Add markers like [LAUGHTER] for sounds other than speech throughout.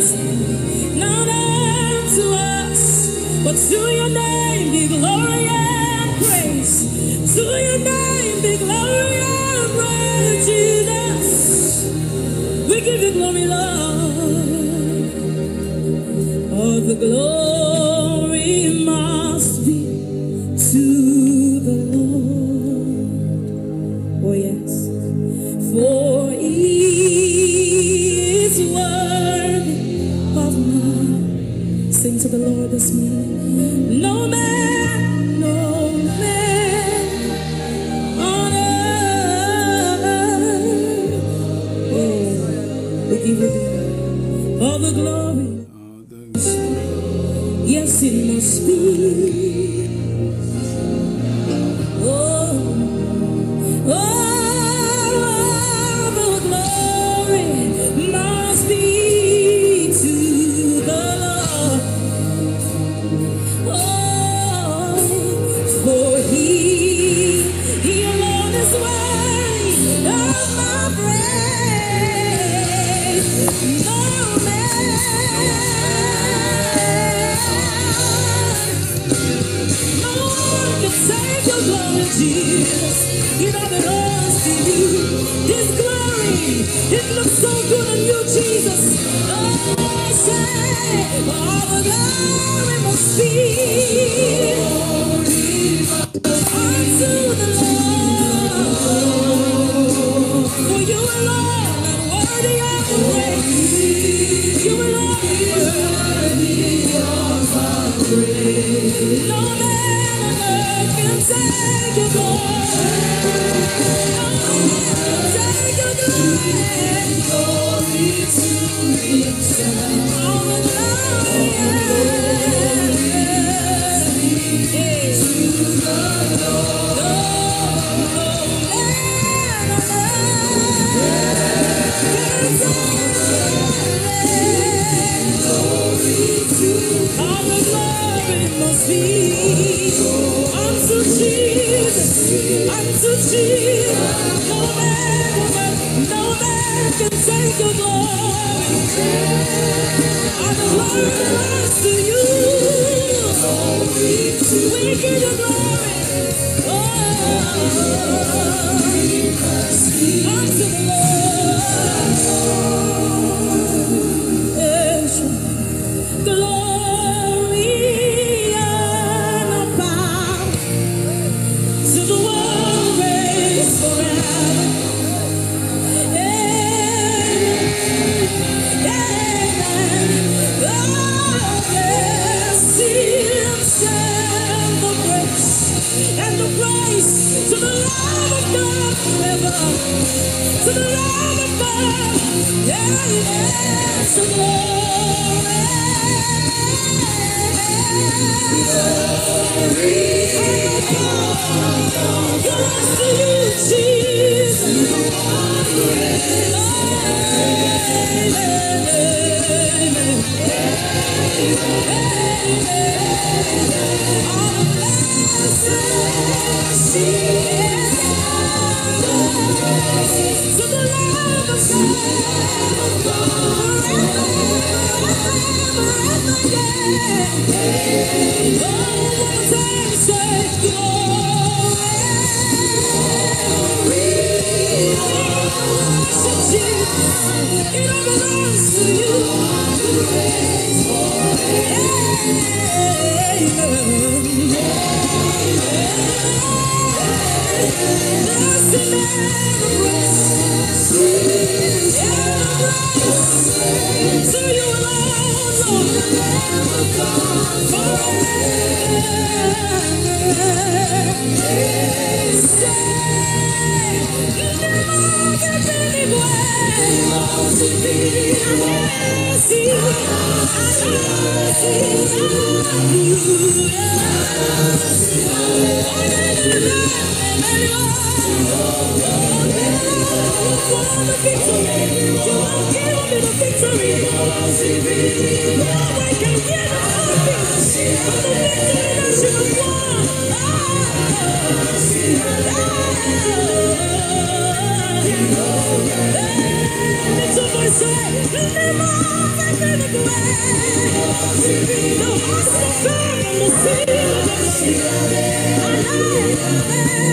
us, not unto us, but to your name be glory and praise. To your name be glory and praise, Jesus. We give you glory, Lord, the glory. You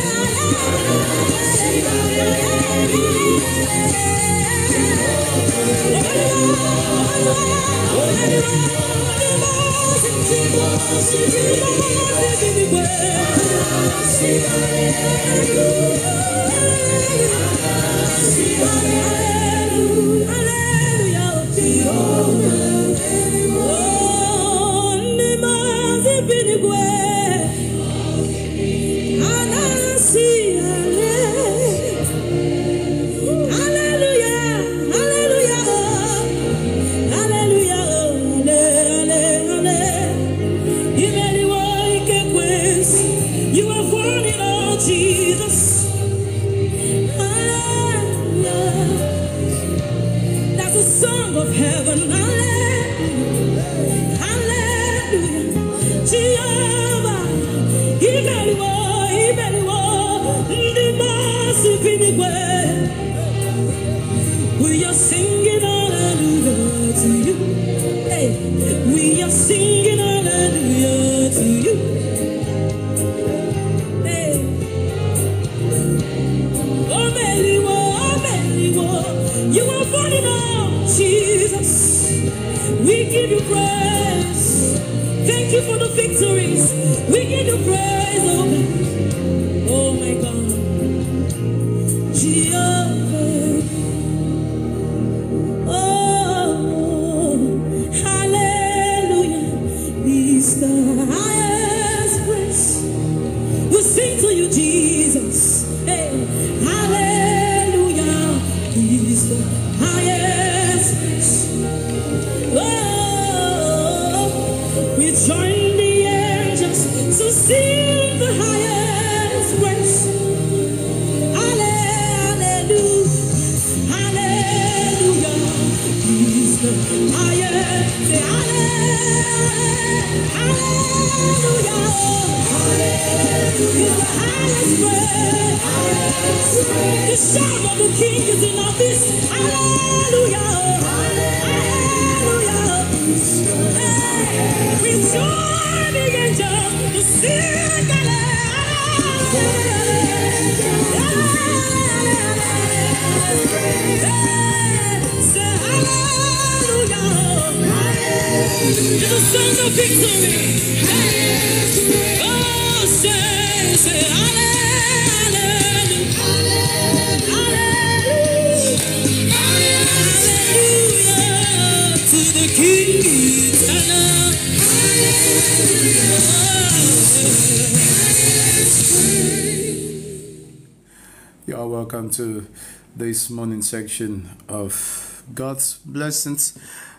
morning section of God's blessings.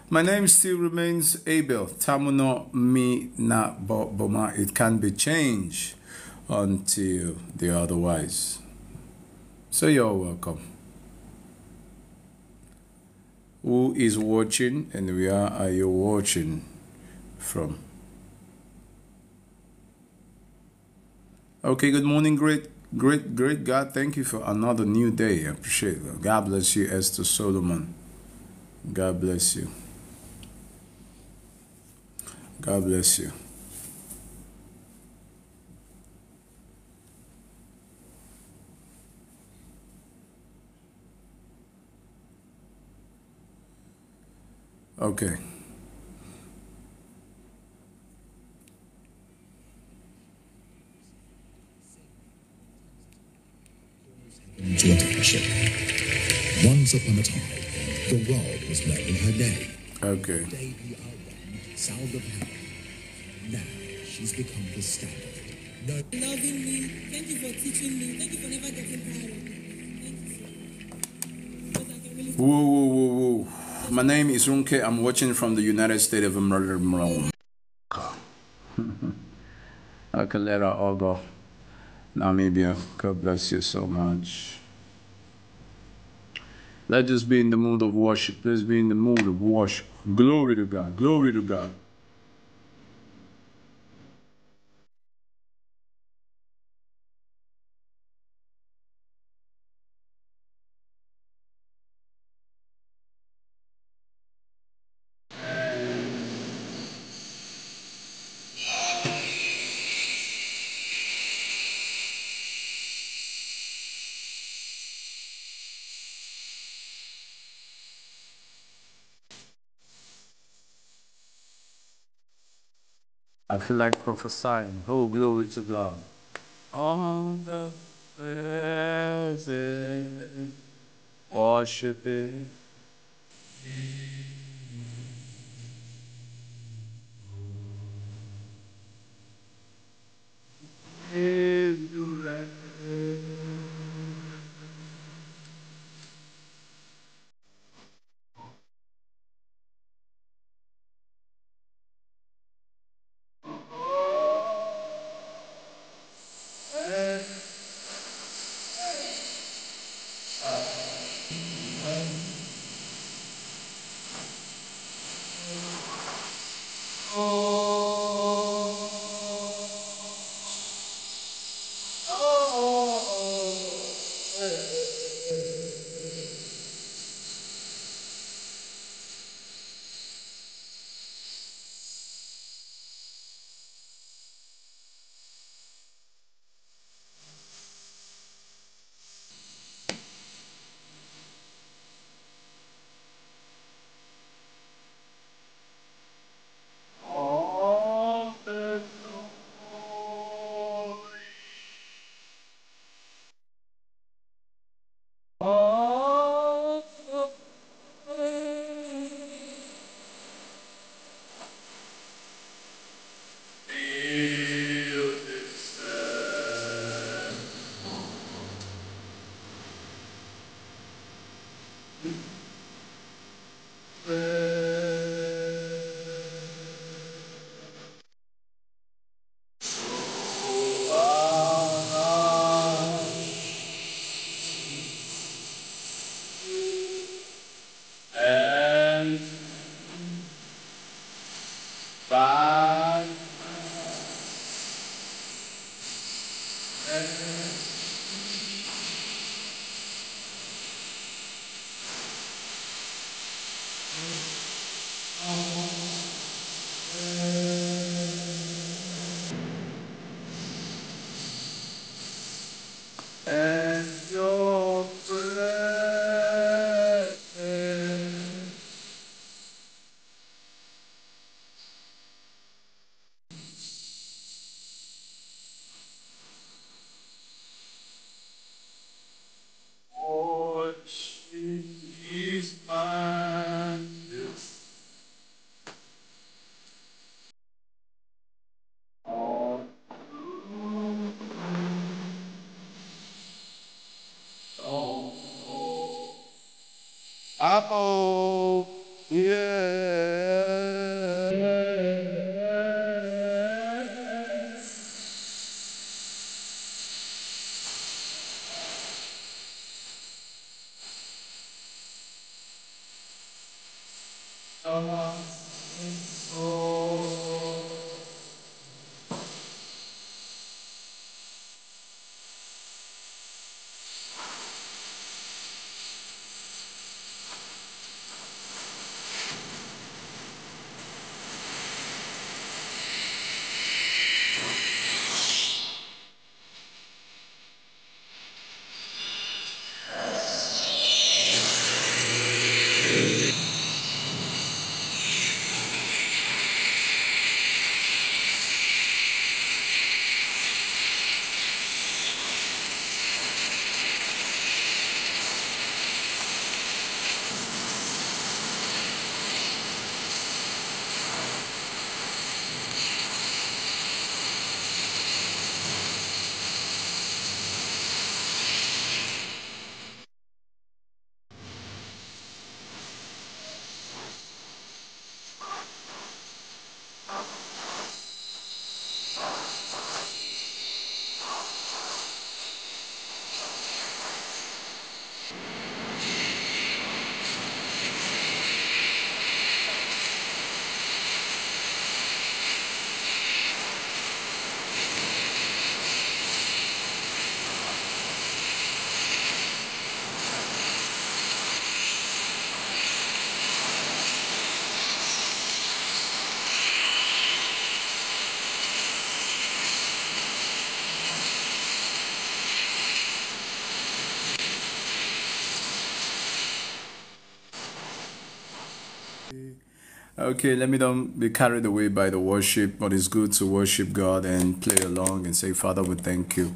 My name still remains Abel. Tamuno mi na bo- boma. It can be changed until the otherwise. So you're welcome. Who is watching and where are you watching from? Okay, good morning, great, great, great God. Thank you for another new day. I appreciate it. God bless you, Esther Solomon. God bless you. God bless you. Okay. To a township. Once upon a time, the world was learning her name. Okay. Davy R1, Sound of Heaven. Now she's become the standard. No loving me. Thank you for teaching me. Thank you for never getting tired of me. Thank you. sir. Because I can really Whoa, whoa, whoa, whoa. My name is Runke. I'm watching from the United States of America. [LAUGHS] okay, let her all go. Namibia. God bless you so much. Let us be in the mood of worship. Let's be in the mood of worship. Glory to God. Glory to God. I feel like prophesying. Oh, glory to God. On the present, worship it. Okay, let me don't be carried away by the worship, but it's good to worship God and play along and say, Father, we thank you.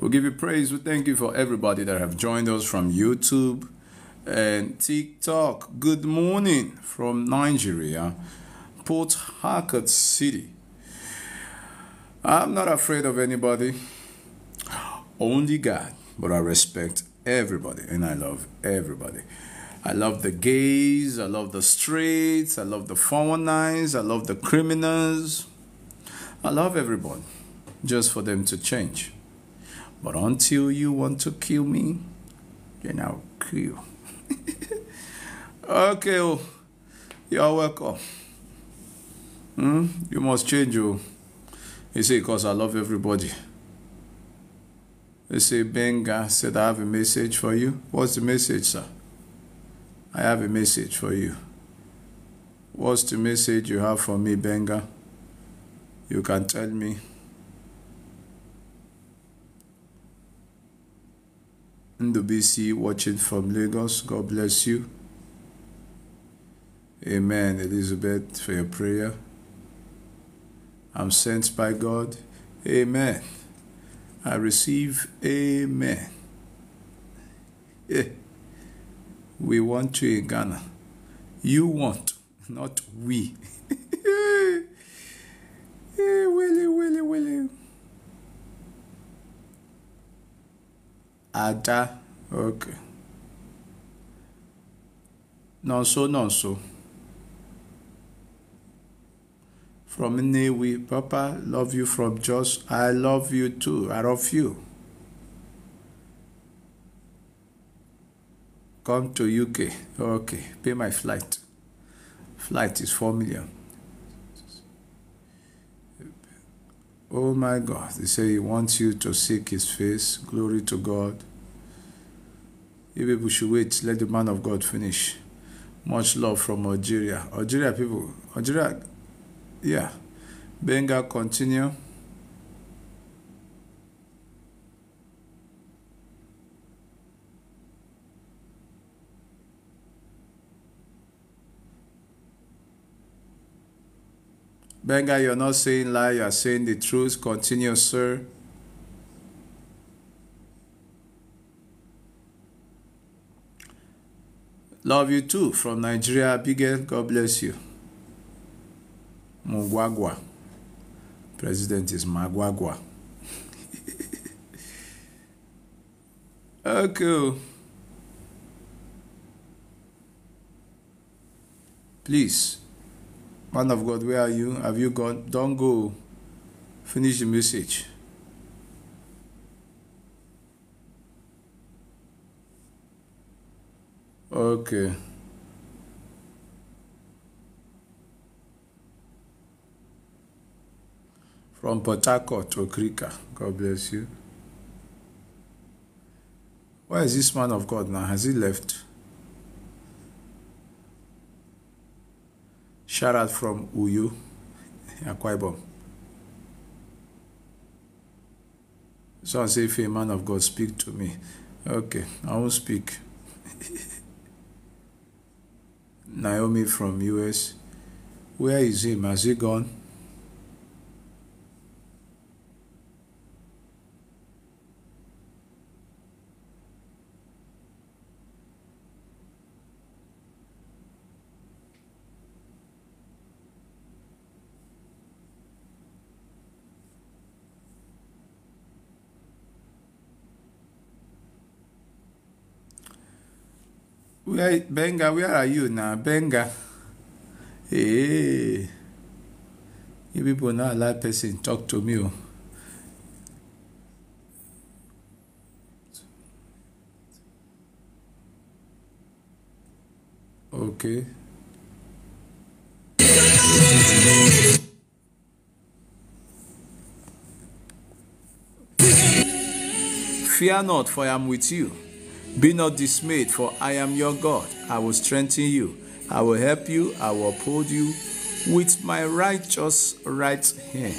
We'll give you praise. We thank you for everybody that have joined us from YouTube and TikTok. Good morning from Nigeria, Port Harcourt City. I'm not afraid of anybody, only God, but I respect everybody and I love everybody. I love the gays, I love the straights, I love the 419s, I love the criminals. I love everyone just for them to change. But until you want to kill me, then I'll kill you. [LAUGHS] okay, oh, you're welcome. Hmm? You must change, oh. You see, because I love everybody. You see, Benga said, I have a message for you. What's the message, sir? I have a message for you. What's the message you have for me, Benga? You can tell me. NWBC watching from Lagos. God bless you. Amen, Elizabeth, for your prayer. I'm sent by God. Amen. I receive. Amen. Yeah. [LAUGHS] We want you in Ghana. You want, not we. [LAUGHS] Eh, hey, Willie, Willie, Willie. Ada, okay. Nonso, nonso. From Nnewi, Papa, love you from Jos. I love you too. I love you. Come to UK. Okay, pay my flight. Flight is four million. Oh my God. They say he wants you to seek his face. Glory to God. You people should wait. Let the man of God finish. Much love from Algeria. Algeria people. Algeria. Yeah. Benga continue. Benga, you're not saying lie, you're saying the truth. Continue, sir. Love you too from Nigeria, Abigail. God bless you. Mugwagwa. President is Magwagwa. [LAUGHS] okay. Oh. Please. Man of God, where are you? Have you gone? Don't go. Finish the message. Okay. From Harcourt to Okrika. God bless you. Where is this man of God now? Has he left? Shout out from Uyu, Akwa Ibom. Someone say, if a man of God speak to me. Okay, I won't speak. [LAUGHS] Naomi from US. Where is him? Has he gone? Where, Benga, where are you now? Benga. Hey. You people not allow person talk to me. oh. Okay. Fear not, for I am with you. Be not dismayed, for I am your God. I will strengthen you. I will help you. I will uphold you with my righteous right hand.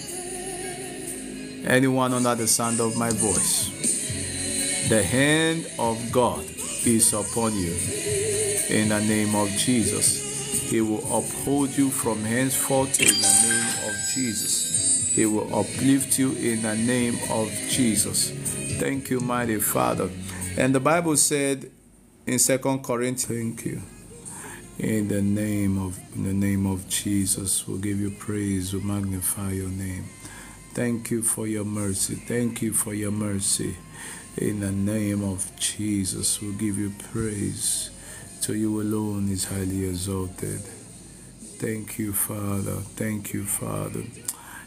Anyone under the sound of my voice, the hand of God is upon you. In the name of Jesus. He will uphold you from henceforth in the name of Jesus. He will uplift you in the name of Jesus. Thank you, mighty Father. And the Bible said in Second Corinthians, thank you. In the name of in the name of Jesus, we'll give you praise, we'll magnify your name. Thank you for your mercy. Thank you for your mercy. In the name of Jesus, we'll give you praise. To you alone is highly exalted. Thank you, Father. Thank you, Father.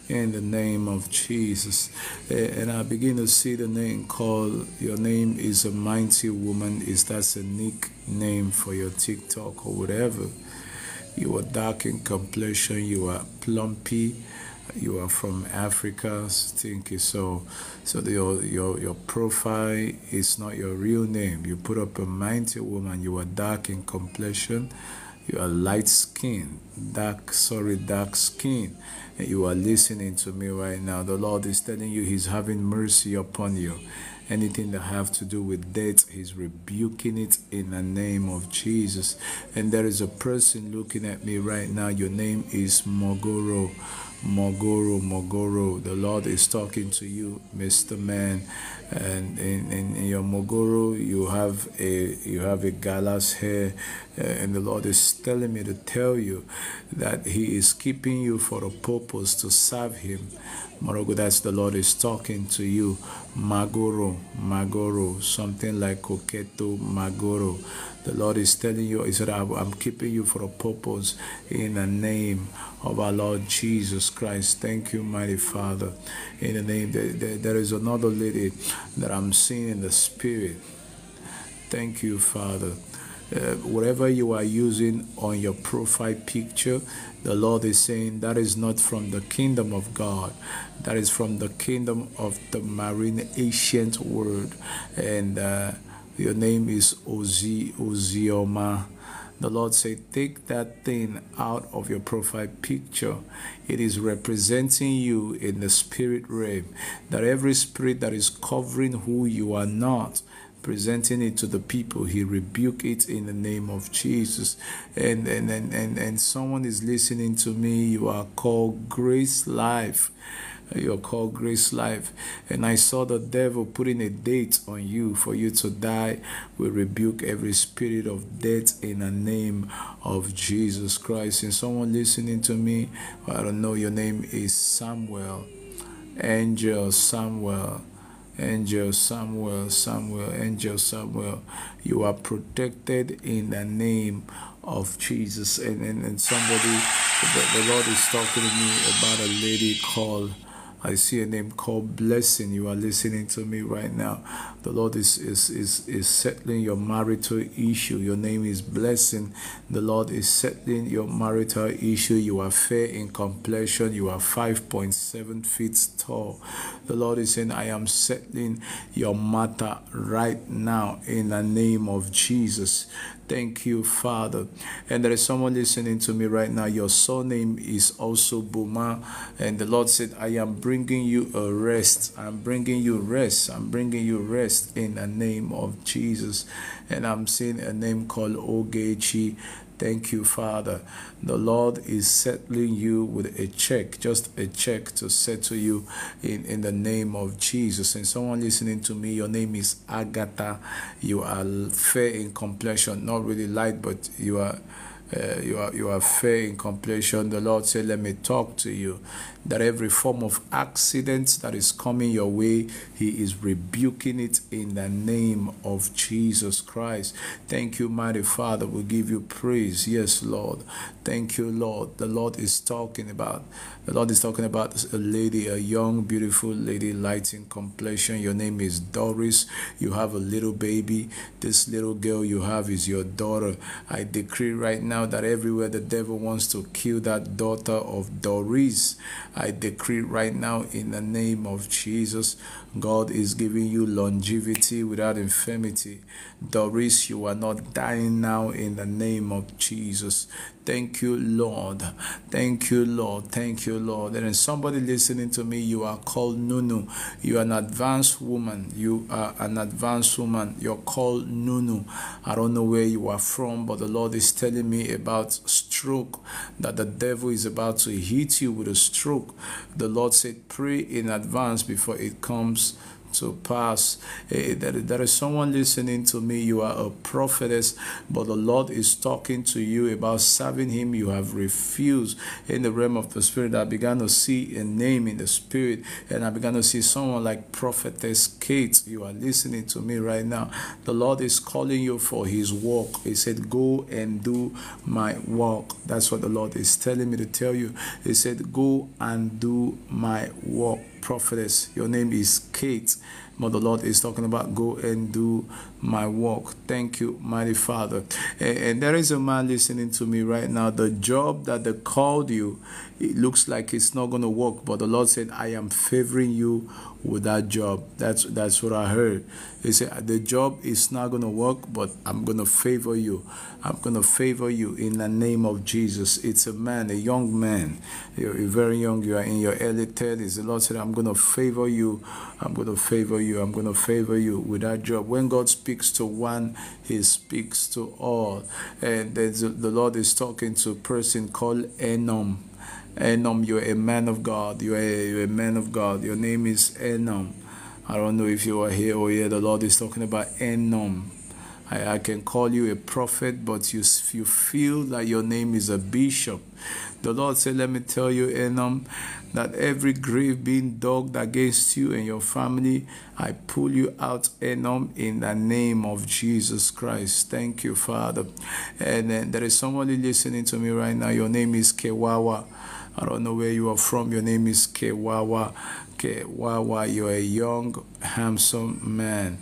In the name of Jesus. And I begin to see the name called, your name is a mighty woman. Is that a nickname for your TikTok or whatever? You are dark in complexion, you are plumpy you are from Africa, think so. So your your your profile is not your real name. You put up a mighty woman. You are dark in complexion. You are light skin, dark sorry dark skin. And you are listening to me right now. The Lord is telling you He's having mercy upon you. Anything that have to do with debt, He's rebuking it in the name of Jesus. And there is a person looking at me right now. Your name is Mogoro. Mogoro, Mogoro. The Lord is talking to you, Mr. Man. And in, in, in your Mogoro, you have a you have a gallows hair, uh, and the Lord is telling me to tell you that He is keeping you for a purpose to serve Him. Morogo, that's the Lord is talking to you. Magoro, Magoro, something like Coqueto, Magoro. The Lord is telling you, He said, I'm keeping you for a purpose in the name of our Lord Jesus Christ. Thank you, mighty Father. In the name, there, there is another lady that I'm seeing in the Spirit. Thank you, Father. Uh, whatever you are using on your profile picture, the Lord is saying that is not from the kingdom of God. That is from the kingdom of the marine ancient world. And uh, your name is Ozi Ozioma. The Lord said, Take that thing out of your profile picture. It is representing you in the spirit realm. That every spirit that is covering who you are not, presenting it to the people, he rebuke it in the name of Jesus. And and, and, and, and someone is listening to me, you are called Grace Life you're called Grace Life. And I saw the devil putting a date on you for you to die. We rebuke every spirit of death in the name of Jesus Christ. And someone listening to me, I don't know, your name is Samuel, Angel Samuel. Angel Samuel, Samuel, Angel Samuel, you are protected in the name of Jesus. And, and, and somebody, the, the Lord is talking to me about a lady called I see a name called Blessing. You are listening to me right now. The Lord is, is, is, is settling your marital issue. Your name is Blessing. The Lord is settling your marital issue. You are fair in complexion. You are 5.7 feet tall. The Lord is saying, I am settling your matter right now in the name of Jesus. Thank you, Father. And there is someone listening to me right now. Your surname is also Boma. And the Lord said, I am bringing you a rest. I'm bringing you rest. I'm bringing you rest in the name of Jesus. And I'm seeing a name called Ogechi. Thank you, Father. The Lord is settling you with a check, just a check to settle you in, in the name of Jesus. And someone listening to me, your name is Agatha. You are fair in complexion, not really light, but you are. Uh, you are you are fair in complexion. The Lord said, "Let me talk to you." That every form of accident that is coming your way, He is rebuking it in the name of Jesus Christ. Thank you, mighty Father. We give you praise. Yes, Lord. Thank you, Lord. The Lord is talking about. The Lord is talking about a lady, a young, beautiful lady, light in complexion. Your name is Doris. You have a little baby. This little girl you have is your daughter. I decree right now that everywhere the devil wants to kill that daughter of Doris, I decree right now in the name of Jesus, God is giving you longevity without infirmity. Doris, you are not dying now in the name of Jesus. Thank you, Lord. Thank you, Lord. Thank you, Lord. There is somebody listening to me. You are called Nunu. You are an advanced woman. You are an advanced woman. You're called Nunu. I don't know where you are from, but the Lord is telling me about stroke, that the devil is about to hit you with a stroke. The Lord said, pray in advance before it comes to pass. Eh, there, there is someone listening to me. You are a prophetess, but the Lord is talking to you about serving Him. You have refused in the realm of the Spirit. I began to see a name in the Spirit, and I began to see someone like Prophetess Kate. You are listening to me right now. The Lord is calling you for His work. He said, Go and do my work. That's what the Lord is telling me to tell you. He said, Go and do my work prophetess. Your name is Kate. But the Lord is talking about go and do my work. Thank you, mighty Father. And, and, there is a man listening to me right now. The job that they called you, it looks like it's not going to work. But the Lord said, I am favoring you with that job. That's that's what I heard. He said the job is not gonna work, but I'm gonna favor you. I'm gonna favor you in the name of Jesus. It's a man, a young man. You're, you're very young. You are in your early thirties. The Lord said, I'm gonna favor you. I'm gonna favor you. I'm gonna favor you with that job. When God speaks to one, He speaks to all. And the Lord is talking to a person called Enom. Enom, you're a man of God. You're a, you're a man of God. Your name is Enom. I don't know if you are here or here. The Lord is talking about Enom. I, I can call you a prophet, but you, you feel that your name is a bishop. The Lord said, Let me tell you, Enom, that every grave being dug against you and your family, I pull you out, Enom, in the name of Jesus Christ. Thank you, Father. And then there is somebody listening to me right now. Your name is Kewawa. I don't know where you are from. Your name is Kewawa. Kewawa, you're a young, handsome man.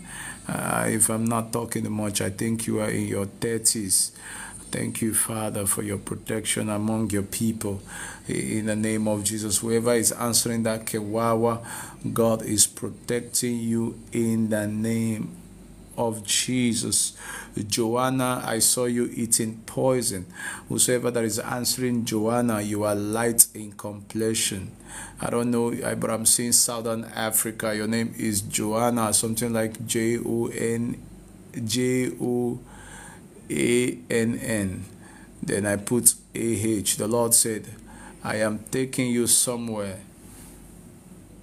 Uh, if I'm not talking much, I think you are in your 30s. Thank you, Father, for your protection among your people. In the name of Jesus, whoever is answering that Kewawa, God is protecting you in the name of Jesus. Joanna, I saw you eating poison. Whosoever that is answering Joanna, you are light in complexion. I don't know, but I'm seeing Southern Africa. Your name is Joanna, something like J O N J O A N N. Then I put A H. The Lord said, I am taking you somewhere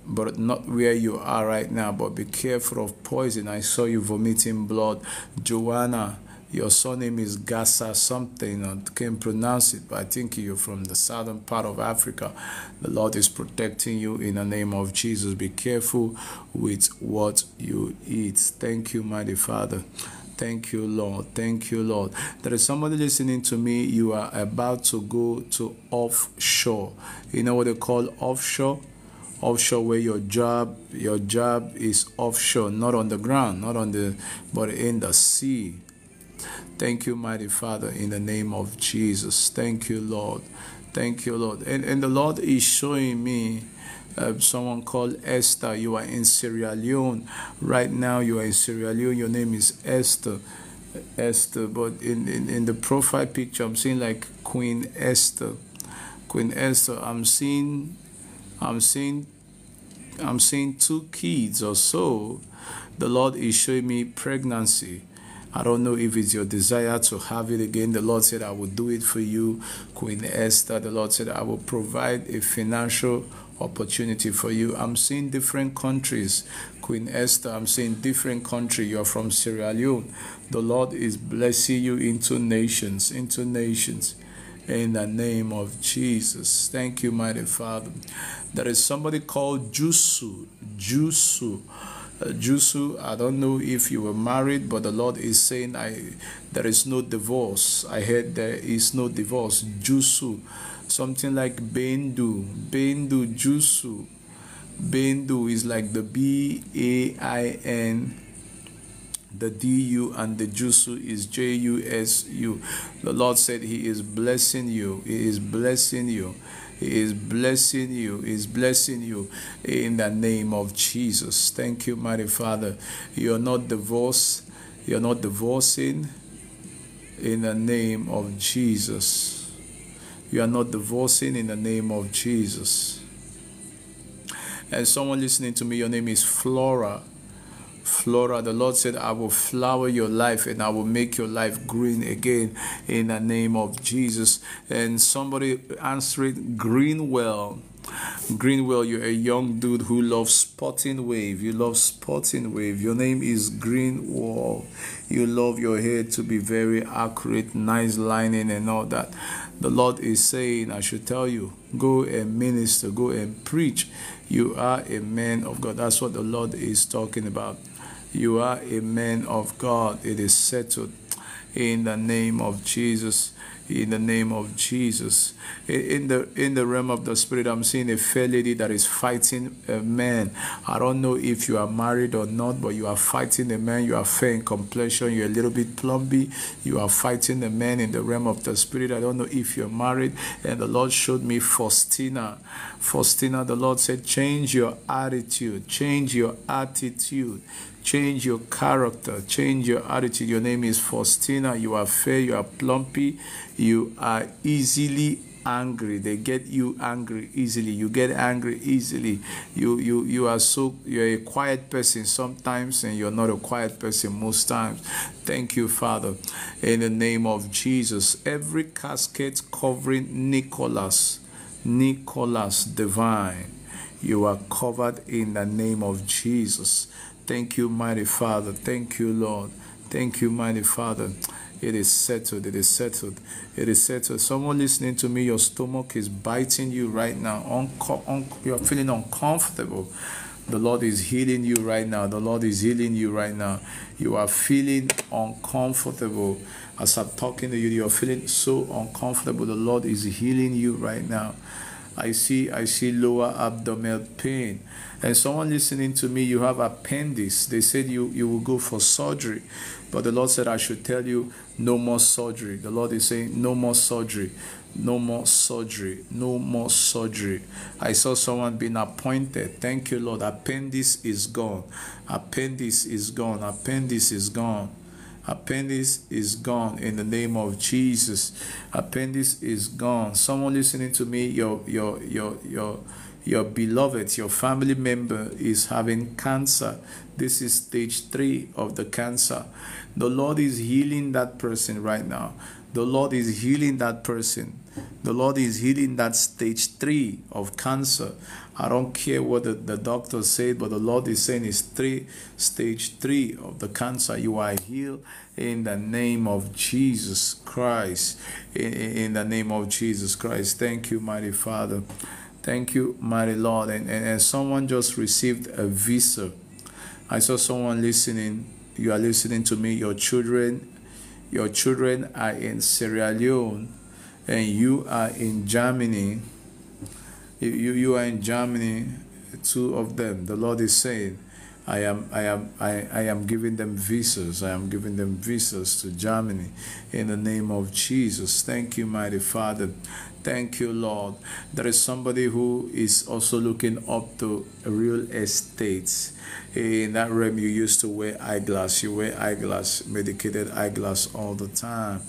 but not where you are right now. But be careful of poison. I saw you vomiting blood. Joanna, your surname is Gassa something. I can't pronounce it, but I think you're from the southern part of Africa. The Lord is protecting you in the name of Jesus. Be careful with what you eat. Thank you, mighty Father. Thank you, Lord. Thank you, Lord. There is somebody listening to me. You are about to go to offshore. You know what they call offshore? Offshore where your job your job is offshore not on the ground not on the but in the sea. Thank you mighty father in the name of jesus. Thank you lord. Thank you lord. And, and the lord is showing me uh, someone called esther. You are in sierra leone. Right now you are in sierra leone. Your name is esther. Esther but in, in, in the profile picture i'm seeing like queen esther. Queen esther i'm seeing I'm seeing I'm seeing two kids or so. The Lord is showing me pregnancy. I don't know if it's your desire to have it again. The Lord said, I will do it for you, Queen Esther. The Lord said, I will provide a financial opportunity for you. I'm seeing different countries. Queen Esther, I'm seeing different country. You're from Sierra Leone. The Lord is blessing you into nations, into nations in the name of Jesus. Thank you, mighty Father. There is somebody called Jusu. Jusu. Uh, Jusu, I don't know if you were married, but the Lord is saying I there is no divorce. I heard there is no divorce. Jusu. Something like Bendu. Bendu Jusu. Bendu is like the B A I N the DU and the Jusu is J U S U. The Lord said He is blessing you. He is blessing you. He is blessing you. He is blessing you in the name of Jesus. Thank you, mighty Father. You're not divorced. You're not divorcing in the name of Jesus. You are not divorcing in the name of Jesus. And someone listening to me, your name is Flora. Flora, the Lord said, I will flower your life and I will make your life green again in the name of Jesus. And somebody answered, Greenwell. Greenwell, you're a young dude who loves spotting wave. You love spotting wave. Your name is Greenwall. You love your hair to be very accurate, nice lining, and all that. The Lord is saying, I should tell you, go and minister, go and preach. You are a man of God. That's what the Lord is talking about. You are a man of God. It is settled in the name of Jesus in the name of Jesus. In the in the realm of the spirit, I'm seeing a fair lady that is fighting a man. I don't know if you are married or not, but you are fighting a man. You are fair in complexion. You're a little bit plumpy. You are fighting a man in the realm of the spirit. I don't know if you're married. And the Lord showed me Faustina. Faustina, the Lord said, change your attitude. Change your attitude change your character, change your attitude. Your name is Faustina. You are fair, you are plumpy, you are easily angry. They get you angry easily. You get angry easily. You you you are so you're a quiet person sometimes and you're not a quiet person most times. Thank you, Father. In the name of Jesus. Every casket covering Nicholas, Nicholas divine. You are covered in the name of Jesus. Thank you, mighty Father. Thank you, Lord. Thank you, mighty Father. It is settled. It is settled. It is settled. Someone listening to me, your stomach is biting you right now. Unco- un- you're feeling uncomfortable. The Lord is healing you right now. The Lord is healing you right now. You are feeling uncomfortable. As I'm talking to you, you're feeling so uncomfortable. The Lord is healing you right now. I see I see lower abdominal pain. And someone listening to me, you have appendix. They said you, you will go for surgery. But the Lord said I should tell you no more surgery. The Lord is saying no more surgery. No more surgery. No more surgery. I saw someone being appointed. Thank you, Lord. Appendix is gone. Appendix is gone. Appendix is gone. Appendix is gone in the name of Jesus. Appendix is gone. Someone listening to me, your your your your your beloved, your family member is having cancer. This is stage three of the cancer. The Lord is healing that person right now. The Lord is healing that person. The Lord is healing that stage three of cancer. I don't care what the, the doctor said, but the Lord is saying it's three stage three of the cancer. You are healed in the name of Jesus Christ. In, in the name of Jesus Christ. Thank you, mighty Father. Thank you, mighty Lord. And, and, and someone just received a visa. I saw someone listening. You are listening to me. Your children, your children are in Sierra Leone, and you are in Germany. You, you, are in Germany. Two of them. The Lord is saying, I am I am I, I am giving them visas. I am giving them visas to Germany in the name of Jesus. Thank you, mighty Father. Thank you, Lord. There is somebody who is also looking up to real estates. In that realm, you used to wear eyeglass. You wear eyeglass, medicated eyeglass all the time.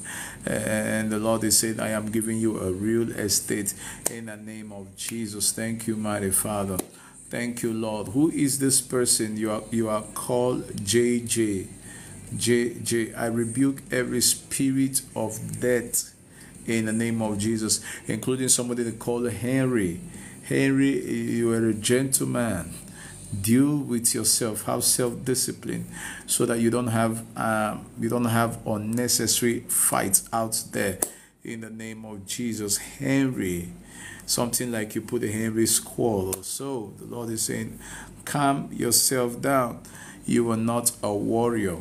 And the Lord is saying, I am giving you a real estate in the name of Jesus. Thank you, mighty Father. Thank you, Lord. Who is this person? You are you are called JJ. JJ. I rebuke every spirit of death in the name of Jesus, including somebody called Henry. Henry, you are a gentleman. Deal with yourself. Have self-discipline, so that you don't have um, you don't have unnecessary fights out there. In the name of Jesus, Henry something like you put a Henry squall or so. The Lord is saying, calm yourself down. You are not a warrior.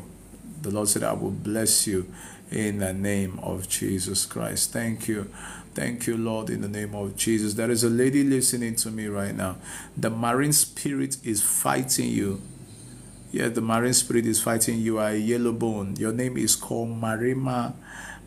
The Lord said, I will bless you in the name of Jesus Christ. Thank you. Thank you, Lord, in the name of Jesus. There is a lady listening to me right now. The marine spirit is fighting you. Yeah, the marine spirit is fighting you. Are yellow bone. Your name is called Marima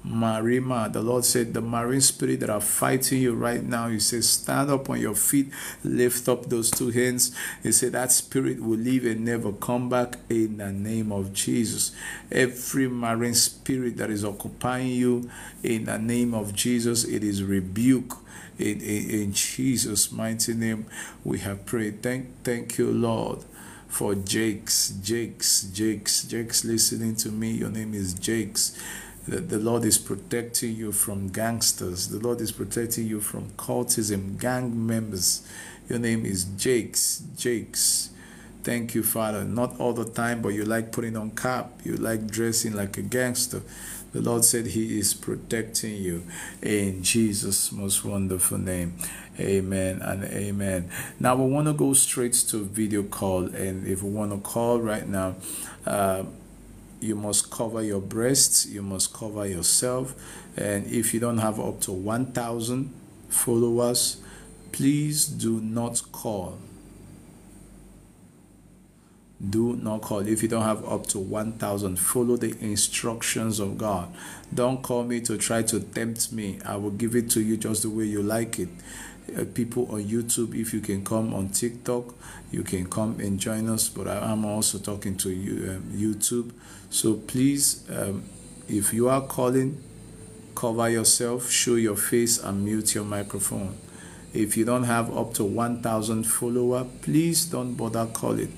Marima. The Lord said, The marine spirit that are fighting you right now, He says, Stand up on your feet, lift up those two hands. He said, That spirit will leave and never come back in the name of Jesus. Every marine spirit that is occupying you, in the name of Jesus, it is rebuked. In, in, in Jesus' mighty name, we have prayed. Thank, thank you, Lord for Jakes, Jakes, Jakes, Jakes listening to me. Your name is Jakes. The, the Lord is protecting you from gangsters. The Lord is protecting you from cultism, gang members. Your name is Jakes, Jakes. Thank you, Father. Not all the time, but you like putting on cap. You like dressing like a gangster. The Lord said He is protecting you in Jesus' most wonderful name. Amen and amen. Now we want to go straight to video call, and if we want to call right now, uh, you must cover your breasts, you must cover yourself, and if you don't have up to 1,000 followers, please do not call. Do not call. If you don't have up to 1000 follow the instructions of god. Don't call me to try to tempt me. I will give it to you just the way you like it uh, people on youtube if you can come on tiktok you can come and join us but I, am also talking to you um, youtube so please um, if you are calling cover yourself show your face and mute your microphone if you don't have up to 1000 follower please don't bother calling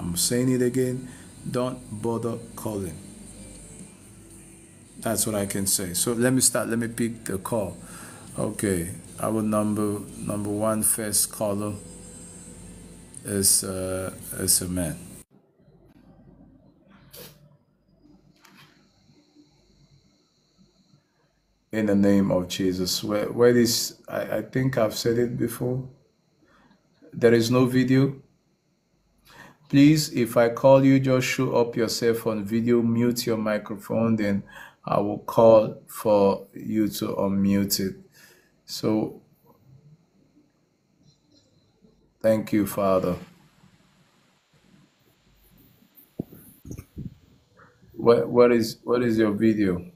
I'm saying it again. Don't bother calling. That's what I can say. So let me start. Let me pick the call. Okay. Our number number one first caller is uh, is a man. In the name of Jesus. Where where is I, I think I've said it before. There is no video Please, if I call you, just show up yourself on video, mute your microphone, then I will call for you to unmute it. So, thank you, Father. What, what is what is your video?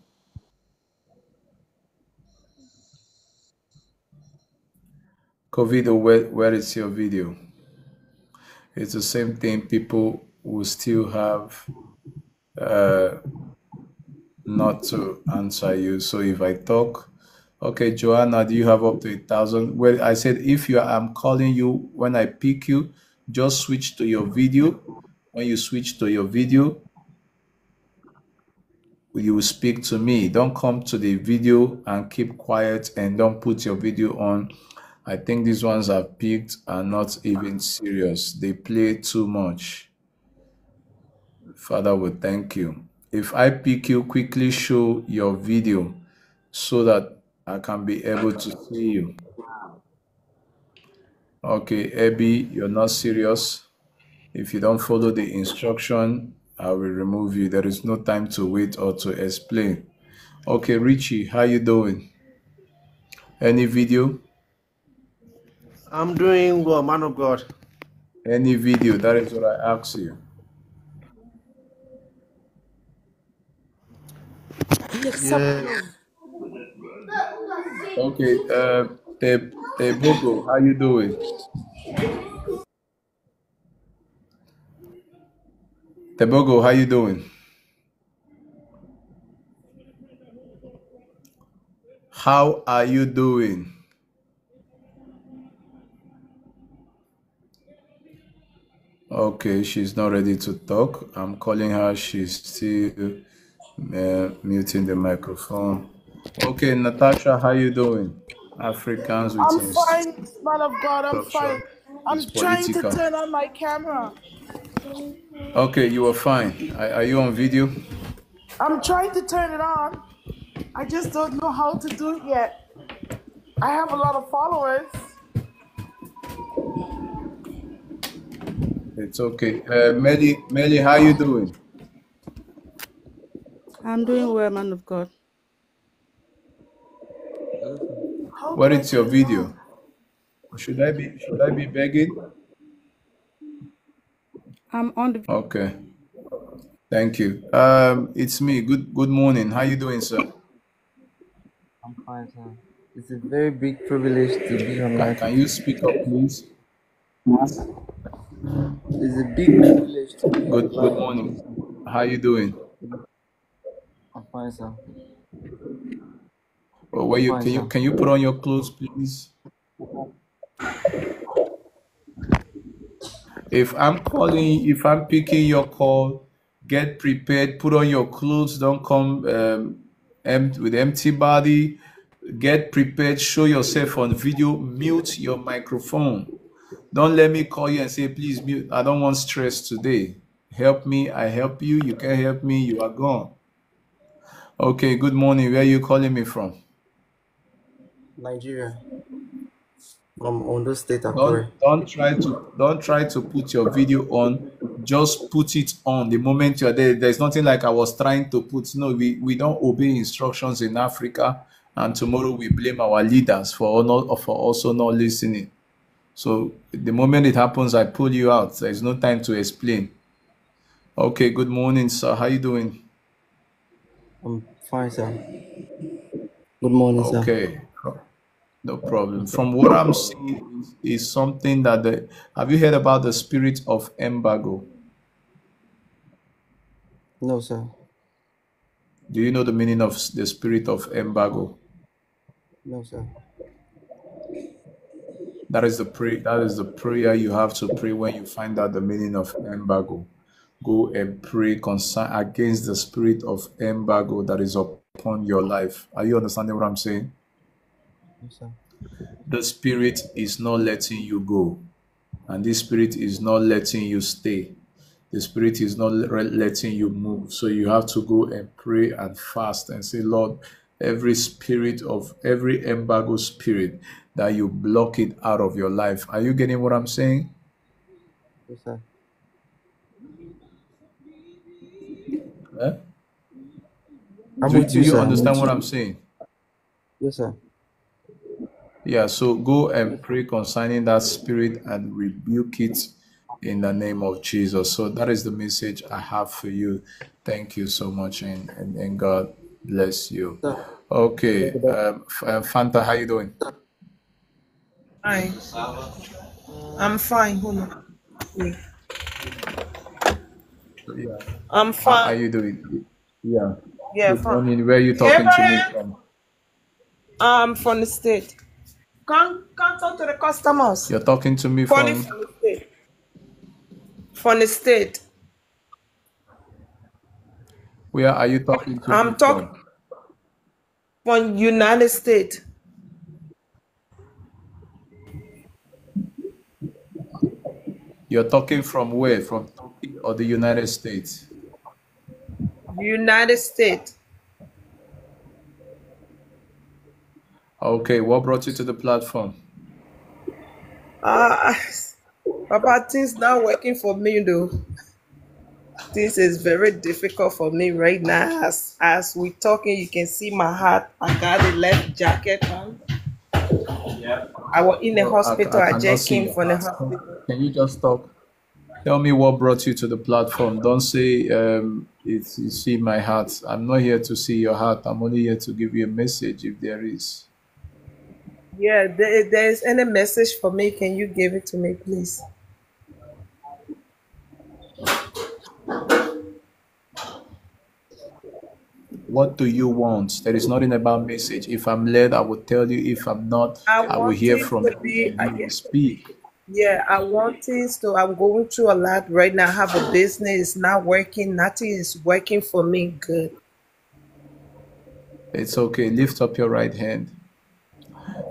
COVID, where, where is your video? it's the same thing. People will still have uh, not to answer you. So if I talk, okay, Joanna, do you have up to a thousand? Well, I said if you I'm calling you when I pick you, just switch to your video. When you switch to your video, you will speak to me. Don't come to the video and keep quiet and don't put your video on I think these ones are picked are not even serious. They play too much. Father, we thank you. If I pick you, quickly show your video so that I can be able to see you. Okay, Abby, you're not serious. If you don't follow the instruction, I will remove you. There is no time to wait or to explain. Okay, Richie, how you doing? Any video? I'm doing well, man of God. Any video, that is what I ask you. Yeah. Okay, uh, Te, Tebogo, how you doing? Tebogo, how you doing? How are you doing? Okay, she's not ready to talk. I'm calling her. She's still uh, muting the microphone. Okay, Natasha, how you doing? Africans with I'm fine, man of God. I'm fine. I'm It's trying to turn on my camera. Okay, you are fine. Are, are you on video? I'm trying to turn it on. I just don't know how to do it yet. I have a lot of followers. It's okay. Uh, Melly, Melly, how you doing? I'm doing well, man of God. How What do your video? on? Should I be should I be begging? I'm on the Okay. Thank you. Um, it's me. Good good morning. How you doing, sir? I'm fine, sir. It's a very big privilege to be Can, online can today. you speak up, please? It's a big privilege to be Good good morning. How you doing? I'm fine, sir. Or where you can you can you put on your clothes, please? If I'm calling, if I'm picking your call, get prepared. Put on your clothes. Don't come um, empty with empty body. Get prepared. Show yourself on video. Mute your microphone. Don't let me call you and say, please mute. I don't want stress today. Help me. I help you. You can't help me. You are gone. Okay. Good morning. Where are you calling me from? Nigeria, from Ondo State, Don't Akure. don't try to don't try to put your video on. Just put it on the moment you're there. There's nothing like I was trying to put. No, we, we don't obey instructions in Africa, and tomorrow we blame our leaders for not for also not listening. So the moment it happens, I pull you out. There's no time to explain. Okay, good morning, sir. How you doing? I'm fine, sir. Good morning, sir. Okay, no problem. From what I'm seeing is, something that the have you heard about the spirit of embargo? No, sir. Do you know the meaning of the spirit of embargo? No, sir. That is the pray. That is the prayer you have to pray when you find out the meaning of embargo. Go and pray concern against the spirit of embargo that is upon your life. Are you understanding what I'm saying? The spirit is not letting you go, and this spirit is not letting you stay. The spirit is not letting you move. So you have to go and pray and fast and say, Lord, every spirit of every embargo spirit that you block it out of your life. Are you getting what I'm saying? Yes, sir. I'm Do, do you, you sir. I'm understand what. I'm saying? Yes, sir. Yeah, so go and pray concerning that spirit and rebuke it in the name of Jesus. So that is the message I have for you. Thank you so much, and, and, and God bless you. Okay, um, uh, Fanta, how you doing? Fine. I'm fine. Hold on. Wait. Yeah. I'm fine. How are you doing? Yeah. Yeah, Good fine. morning. Where are you talking to me from? I'm from the state. Come, come talk to the customers. You're talking to me Funny from from the state. From the state. where are you talking to I'm talking from? from United States. You're talking from where? From Turkey or the United States? United States. Okay, what brought you to the platform? Uh, Papa, things not working for me though. This is very difficult for me right now. As as we talking, you can see my heart. I got a left jacket on. I was in the I, hospital. I I cannot just came from the hospital. Can you just talk? Tell me what brought you to the platform. Don't say um, it's you see my heart. I'm not here to see your heart. I'm only here to give you a message if there is. Yeah, there, there is any message for me? Can you give it to me, please? What do you want? There is nothing about message. If I'm led, I will tell you. If I'm not, I I will hear from you be. I will speak. Yeah, I want things to. I'm going through a lot right now. I have a business. It's not working. Nothing is working for me good. It's okay. Lift up your right hand.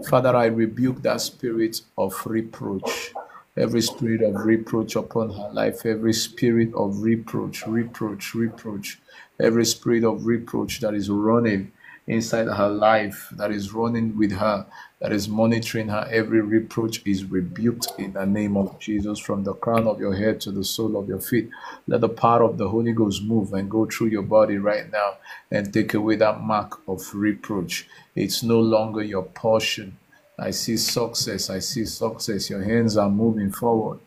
Father, I rebuke that spirit of reproach. Every spirit of reproach upon her life, every spirit of reproach, reproach, reproach, every spirit of reproach that is running inside her life, that is running with her, that is monitoring her, every reproach is rebuked in the name of Jesus from the crown of your head to the sole of your feet. Let the power of the Holy Ghost move and go through your body right now and take away that mark of reproach. It's no longer your portion. I see success. I see success. Your hands are moving forward.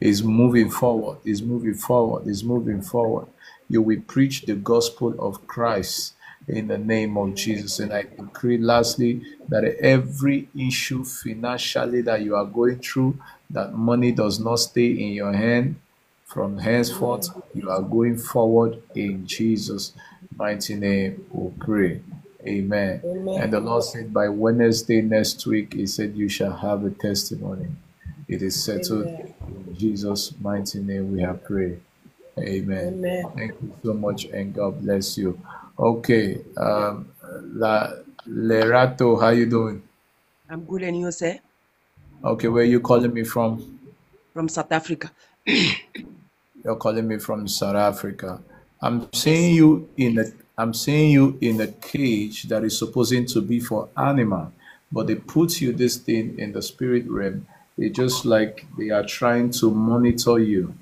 is moving forward, is moving forward, is moving forward. You will preach the gospel of Christ in the name of Jesus. And I decree lastly that every issue financially that you are going through, that money does not stay in your hand. From henceforth, you are going forward in Jesus' mighty name. We pray. Amen. Amen. And the Lord said, by Wednesday next week, He said, You shall have a testimony. It is settled Amen. in Jesus' mighty name. We have prayed. Amen. Amen. Thank you so much, and God bless you. Okay, um, La Lerato, how you doing? I'm good and you say Okay, where you calling me from? from South Africa. [COUGHS] You're calling me from South Africa. I'm seeing you in a I'm seeing you in a cage that is supposing to be for animal, but they put you this thing in the spirit realm. It's just like they are trying to monitor you.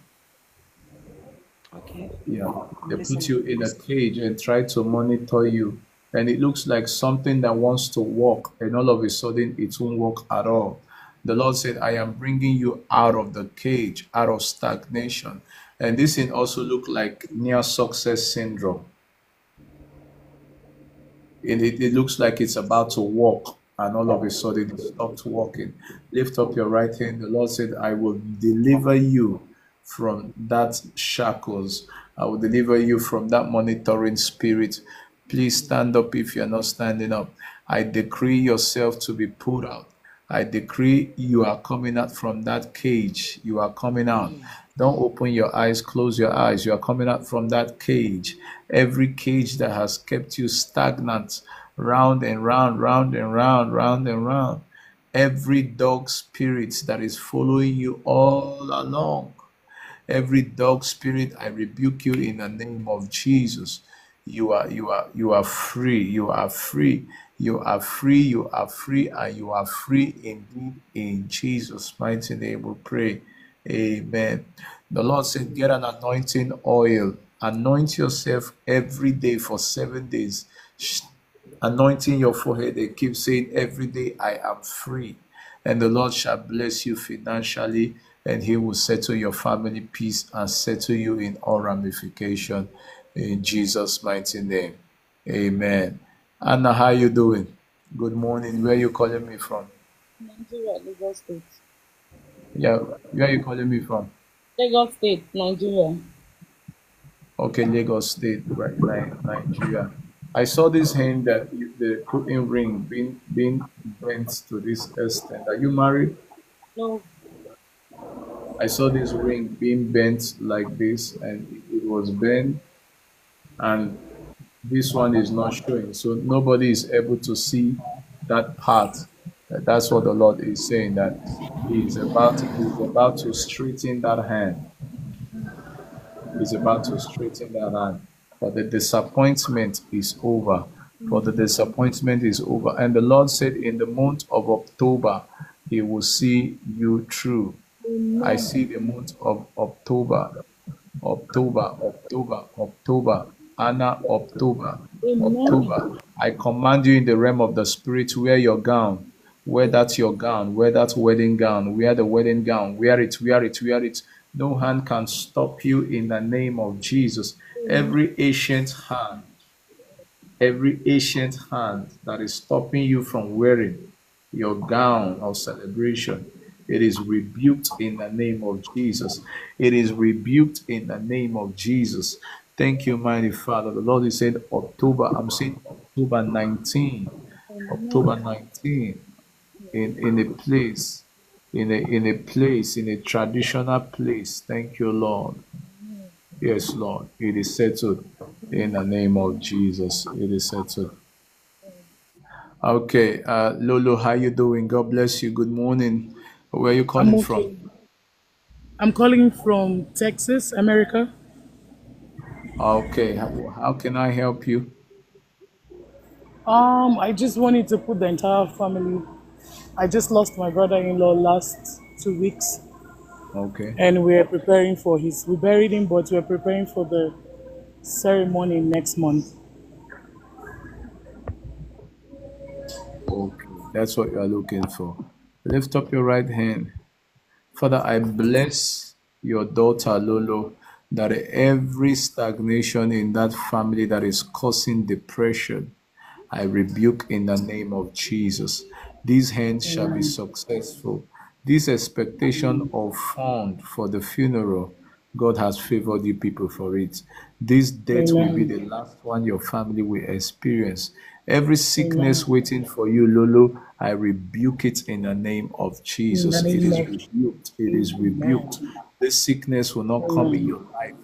Okay. Yeah, they put you in a cage and try to monitor you, and it looks like something that wants to walk, and all of a sudden it won't walk at all. The Lord said, "I am bringing you out of the cage, out of stagnation." And this thing also looked like near success syndrome. And it, it looks like it's about to walk, and all of a sudden it stopped walking. Lift up your right hand. The Lord said, I will deliver you from that shackles. I will deliver you from that monitoring spirit. Please stand up if you're not standing up. I decree yourself to be put out. I decree you are coming out from that cage. You are coming out. Don't open your eyes, close your eyes. You are coming out from that cage. Every cage that has kept you stagnant, round and round, round and round, round and round. Every dog spirit that is following you all along. Every dog spirit, I rebuke you in the name of Jesus. You are you are you are free. You are free. You are free. You are free, and you are free indeed in Jesus' mighty name. We pray. Amen. The Lord said, Get an anointing oil, anoint yourself every day for seven days, anointing your forehead and keep saying, Every day I am free. And the Lord shall bless you financially, and He will settle your family peace and settle you in all ramification in Jesus' mighty name. Amen. Anna, how you doing? Good morning. Where you calling me from? Nigeria, Lagos State. Yeah, where you calling me from? Lagos State, Nigeria. Okay, Lagos State, right, Ni- Nigeria. I saw this hand that you, the putting ring being being bent to this extent. Are you married? No, I saw this ring being bent like this, and it was bent, and this one is not showing, so nobody is able to see that part. That's what the Lord is saying that He is about He is about to straighten that hand. is about to straighten that hand. For the disappointment is over. For the disappointment is over. And the Lord said, In the month of October, He will see you through. I see the month of October, October, October, October, Anna, October, October. I command you in the realm of the spirit, wear your gown, wear that your gown, wear that wedding gown, wear the wedding gown, wear it, wear it, wear it. No hand can stop you in the name of Jesus. Every ancient hand, every ancient hand that is stopping you from wearing your gown of celebration, it is rebuked in the name of Jesus. It is rebuked in the name of Jesus. Thank you, mighty Father. The Lord is saying October. I'm saying October 19. October 19 in, in a place, in a in a place, in a traditional place. Thank you, Lord. Yes, Lord. It is settled in the name of Jesus. It is settled. Okay, uh, Lolo, how you doing? God bless you. Good morning. Where are you calling okay. from? I'm calling from Texas, America. Okay, how, how can I help you? Um, I just wanted to put the entire family. I just lost my brother-in-law last two weeks, Okay, and we're preparing for his. We buried him, but we're preparing for the ceremony next month. okay, that's what you are looking for. Lift up your right hand. Father, I bless your daughter Lolo, that every stagnation in that family that is causing depression, I rebuke in the name of Jesus. These hands shall be successful. This expectation of fund for the funeral, God has favored you people for it. This death will be the last one your family will experience. Every sickness waiting for you, Lolo, I rebuke it in the name of Jesus. It is rebuked. It is rebuked. This sickness will not come in your life.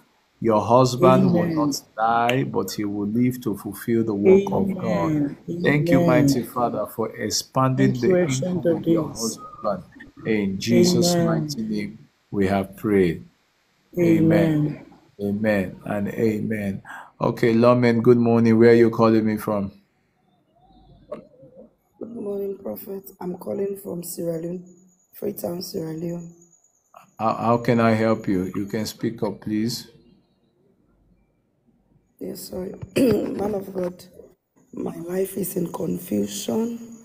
Your husband will not die, but he will live to fulfill the work of God. Thank you, mighty Father, for expanding the income of of your husband. In Jesus' Amen. mighty name, we have prayed. Amen. Amen. Amen and amen. Okay, Lawman, good morning. Where are you calling me from? Morning, Prophet. I'm calling from Sierra Leone, Freetown, Sierra Leone. How, how can I help you? You can speak up, please. Yes, sorry. [CLEARS THROAT] Man of God, my life is in confusion.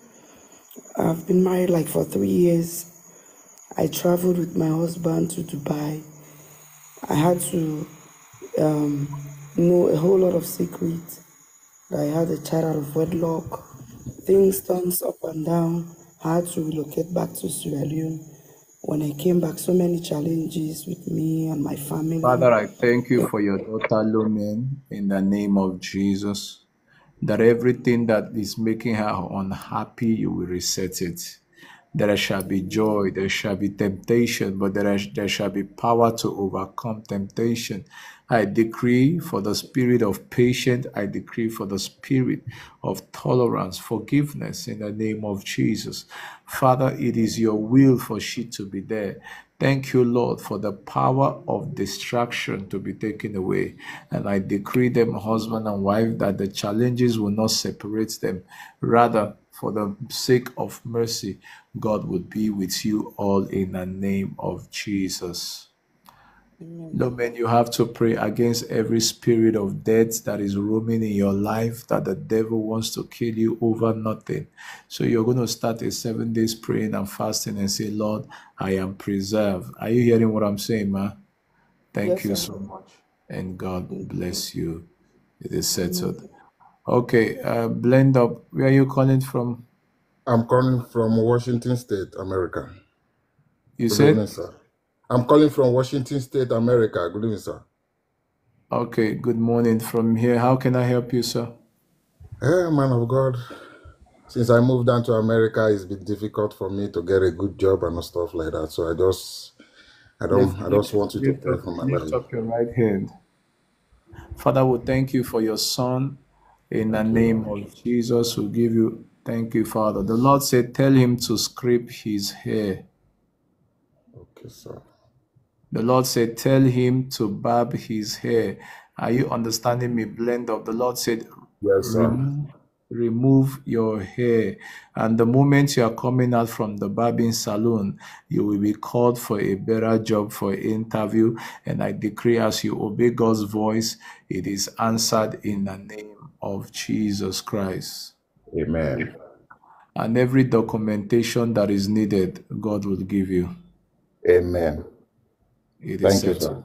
I've been married like for three years. I traveled with my husband to Dubai. I had to um, know a whole lot of secrets. I had a child out of wedlock. Things turns up and down. I had to relocate back to Sierra Leone. When I came back, so many challenges with me and my family. Father, I thank you for your daughter, Lumen, in the name of Jesus. That everything that is making her unhappy, you will reset it. There shall be joy, there shall be temptation, but there, there shall be power to overcome temptation. I decree for the spirit of patience, I decree for the spirit of tolerance, forgiveness in the name of Jesus. Father, it is your will for she to be there. Thank you, Lord, for the power of distraction to be taken away. And I decree them, husband and wife, that the challenges will not separate them. Rather, for the sake of mercy, God would be with you all in the name of Jesus. Lord, man, you have to pray against every spirit of death that is roaming in your life, that the devil wants to kill you over nothing. So you're going to start a seven days praying and fasting and say, Lord, I am preserved. Are you hearing what I'm saying, ma? Thank Yes, you so much. And God bless you. It is settled. Okay, uh, blend up. Where are you calling from? I'm calling from Washington State, America. You Good said? evening, sir. I'm calling from Washington State, America. Good evening, sir. Okay, good morning from here. How can I help you, sir? Hey, man of God. Since I moved down to America, it's been difficult for me to get a good job and stuff like that. So I just, I don't, I lift, just want you to lift pray for my lift life. up your right hand. Father, we thank you for your son. In the name of Jesus, we give you thank you, Father. The Lord said, Tell him to scrape his hair. Okay, sir. The Lord said, Tell him to barb his hair. Are you understanding me? Blend up. The Lord said, Yes, sir. Remove, remove your hair. And the moment you are coming out from the barbing salon, you will be called for a better job for interview. And I decree as you obey God's voice, it is answered in the name of Jesus Christ. Amen. And every documentation that is needed, God will give you. Amen. It is Thank you, sir.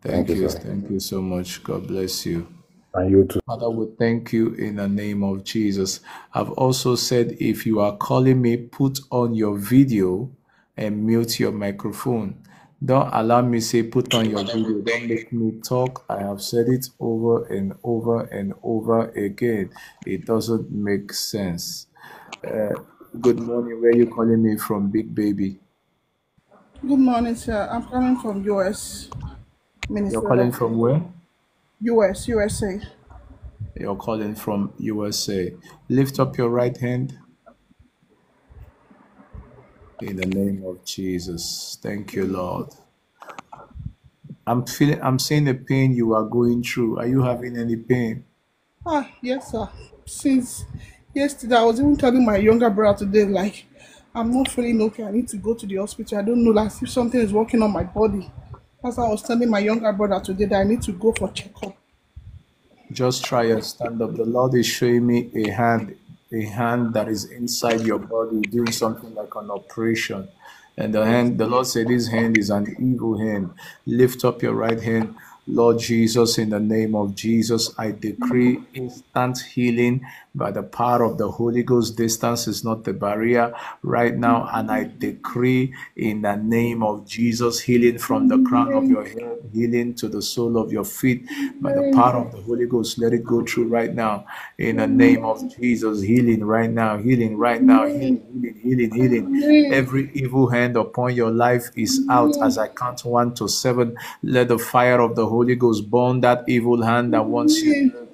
Thank Thank you, you. sir. Thank you so much. God bless you. And you too. Father, we thank you in the name of Jesus. I've also said if you are calling me, put on your video and mute your microphone. Don't allow me say put on your video. Don't make me talk. I have said it over and over and over again. It doesn't make sense. Uh, good morning. Where are you calling me from, Big Baby? Good morning, sir. I'm calling from US, You're calling from where? US, USA. You're calling from USA. Lift up your right hand in the name of Jesus. Thank you, Lord. I'm feeling I'm seeing the pain you are going through. Are you having any pain? Ah, yes, sir. Since yesterday, I was even telling my younger brother today, like, I'm not feeling okay. I need to go to the hospital. I don't know, like, if something is working on my body. As I was telling my younger brother today that I need to go for checkup. Just try and stand up. The Lord is showing me a hand, a hand that is inside your body doing something like an operation. And the hand, the Lord said, This hand is an evil hand. Lift up your right hand. Lord Jesus, in the name of Jesus, I decree instant healing by the power of the Holy Ghost. Distance is not the barrier right now. And I decree in the name of Jesus, healing from the crown of your head, healing to the sole of your feet by the power of the Holy Ghost. Let it go through right now. In the name of Jesus, healing right now, healing right now, healing, healing, healing, healing. Every evil hand upon your life is out as I count one to seven. Let the fire of the Holy Ghost burn that evil hand that wants you.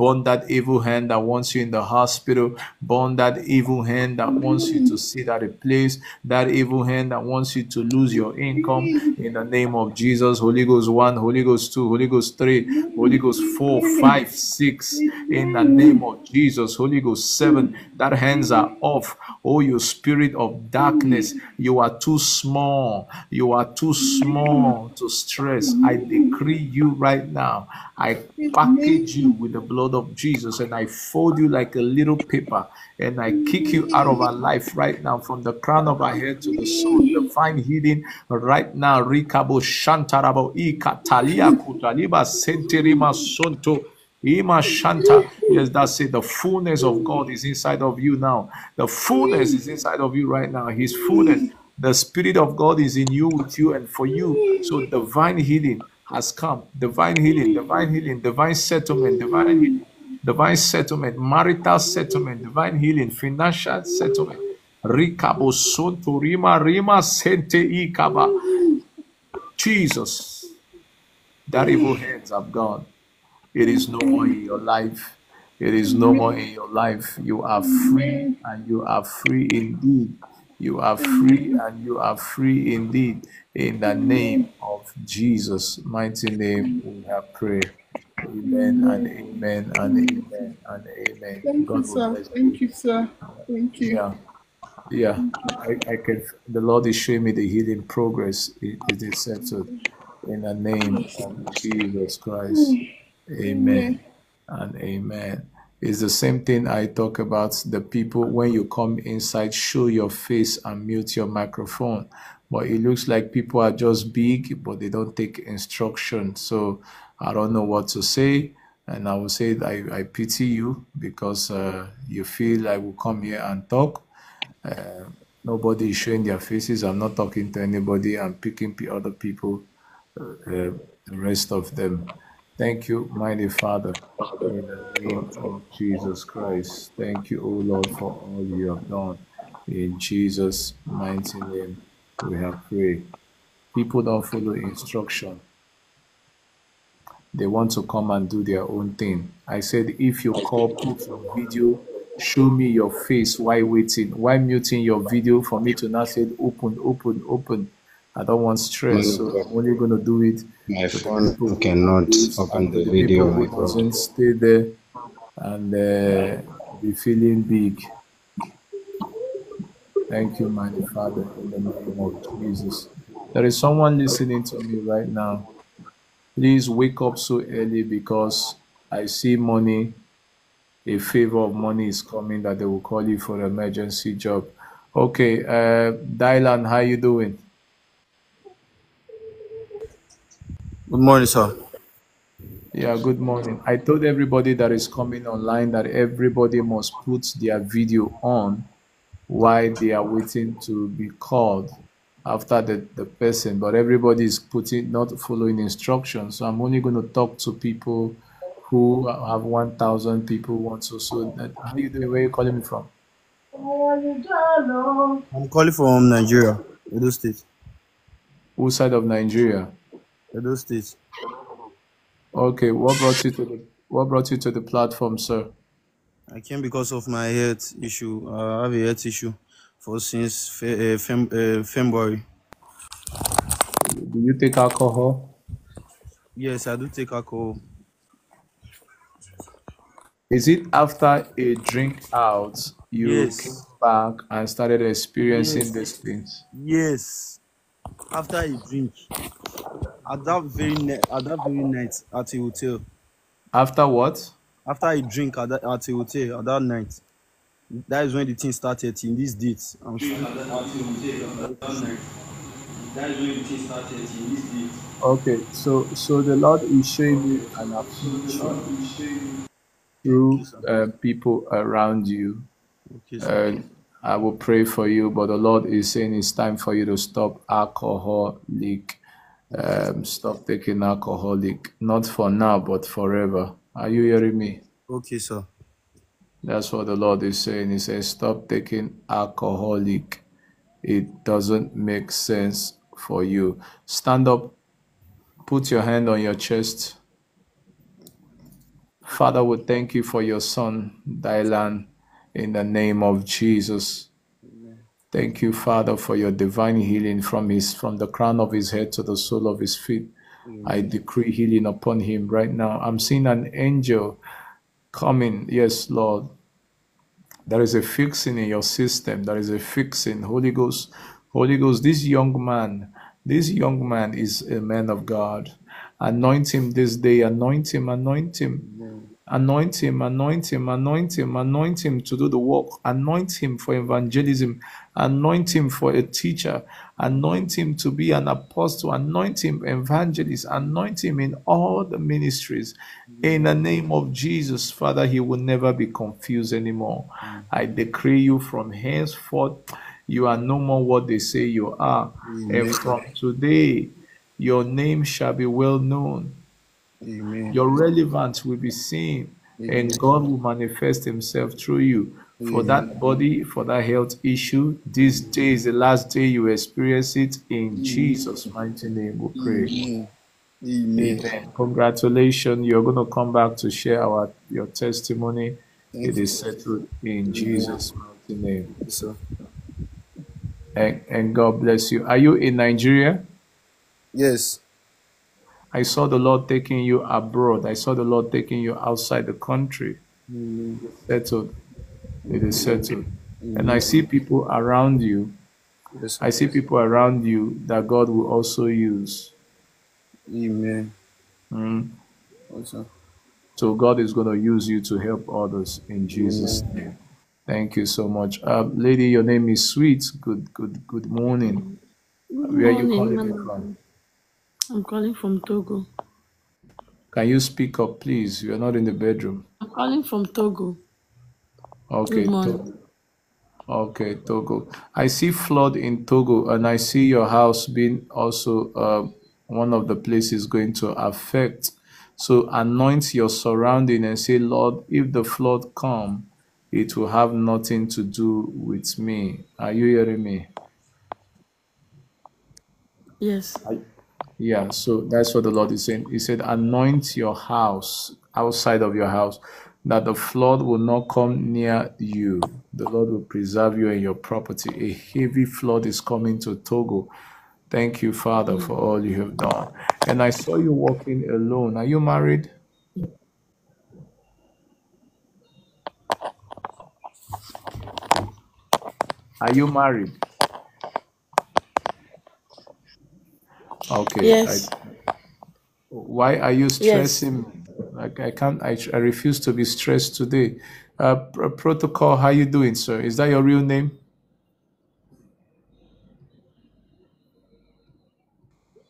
Burn that evil hand that wants you in the hospital. Burn that evil hand that wants you to sit at a place. That evil hand that wants you to lose your income. In the name of Jesus. Holy Ghost 1, Holy Ghost 2, Holy Ghost 3, Holy Ghost 4, 5, 6. In the name of Jesus. Holy Ghost 7. That hands are off. Oh, you spirit of darkness. You are too small. You are too small to stress. I decree you right now. I package you with the blood of Jesus and I fold you like a little paper and I kick you out of our life right now from the crown of our head to the soul. Divine healing right now. Rikabo Shantarabo Ikatalia Kutaliba Senterima Sonto. Ima Shanta. Yes, that's it. The fullness of God is inside of you now. The fullness is inside of you right now. His fullness. The Spirit of God is in you, with you, and for you. So divine healing has come. Divine healing, divine healing, divine settlement, divine healing, divine settlement, marital settlement, divine healing, financial settlement. Rikabo sonto rima rima sente ikaba. Jesus, that evil hands have gone. It is no more in your life. It is no more in your life. You are free and you are free indeed. You are free and you are free indeed. In the name of Jesus' mighty name, we have prayed. Amen and amen and amen and amen. Thank you, God will sir. you. Thank you, sir. Thank you. Yeah, yeah. I, I can. The Lord is showing me the healing progress. It, it is settled in the name of Jesus Christ. Hmm. Amen and amen. It's the same thing I talk about the people when you come inside, show your face and mute your microphone. But it looks like people are just big, but they don't take instruction. So I don't know what to say. And I will say I, I pity you because uh, you feel I will come here and talk. Uh, nobody is showing their faces. I'm not talking to anybody. I'm picking other people, uh, uh, the rest of them. Thank you, mighty Father, in the name of Jesus Christ. Thank you, O Lord, for all you have done. In Jesus' mighty name, we have prayed. People don't follow instruction. They want to come and do their own thing. I said, if you call, put your video, show me your face while waiting. Why muting your video for me to now say, open, open, open? I don't want stress, so I'm only going to do it My phone people cannot open the the video, my doesn't stay there and uh, be feeling big. Thank you, mighty Father, in the name of Jesus. There is someone listening to me right now. Please wake up so early because I see money, a favor of money is coming that they will call you for an emergency job. Okay, uh, Dylan, how you doing? Good morning, sir. Yeah, good morning. I told everybody that is coming online that everybody must put their video on while they are waiting to be called after the, the person, but everybody is putting not following instructions. So I'm only going to talk to people who have 1,000 people want to. So that, how you doing? Where you calling me from? I'm calling from Nigeria, Edo State. Whose side of Nigeria? Edo State. Okay, what brought you to the what brought you to the platform, sir? I came because of my health issue. Uh, I have a health issue for since fe- uh, Fem- uh, February. Do you take alcohol? Yes, I do take alcohol. Is it after a drink out you Yes. came back and started experiencing Yes. these things? Yes. After a drink, at that very night, at that very night at a hotel. After what? After a drink at, that, at a hotel at that night. That is when the thing started in this date. I'm sure. Okay, so so the Lord is showing you an affliction through uh, people around you. Okay, sir. And I will pray for you, but the Lord is saying it's time for you to stop alcoholic. Um, stop taking alcoholic, not for now, but forever. Are you hearing me? Okay, sir. That's what the Lord is saying. He says, Stop taking alcoholic. It doesn't make sense for you. Stand up, put your hand on your chest. Father, we thank you for your son, Dylan, in the name of Jesus. Thank you, Father, for your divine healing from his from the crown of his head to the sole of his feet. I mm. decree healing upon him right now. I'm seeing an angel coming. Yes, Lord. There is a fixing in your system. There is a fixing. Holy Ghost, Holy Ghost, this young man, this young man is a man of God. Anoint him this day. Anoint him. Anoint him. Anoint him, anoint him, anoint him, anoint him to do the work. Anoint him for evangelism. Anoint him for a teacher. Anoint him to be an apostle. Anoint him evangelist. Anoint him in all the ministries. In the name of Jesus, Father, he will never be confused anymore. I decree you from henceforth, you are no more what they say you are. And from today, your name shall be well known. Amen. Your relevance will be seen, and God will manifest Himself through you. For that body, for that health issue, this day is the last day you experience it. In Jesus' mighty name, we pray. Amen. Amen. Congratulations. You're going to come back to share our your testimony. It is settled in Jesus' mighty name. Sir. And, and God bless you. Are you in Nigeria? Yes. I saw the Lord taking you abroad. I saw the Lord taking you outside the country. Amen. Settled. It is settled. And I see people around you. Yes. I see people around you that God will also use. Amen. Mm. Yes, sir. So God is going to use you to help others in Jesus' name. Thank you so much. Uh, lady, your name is Sweet. Good, good, good morning. Good Where are you morning, calling man me from? God. I'm calling from Togo. Can you speak up, please? You are not in the bedroom. I'm calling from Togo. Okay, Togo. Okay, Togo. I see flood in Togo, and I see your house being also uh, one of the places going to affect. So anoint your surrounding and say, Lord, if the flood come, it will have nothing to do with me. Are you hearing me? Yes. Yeah, so that's what the Lord is saying. He said, Anoint your house outside of your house, that the flood will not come near you. The Lord will preserve you and your property. A heavy flood is coming to Togo. Thank you, Father, for all you have done. And I saw you walking alone. Are you married? Are you married? Okay. Yes. I, why are you Yes. stressing? Like I can't. I, I refuse to be stressed today. Uh, Pr- protocol. How you doing, sir? Is that your real name?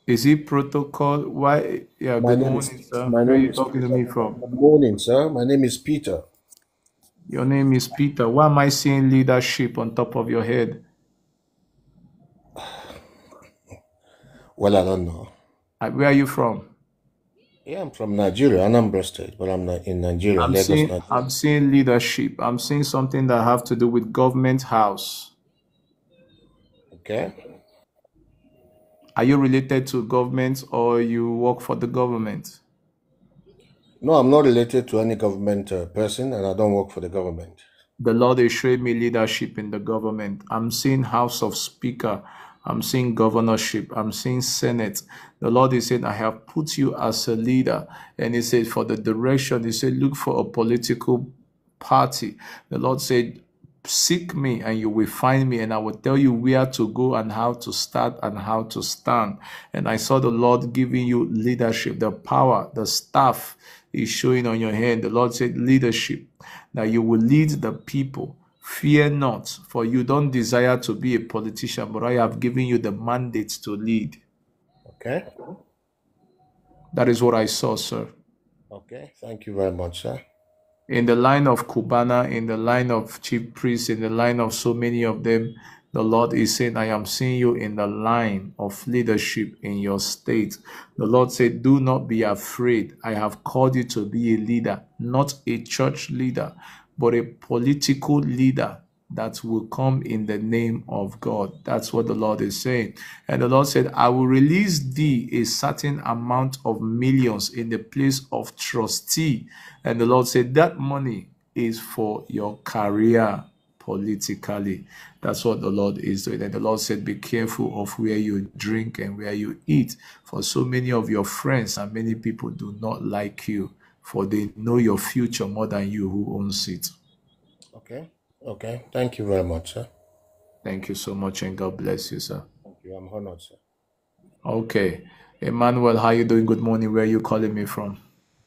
Is it protocol? Why? Yeah. My Good name is morning, sir. my Where are name you is talking to me from? Good morning, sir. My name is Peter. Your name is Peter. Why am I seeing leadership on top of your head? Well, I don't know. Uh, Where are you from? Yeah, I'm from Nigeria, Anambra State, but I'm not in Nigeria, I'm Lagos, seeing. Nigeria. I'm seeing leadership. I'm seeing something that have to do with government house. Okay. Are you related to government or you work for the government? No, I'm not related to any government uh, person, and I don't work for the government. The Lord is showing me leadership in the government. I'm seeing House of Speaker. I'm seeing governorship. I'm seeing Senate. The Lord is saying, I have put you as a leader. And He said, for the direction, He said, look for a political party. The Lord said, Seek me and you will find me, and I will tell you where to go and how to start and how to stand. And I saw the Lord giving you leadership, the power, the staff is showing on your hand. The Lord said, Leadership, that you will lead the people Fear not, for you don't desire to be a politician, but I have given you the mandate to lead. Okay. That is what I saw, sir. Okay. Thank you very much, sir. In the line of Cubana, in the line of chief priests, in the line of so many of them, the Lord is saying, I am seeing you in the line of leadership in your state. The Lord said, Do not be afraid. I have called you to be a leader, not a church leader, but a political leader that will come in the name of God. That's what the Lord is saying. And the Lord said, I will release thee a certain amount of millions in the place of trustee. And the Lord said, That money is for your career politically. That's what the Lord is doing. And the Lord said, Be careful of where you drink and where you eat. For so many of your friends and many people do not like you, for they know your future more than you who owns it. Okay. Okay. Thank you very much, sir. Thank you so much and God bless you, sir. Thank you. I'm honored, sir. Okay. Emmanuel, how you doing? Good morning. Where are you calling me from?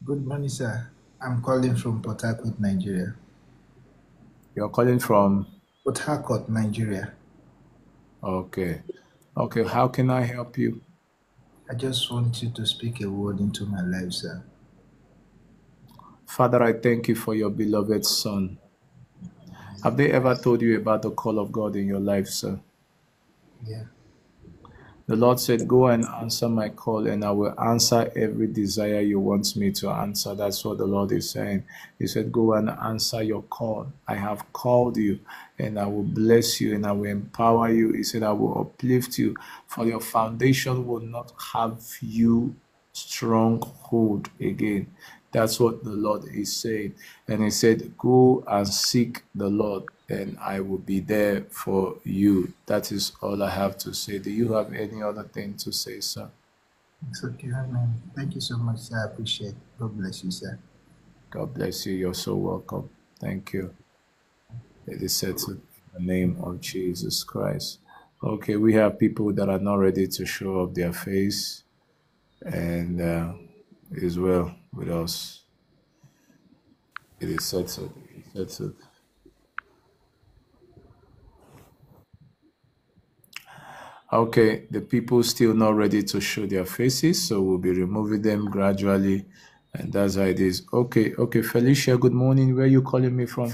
Good morning, sir. I'm calling from Port Harcourt, Nigeria. You're calling from Port Harcourt, Nigeria. Okay. Okay, how can I help you? I just want you to speak a word into my life, sir. Father, I thank you for your beloved son. Have they ever told you about the call of God in your life, sir? Yeah. The Lord said, Go and answer my call, and I will answer every desire you want me to answer. That's what the Lord is saying. He said, Go and answer your call. I have called you, and I will bless you, and I will empower you. He said, I will uplift you, for your foundation will not have you stronghold again. That's what the Lord is saying. And He said, Go and seek the Lord, and I will be there for you. That is all I have to say. Do you have any other thing to say, sir? It's okay, man. Thank you so much, sir. I appreciate it. God bless you, sir. God bless you. You're so welcome. Thank you. It is said to the name of Jesus Christ. Okay, we have people that are not ready to show up their face, and uh, is well with us. It is settled. Settled. Okay, the people still not ready to show their faces, so we'll be removing them gradually, and that's how it is. Okay, okay, Felicia. Good morning. Where are you calling me from?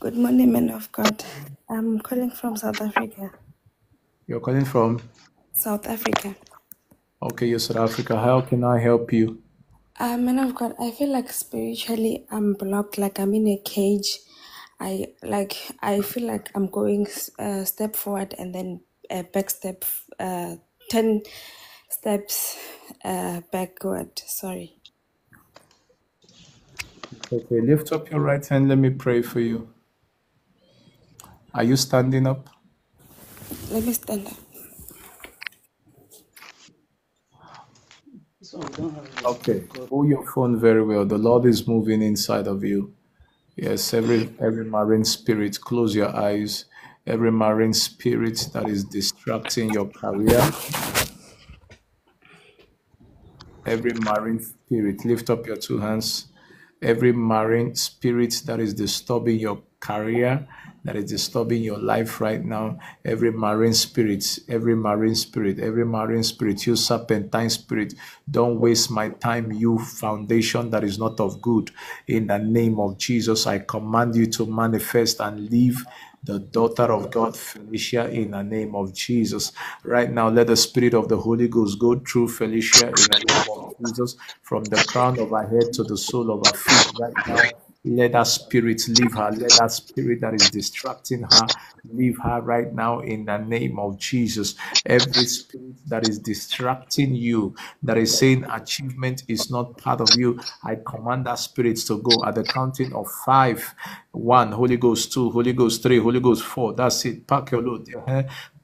Good morning, men of God. I'm calling from South Africa. You're calling from? South Africa. Okay, you're South Africa. How can I help you? Uh, man of God, I feel like spiritually I'm blocked, like I'm in a cage. I like I feel like I'm going a step forward and then a back step, uh, ten steps uh, backward. Sorry. Okay, lift up your right hand. Let me pray for you. Are you standing up? Let me stand up. Okay. Hold your phone very well. The Lord is moving inside of you. Yes, every every marine spirit, close your eyes. Every marine spirit that is distracting your career, every marine spirit, lift up your two hands. Every marine spirit that is disturbing your career, that is disturbing your life right now, every marine spirit, every marine spirit, every marine spirit, you serpentine spirit, don't waste my time, you foundation that is not of good. In the name of Jesus, I command you to manifest and leave the daughter of God, Felicia, in the name of Jesus. Right now, let the Spirit of the Holy Ghost go through Felicia in the name of Jesus, from the crown of her head to the sole of her feet. Right now, let that spirit leave her. Let that spirit that is distracting her leave her right now in the name of Jesus. Every spirit that is distracting you, that is saying achievement is not part of you, I command that spirit to go at the counting of five. One, Holy Ghost, two, Holy Ghost, three, Holy Ghost, four. That's it. Pack your load.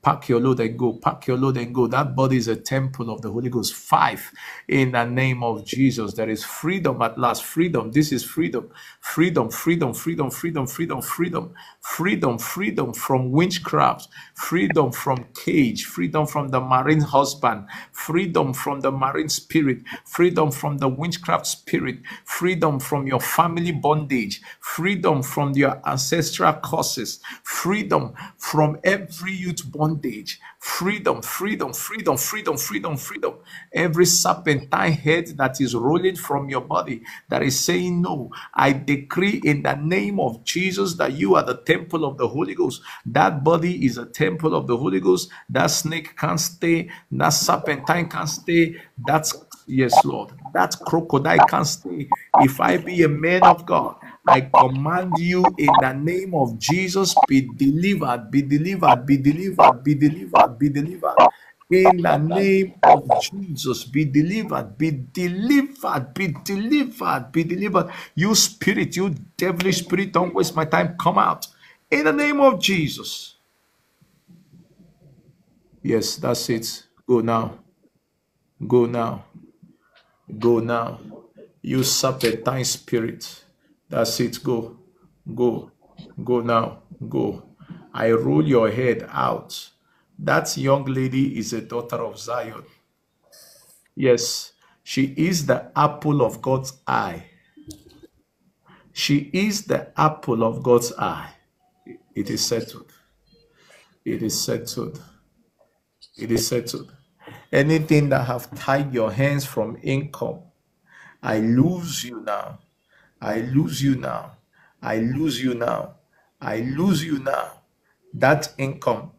Pack your load and go. Pack your load and go. That body is a temple of the Holy Ghost. Five. In the name of Jesus. There is freedom at last. Freedom. This is freedom. Freedom, freedom, freedom, freedom, freedom, freedom. Freedom, freedom from witchcraft. Freedom from cage. Freedom from the marine husband. freedom from the marine spirit, freedom from the witchcraft spirit, freedom from your family bondage, freedom from your ancestral curses, freedom from every youth bondage, advantage freedom, freedom, freedom, freedom, freedom, freedom. Every serpentine head that is rolling from your body that is saying no, I decree in the name of Jesus that you are the temple of the Holy Ghost. That body is a temple of the Holy Ghost. That snake can't stay, that serpentine can't stay. That's yes, Lord. That crocodile can't stay. If I be a man of God, I command you in the name of Jesus, be delivered, be delivered, be delivered, be delivered, be delivered. In the name of Jesus, be delivered, be delivered, be delivered, be delivered. You spirit, you devilish spirit, don't waste my time. Come out. In the name of Jesus. Yes, that's it. Go now. Go now. Go now. You serpentine spirit. That's it. Go. Go. Go now. Go. I roll your head out. That young lady is a daughter of Zion. Yes, she is the apple of God's eye. She is the apple of God's eye. It is settled. It is settled. It is settled. Anything that have tied your hands from income, I lose you now. I lose you now. I lose you now. I lose you now. That income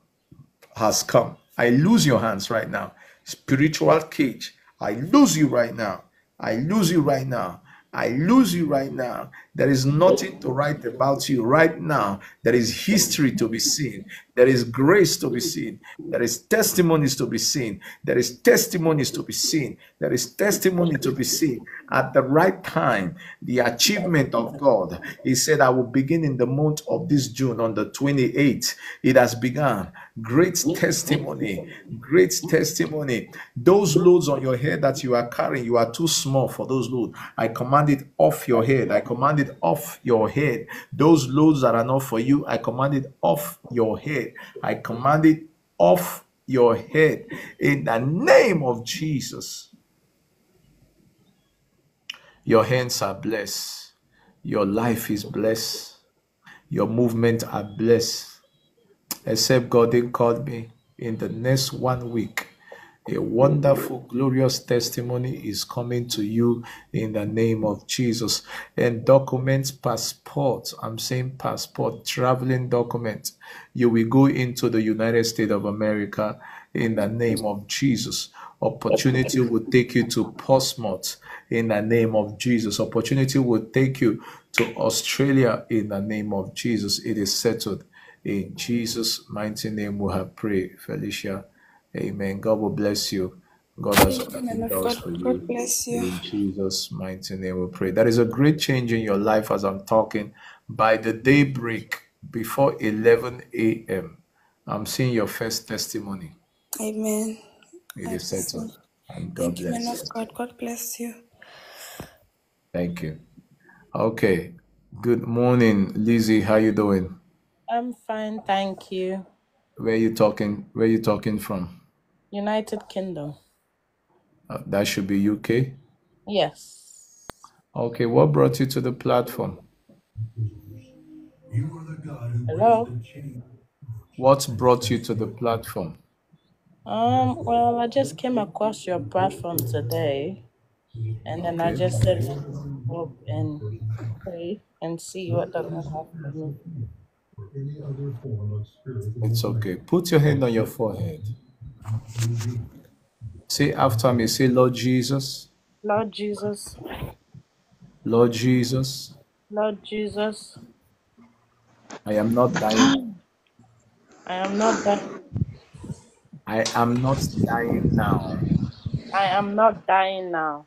has come. I lose your hands right now. Spiritual cage. I lose you right now. I lose you right now. I lose you right now. There is nothing to write about you right now. There is history to be seen. There is grace to be seen. There is testimonies to be seen. There is testimonies to be seen. There is testimony to be seen. At the right time, the achievement of God. He said, I will begin in the month of this June on the 28th. It has begun. Great testimony. Great testimony. Those loads on your head that you are carrying, you are too small for those loads. I command it off your head. I command it off your head. Those loads that are not for you, I command it off your head. I command it off your head in the name of Jesus. Your hands are blessed. Your life is blessed. Your movement are blessed. Except God didn't call me in the next one week. A wonderful, glorious testimony is coming to you in the name of Jesus. And documents, passport, I'm saying passport, traveling document. You will go into the United States of America in the name of Jesus. Opportunity will take you to Portsmouth in the name of Jesus. Opportunity will take you to Australia in the name of Jesus. It is settled. In Jesus' mighty name, we have prayed, Felicia. Amen. God will bless you. God has Thank you, opened doors God. for you. God bless you. In Jesus' mighty name, we pray. There is a great change in your life as I'm talking. By the daybreak, before 11 a.m., I'm seeing your first testimony. Amen. It I is settled. And God Thank you, man bless of you. God. God bless you. Thank you. Okay. Good morning, Lizzie. How you doing? I'm fine, thank you. Where you talking? Where you talking from? United Kingdom. Uh, that should be UK. Yes. Okay. What brought you to the platform? Hello. What brought you to the platform? Um, well, I just came across your platform today, and then I Okay. just said, let me go up and pray and see what has for me. It's okay. Put your hand on your forehead. Say after me. Say, Lord Jesus, Lord Jesus, Lord Jesus, Lord Jesus, I am not dying. I am not dying. I am not dying now. I am not dying now.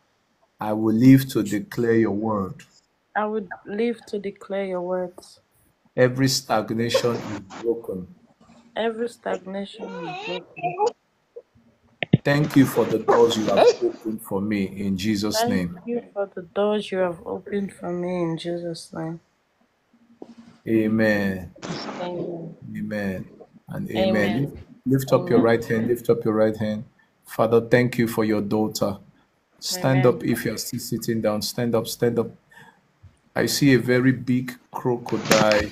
I will live to declare your word. I would live to declare your words. Every stagnation is broken. Every stagnation is broken. Thank you for the doors you have opened for me in Jesus' Thank name. Thank you for the doors you have opened for me in Jesus' name. Amen. Amen. Amen. And amen. Amen. Lift, up your right hand. Lift up your right hand. Father, thank you for your daughter. Stand Amen. up if you are still sitting down. Stand up, stand up. I see a very big crocodile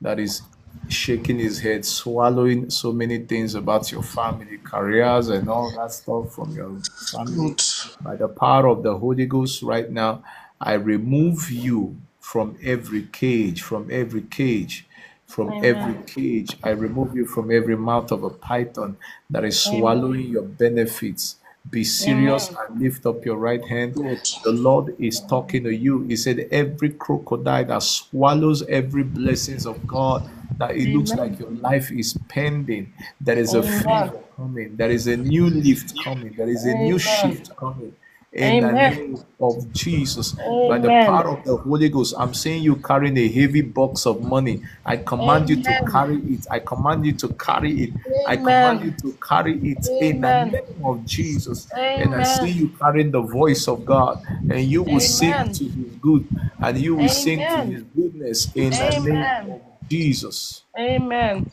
that is shaking his head, swallowing so many things about your family, careers, and all that stuff from your family. By the power of the Holy Ghost, right now, I remove you from every cage, from every cage, from every cage. I remove you from every mouth of a python that is Amen. swallowing your benefits. Be serious Amen. and lift up your right hand. The Lord is talking to you. He said, Every crocodile that swallows every blessings of God, that it looks like your life is pending. There is a Amen. favor coming. There is a new lift coming. There is a new shift coming. In the name of Jesus, by the power of the Holy Ghost, I'm saying you carrying a heavy box of money. I command you to carry it. I command you to carry it. I command you to carry it in the name of Jesus. And I see you carrying the voice of God, and you will sing to His good, and you will sing to His goodness in the name Amen. of Jesus. Amen.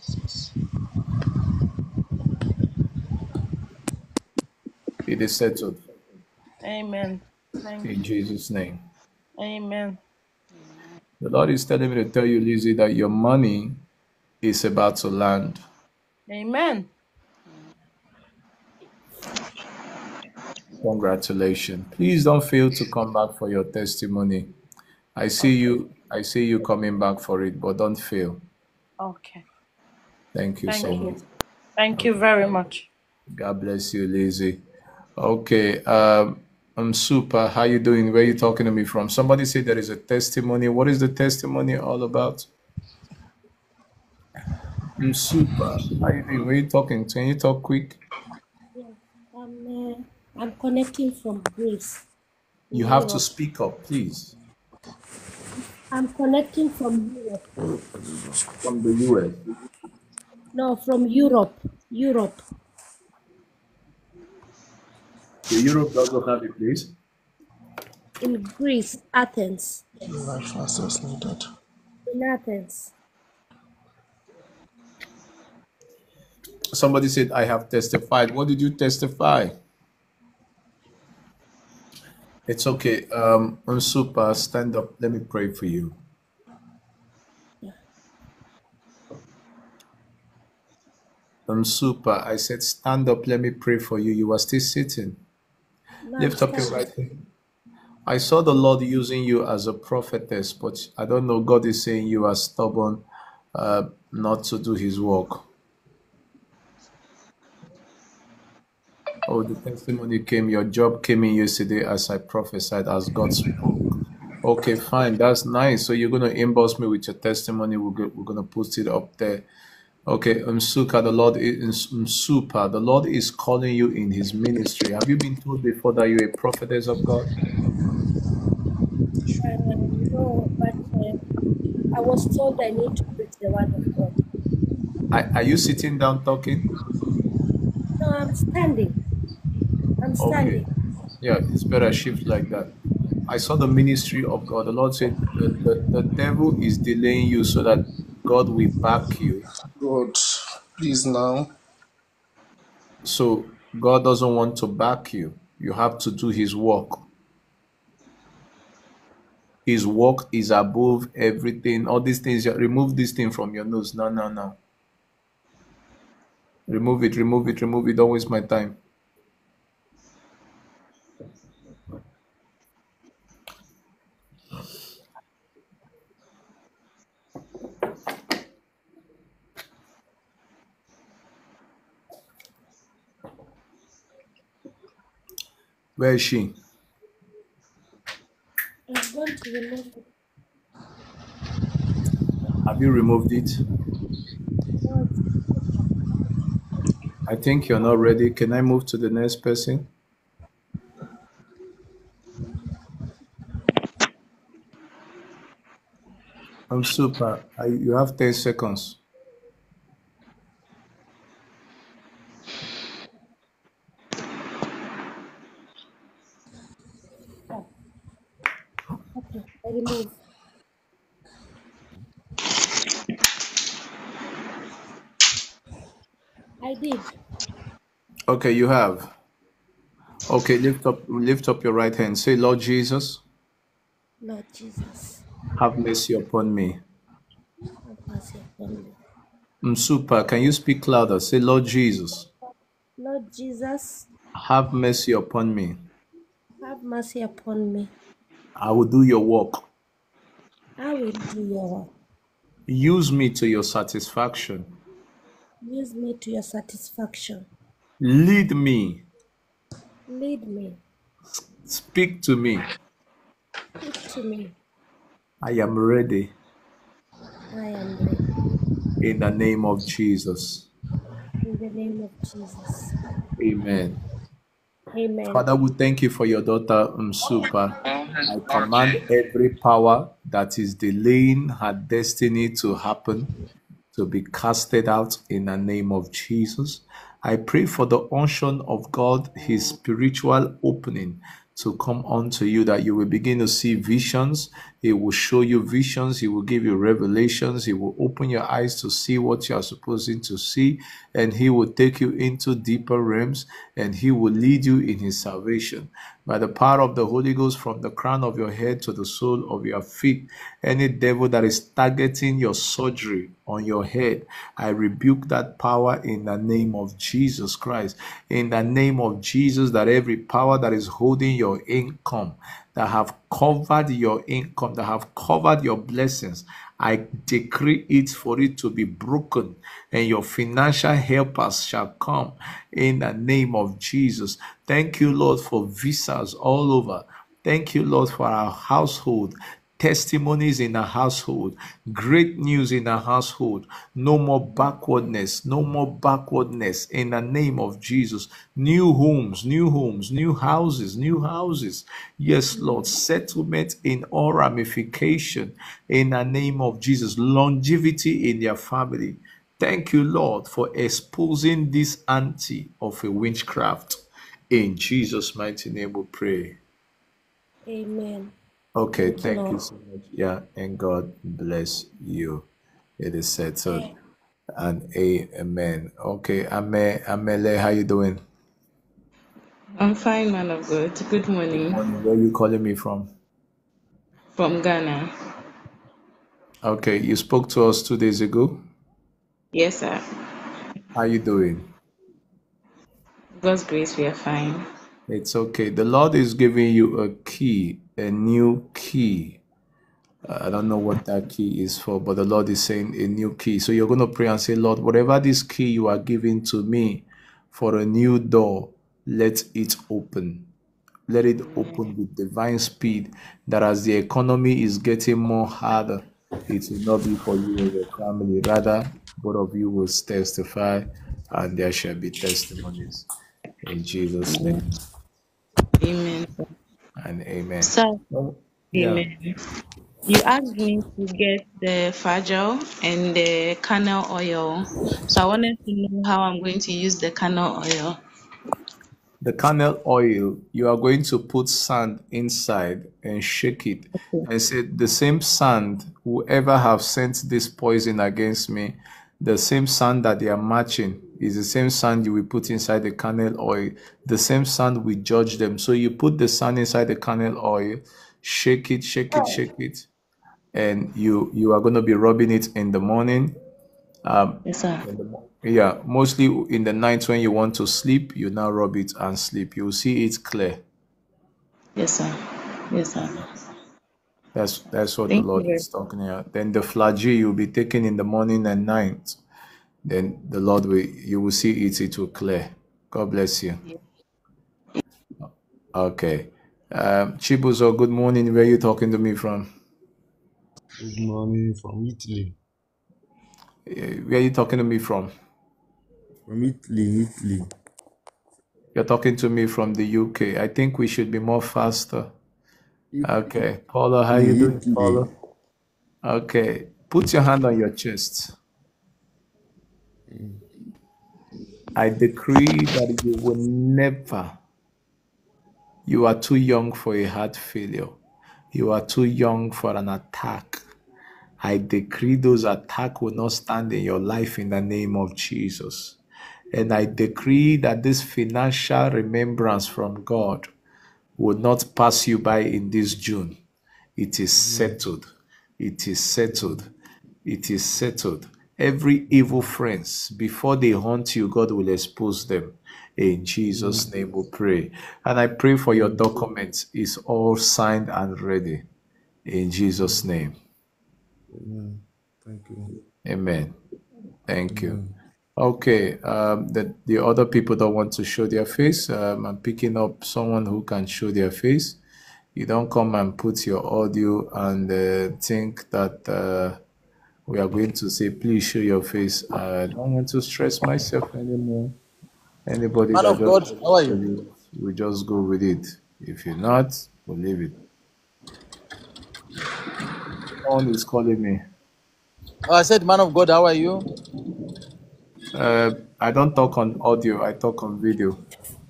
It is settled Amen. Thank in. Jesus' name. Amen. The Lord is telling me to tell you, Lizzie, that your money is about to land. Amen. Congratulations. Please don't fail to come back for your testimony. I see you. I see you coming back for it, but don't fail. Okay. Thank you Thank so you. much. Thank you very much. God bless you, Lizzie. Okay. Um, I'm super. How you doing? Where you talking to me from? Somebody said there is a testimony. What is the testimony all about? I'm super. How you doing? Where you talking? Can you talk quick? Yes, I'm, uh, I'm connecting from Greece You have to speak up, please. I'm connecting from Europe. From the US. No, from Europe. Europe. The Europe doesn't have a place. In Greece, Athens. Life access needed. In Athens. Somebody said, I have testified. What did you testify? It's okay. Um, super. Stand up. Let me pray for you. Super. I said, stand up. Let me pray for you. You are still sitting. No, Lift up your right hand. I saw the Lord using you as a prophetess, but I don't know. God is saying you are stubborn uh, not to do His work. Oh, the testimony came. Your job came in yesterday as I prophesied, as God spoke. Okay, fine. That's nice. So you're gonna inbox me with your testimony. We're, go- we're gonna post it up there. Okay, Umsuka, the Lord is Umsupa. The Lord is calling you in His ministry. Have you been told before that you're a prophetess of God? No, but uh, I was told I need to preach the word of God. Are, are you sitting down talking? No, I'm standing. I'm Okay. Yeah, it's better shift like that. I saw the ministry of God. The Lord said the, the, the devil is delaying you so that God will back you. God, please now. So God doesn't want to back you. You have to do his work. His work is above everything. All these things, remove this thing from your nose. No, no, no. Remove it, remove it, remove it. Don't waste my time. Where is she? I'm going to remove it. Have you removed it? No, I think you're not ready. Can I move to the next person? I'm super. I, you have 10 seconds. Remove. I did. Okay, you have. Okay, lift up lift up your right hand. Say, Lord Jesus, Lord Jesus, have mercy upon me. have mercy upon me. Msupa, can you speak louder? Say, Lord Jesus, Lord Jesus, have mercy upon me. have mercy upon me. I will do your work. I will do your work. Use me to your satisfaction. Use me to your satisfaction. Lead me. Lead me. Speak to me. Speak to me. I am ready I am ready. in the name of Jesus. In the name of Jesus. Amen. Amen. Father, we thank you for your daughter Msupa. I command every power that is delaying her destiny to happen to be casted out in the name of Jesus. I pray for the unction of God, his spiritual opening to come unto you that you will begin to see visions. He will show you visions. He will give you revelations. He will open your eyes to see what you are supposed to see. And he will take you into deeper realms and he will lead you in his salvation. By the power of the Holy Ghost, from the crown of your head to the sole of your feet, any devil that is targeting your surgery on your head, I rebuke that power in the name of Jesus Christ. In the name of Jesus, that every power that is holding your income, that have covered your income, that have covered your blessings, I decree it for it to be broken, and your financial helpers shall come in the name of Jesus. Thank you, Lord, for visas all over. Thank you, Lord, for our household. Testimonies in our household, great news in our household, no more backwardness, no more backwardness in the name of Jesus. New homes, new homes, new houses, new houses. Yes, Lord, settlement in all ramification in the name of Jesus, longevity in their family. Thank you, Lord, for exposing this anti of a witchcraft. In Jesus' mighty name we pray. Amen. Okay, Thank you, thank you Lord. so much. Yeah, and God bless you. It is settled. And amen. Okay, Ame, Amele, how you doing? I'm fine, man of God. Good Good morning morning. Where you calling me from? from Ghana. Okay, you spoke to us two days ago. Yes, sir. How you doing? God's grace, we are fine. It's okay. The Lord is giving you a key, a new key. Uh, I don't know what that key is for, but the Lord is saying a new key. So you're going to pray and say, Lord, whatever this key you are giving to me for a new door, let it open. Let it open with divine speed. That as the economy is getting more harder, it will not be for you and your family. Rather, both of you will testify, and there shall be testimonies. In Jesus' name, Amen. and amen. So, Oh, yeah. amen. You asked me to get the Flagyl and the canola oil. So I wanted to know how I'm going to use the canola oil. The kernel oil, you are going to put sand inside and shake it and say, The same sand, whoever have sent this poison against me, the same sand that they are matching is the same sand you will put inside the kernel oil. The same sand will judge them. So you put the sand inside the kernel oil, shake it, shake it, shake it, and you you are going to be rubbing it in the morning. Um, Yes, sir. in the yeah, mostly in the night when you want to sleep, you now rub it and sleep. You'll see it clear. Yes, sir. Yes, sir. That's that's what the Thank you Lord very is talking about. Then the Flagyl you'll be taking in the morning and night. Then the Lord will you will see it, it will clear. God bless you. Okay. Um Chibuzo, good morning. Where are you talking to me from? Good morning from Italy. Eh, Where you talking to me from? From Italy, Italy. You're talking to me from the UK. I think we should be more faster. Okay. Paula, how you doing. Paula? Okay. Put your hand on your chest. I decree that you will never, you are too young for a heart failure. You are too young for an attack. I decree those attacks will not stand in your life in the name of Jesus. And I decree that this financial remembrance from God will not pass you by in this June. It is settled. It is settled. It is settled. Every evil friends, before they haunt you, God will expose them. In Jesus' name we pray. And I pray for your documents. It's all signed and ready. In Jesus' name. Amen. Thank you. Amen. Thank you. Okay, um, the, the other people don't want to show their face. Um, I'm picking up someone who can show their face. You don't come and put your audio and uh, think that uh, we are going to say, please show your face. I don't want to stress myself anymore. Anybody Man of God, how are you? we just go with it. If you're not, we'll leave it. Someone is calling me. Oh, I said, man of God, how are you? Uh, I don't talk on audio. I talk on video.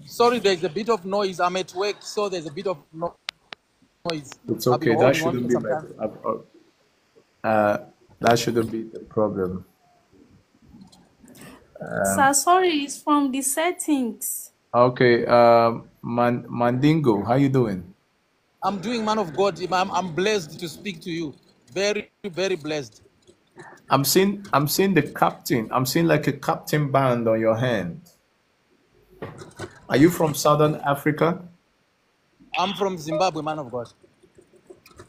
Sorry, there's a bit of noise. I'm at work, so there's a bit of no- noise. It's okay. That shouldn't be my. Uh, that shouldn't be the problem. Um, Sir, sorry, it's from the settings. okay. Um, Man- Mandingo, how you doing? I'm doing, man of God. I'm, I'm blessed to speak to you. Very, very blessed. I'm seeing. I'm seeing the captain. I'm seeing like a captain band on your hand. Are you from Southern Africa? I'm from Zimbabwe, man of God.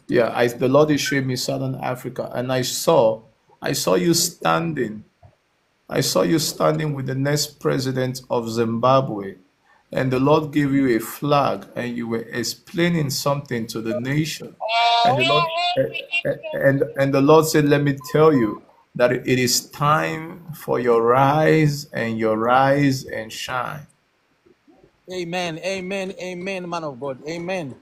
Yeah. I, the Lord is showing me Southern Africa, and I saw. I saw you standing. I saw you standing with the next president of Zimbabwe, and the Lord gave you a flag, and you were explaining something to the nation. And the Lord, and and the Lord said, "Let me tell you that it is time for your rise and your rise and shine." Amen, amen, amen, man of God. Amen.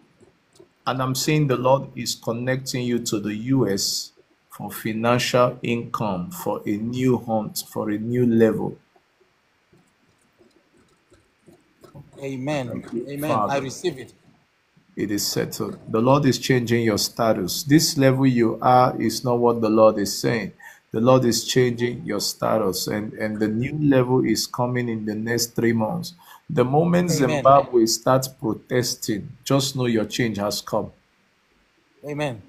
And I'm saying the Lord is connecting you to the US for financial income, for a new hunt, for a new level. Amen. Thank you, Amen. I receive it. It is settled. The Lord is changing your status. This level you are is not what the Lord is saying. The Lord is changing your status, and, and the new level is coming in the next three months. The moment Amen. Zimbabwe starts protesting, just know your change has come. Amen.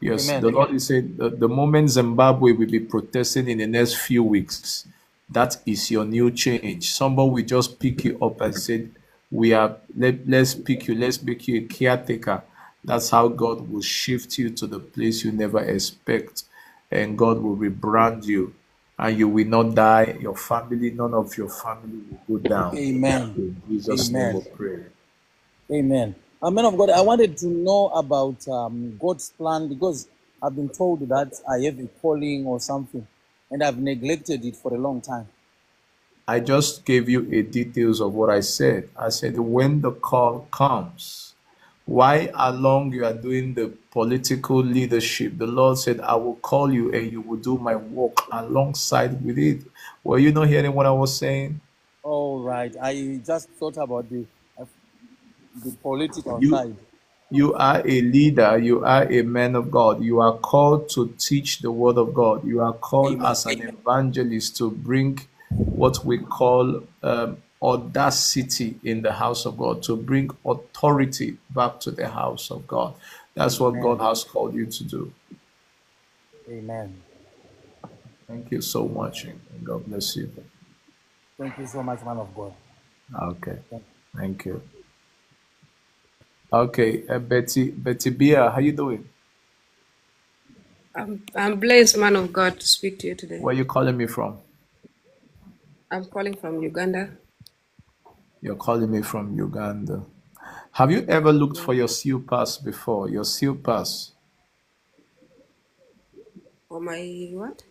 Yes, Amen. the Lord is saying the, the moment Zimbabwe will be protesting in the next few weeks, that is your new change. Somebody will just pick you up and say, We are let, let's pick you, let's make you a caretaker. That's how God will shift you to the place you never expect. And God will rebrand you. And you will not die. Your family, none of your family will go down. Amen. In Jesus' name Amen. we pray. Amen. Uh, man of God, I wanted to know about um, God's plan because I've been told that I have a calling or something, and I've neglected it for a long time. I just gave you a details of what I said. I said when the call comes, why along you are doing the political leadership, the Lord said, I will call you and you will do my work alongside with it. Were you not hearing what I was saying? All right. I just thought about the uh, the political You side. you are a leader, you are a man of God, you are called to teach the word of God, you are called Amen. as an evangelist to bring what we call um, audacity in the house of God, to bring authority back to the house of God. That's what God has called you to do. Amen. Thank you so much, and God bless you. Thank you so much, man of God. Okay, Thank- thank you. Okay, uh, Betty, Betty Bia, how you doing? I'm, I'm blessed, man of God, to speak to you today. Where are you calling me from? I'm calling from Uganda. You're calling me from Uganda. Have you ever looked for your seal pass before? Your seal pass. For my what?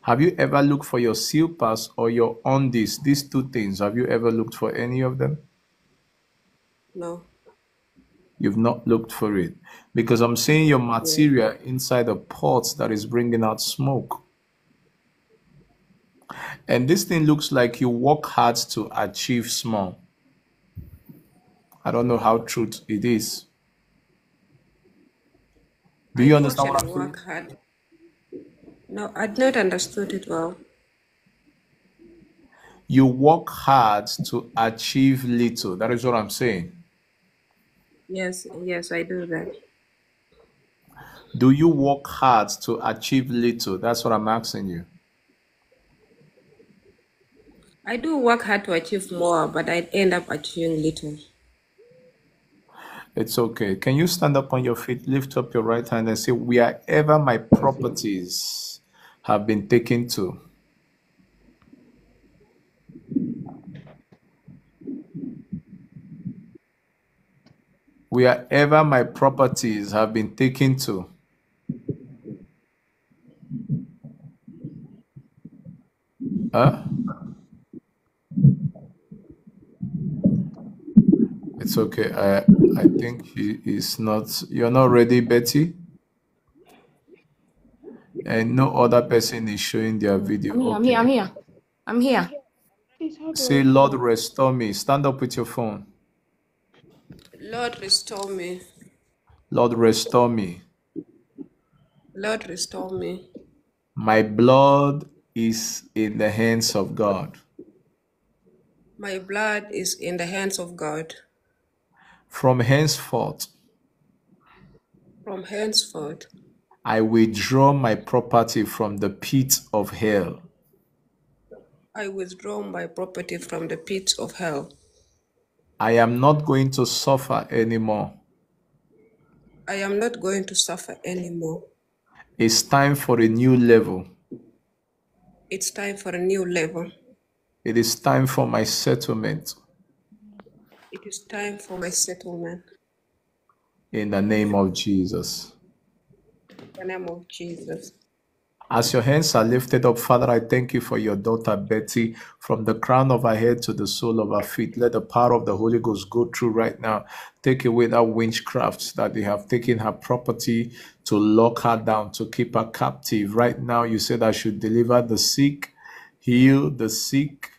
Have you ever looked for your seal pass or your undies? These two things. Have you ever looked for any of them? No. You've not looked for it because I'm seeing your material inside a pot that is bringing out smoke. And this thing looks like you work hard to achieve small. I don't know how true it is. Do you do understand what I'm saying? work hard. No, I'd not understood it well. You work hard to achieve little. That is what I'm saying. Yes, yes, I do that. Do you work hard to achieve little? That's what I'm asking you. I do work hard to achieve more, but I end up achieving little. It's okay. Can you stand up on your feet, lift up your right hand, and say, Wherever my properties have been taken to, wherever my properties have been taken to, huh? It's okay. I I think he is not. You're not ready, Betty, and no other person is showing their video. I'm here, I'm here, Okay. I'm here. I'm here. Say, Lord, restore me. Stand up with your phone. Lord, restore me. Lord, restore me. Lord, restore me. My blood is in the hands of God. My blood is in the hands of God. From henceforth, From henceforth, I withdraw my property from the pit of hell. I withdraw my property from the pit of hell. I am not going to suffer anymore. I am not going to suffer anymore. It's time for a new level. It's time for a new level. It is time for my settlement It is time for my settlement. in the name of Jesus. In the name of Jesus. As your hands are lifted up, Father, I thank you for your daughter Betty, from the crown of her head to the sole of her feet. Let the power of the Holy Ghost go through right now. Take away that witchcraft that they have taken her property to lock her down, to keep her captive. Right now, you said I should deliver the sick, heal the sick,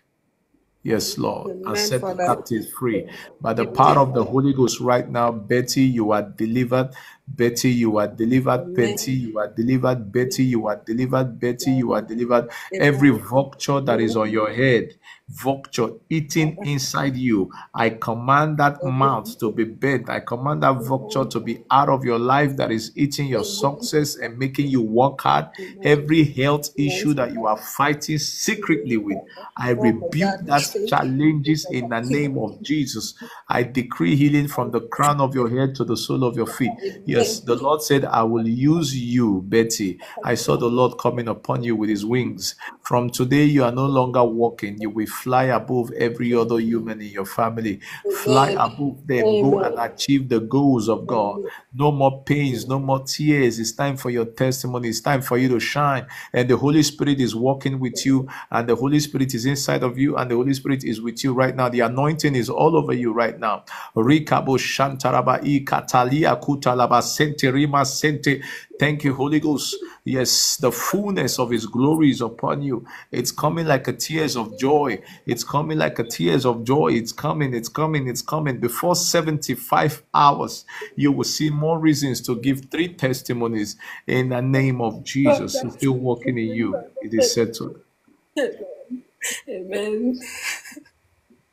Yes, Lord, and Amen, set the Father. captives free. By the power of the Holy Ghost, right now, Betty, you are delivered. Betty, you are delivered. Betty, you are delivered. Betty, you are delivered. Betty, you are delivered. Every vulture that is on your head, vulture eating inside you, I command that mouth to be bent. I command that vulture to be out of your life that is eating your success and making you work hard. Every health issue that you are fighting secretly with, I rebuke that challenges in the name of Jesus. I decree healing from the crown of your head to the sole of your feet. Yes, the Lord said, I will use you, Betty. I saw the Lord coming upon you with his wings. From today, you are no longer walking. You will fly above every other human in your family. Fly above them. Go and achieve the goals of God. No more pains, no more tears. It's time for your testimony. It's time for you to shine. And the Holy Spirit is walking with you, and the Holy Spirit is inside of you, and the Holy Spirit is with you right now. The anointing is all over you right now. Rikabo shantaraba i katalia kutalaba sente rima sente. Thank you, Holy Ghost. Yes, the fullness of His glory is upon you. It's coming like a tears of joy. It's coming like a tears of joy. It's coming, it's coming, it's coming. Before 75 hours, you will see more reasons to give three testimonies in the name of Jesus. He's still working in you. It is settled. Amen.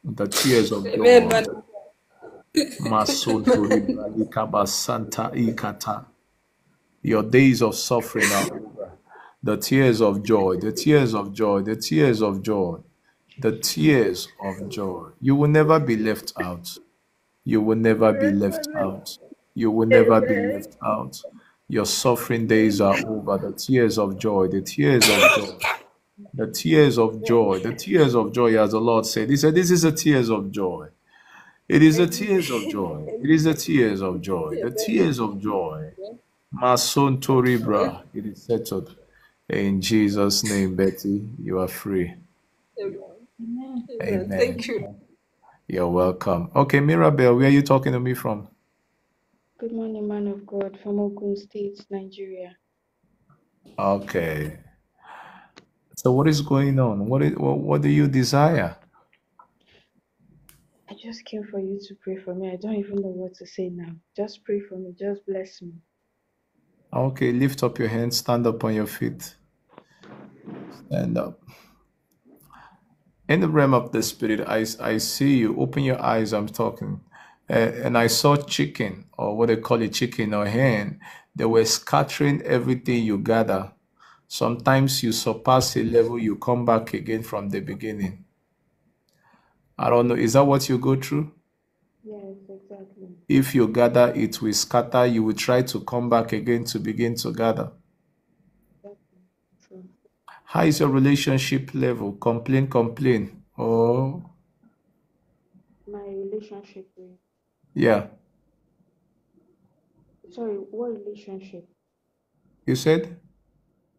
The tears of Amen. joy. But Masoto Santa Ikata. Your days of suffering are over. The tears of joy, the tears of joy, the tears of joy, the tears of joy. You will never be left out. You will never be left out. You will never be left out. Your suffering days are over. The tears of joy, the tears of joy, the tears of joy, the tears of joy, as the Lord said. He said, This is the tears of joy. It is the tears of joy. It is the tears of joy. The tears of joy. Mason Toribra. It is settled. In Jesus' name, Betty, you are free. Amen. Amen. Thank you. You're welcome. Okay, Mirabel, where are you talking to me from? Good morning, man of God, from Ogun State, Nigeria. Okay. So what is going on? What is what, what do you desire? I just came for you to pray for me. I don't even know what to say now. Just pray for me. Just bless me. Okay, lift up your hands, stand up on your feet. Stand up. In the realm of the spirit, I, I see you. Open your eyes. I'm talking. Uh, and I saw chicken, or what they call it, chicken or hen. They were scattering everything you gather. Sometimes you surpass a level, you come back again from the beginning. I don't know. Is that what you go through? If you gather, it will scatter. You will try to come back again to begin to gather. How is your relationship level? Complain, complain. Oh, My relationship with yeah. sorry, what relationship? You said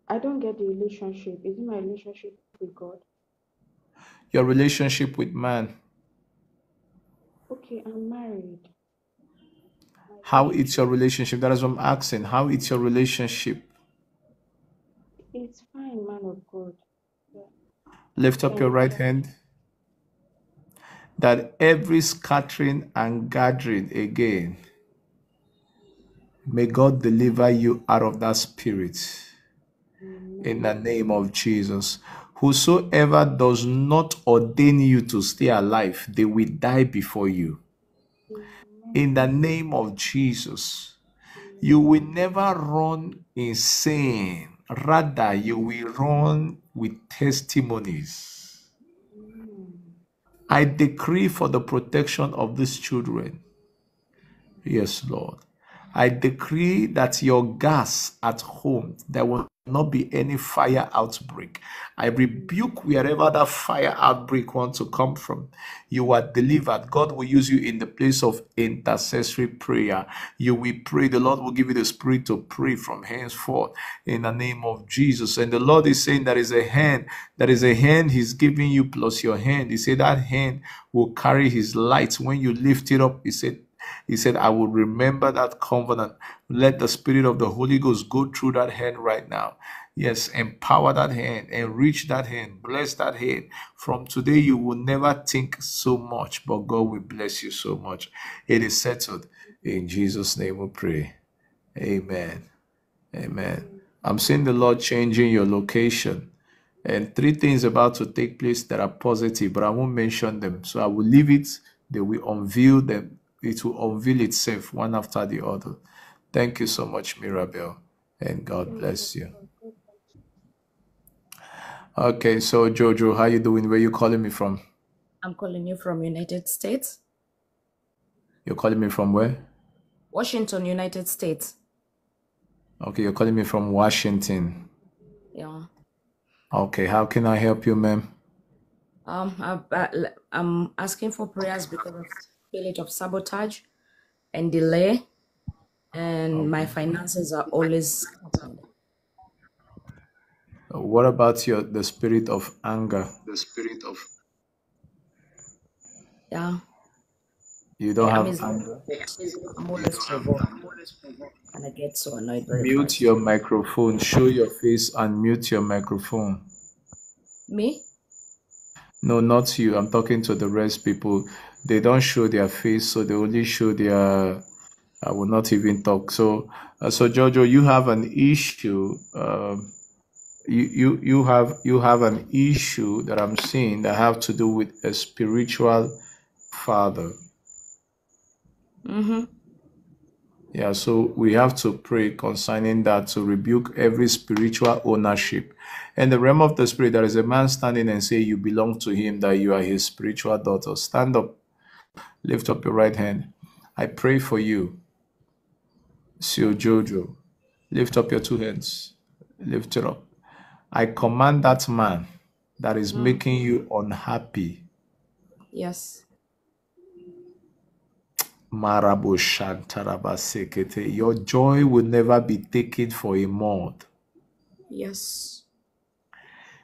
I don't get the relationship. Is it my relationship with God? your relationship with man. Okay, I'm married. How it's your relationship? That is what I'm asking. How it's your relationship? It's fine, man of God. Lift up your right hand. That every scattering and gathering again, may God deliver you out of that spirit in the name of Jesus. Whosoever does not ordain you to stay alive, they will die before you. In the name of Jesus, you will never run insane. Rather, you will run with testimonies. I decree for the protection of these children. Yes, Lord. I decree that your gas at home, there will not be any fire outbreak. I rebuke wherever that fire outbreak wants to come from. You are delivered. God will use you in the place of intercessory prayer. You will pray. The Lord will give you the spirit to pray from henceforth in the name of Jesus. And the Lord is saying there is a hand, there is a hand He's giving you plus your hand. He said that hand will carry His light when you lift it up. He said, he said, I will remember that covenant. Let the Spirit of the Holy Ghost go through that hand right now. Yes, empower that hand, enrich that hand, bless that hand. From today, you will never think so much, but God will bless you so much. It is settled. In Jesus' name we pray. Amen. Amen. I'm seeing the Lord changing your location. And three things about to take place that are positive, but I won't mention them. So I will leave it. They will unveil them. It will unveil itself one after the other. Thank you so much, Mirabel. And God bless you. Okay, so Jojo, how you doing? Where you calling me from? I'm calling you from United States, You're calling me from where? Washington, United States. Okay, you're calling me from Washington. Yeah. Okay, how can I help you, ma'am? Um, I, I, I'm asking for prayers because of spirit of sabotage and delay, and my finances are always scattered. Uh, what about your the spirit of anger? The spirit of yeah. You don't Yeah, I'm have anger? I'm always provoked, and I get so annoyed very Mute fast. your microphone. Show your face and mute your microphone. Me? No, not you. I'm talking to the rest people. They don't show their face, so they only show their. I will not even talk. So, uh, so Jojo, you have an issue. Um, you you you have you have an issue that I'm seeing that have to do with a spiritual father. Mm-hmm. Yeah, so we have to pray concerning that to rebuke every spiritual ownership. In the realm of the spirit, there is a man standing and say, You belong to him, that you are his spiritual daughter. Stand up, lift up your right hand. I pray for you, Sio Jojo. Lift up your two hands. Lift it up. I command that man that is Mm. making you unhappy. Yes. Marabo Shantaraba Sekete. Your joy will never be taken for a moth. Yes.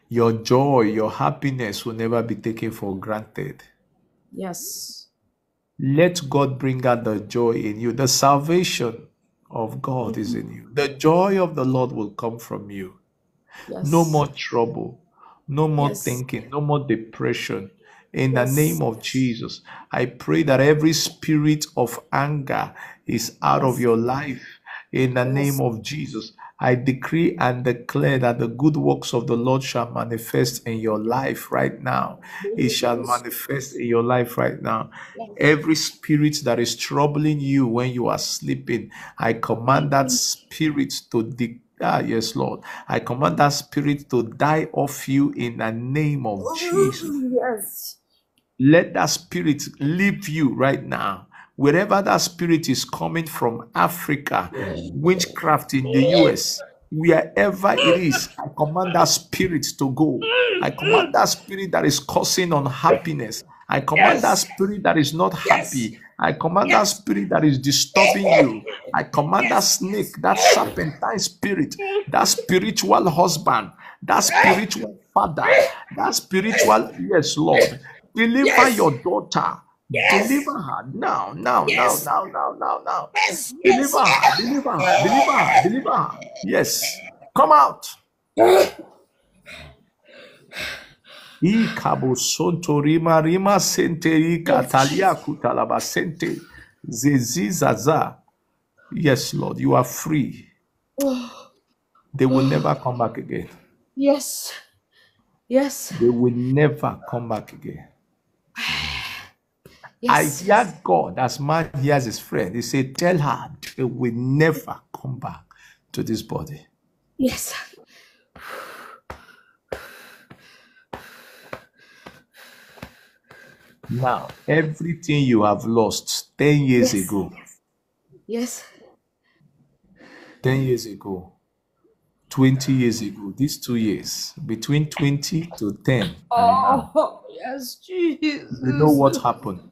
Your joy, your happiness will never be taken for granted. Yes. Let God bring out the joy in you. The salvation of God is in you. The joy of the Lord will come from you. No more trouble, no more Yes. thinking, no more depression. In the name of Jesus, I pray that every spirit of anger is out of your life. In the Yes. name of Jesus, I decree and declare that the good works of the Lord shall manifest in your life right now. It shall manifest in your life right now. Every spirit that is troubling you when you are sleeping, I command that spirit to de- Ah, yes, Lord. I command that spirit to die off you in the name of Jesus. Yes. Let that spirit leave you right now. Wherever that spirit is coming from, Africa, witchcraft in the US, wherever it is, I command that spirit to go. I command that spirit that is causing unhappiness. I command that spirit that is not happy. I command that spirit that is disturbing you. I command that snake, that serpentine spirit, that spiritual husband, that spiritual father, that spiritual, yes, Lord. Deliver your daughter. Deliver her now, now, now, now, now, now, now. Deliver her, deliver her, deliver her, deliver her. Yes. Come out. [SIGHS] Ikabo sonto rima rima sente ikatalia kutalaba sente zezizaza. Yes, Lord, you are free. [SIGHS] They will never come back again. Yes. Yes. They will never come back again. [SIGHS] Yes. I hear God as man hears his friend. He said, Tell her they will never come back to this body. Yes. Now, everything you have lost 10 years Yes. ago, Yes. 10 years ago, 20 years ago, these two years, between 20 to 10 and now, Oh, yes, Jesus. you know what happened?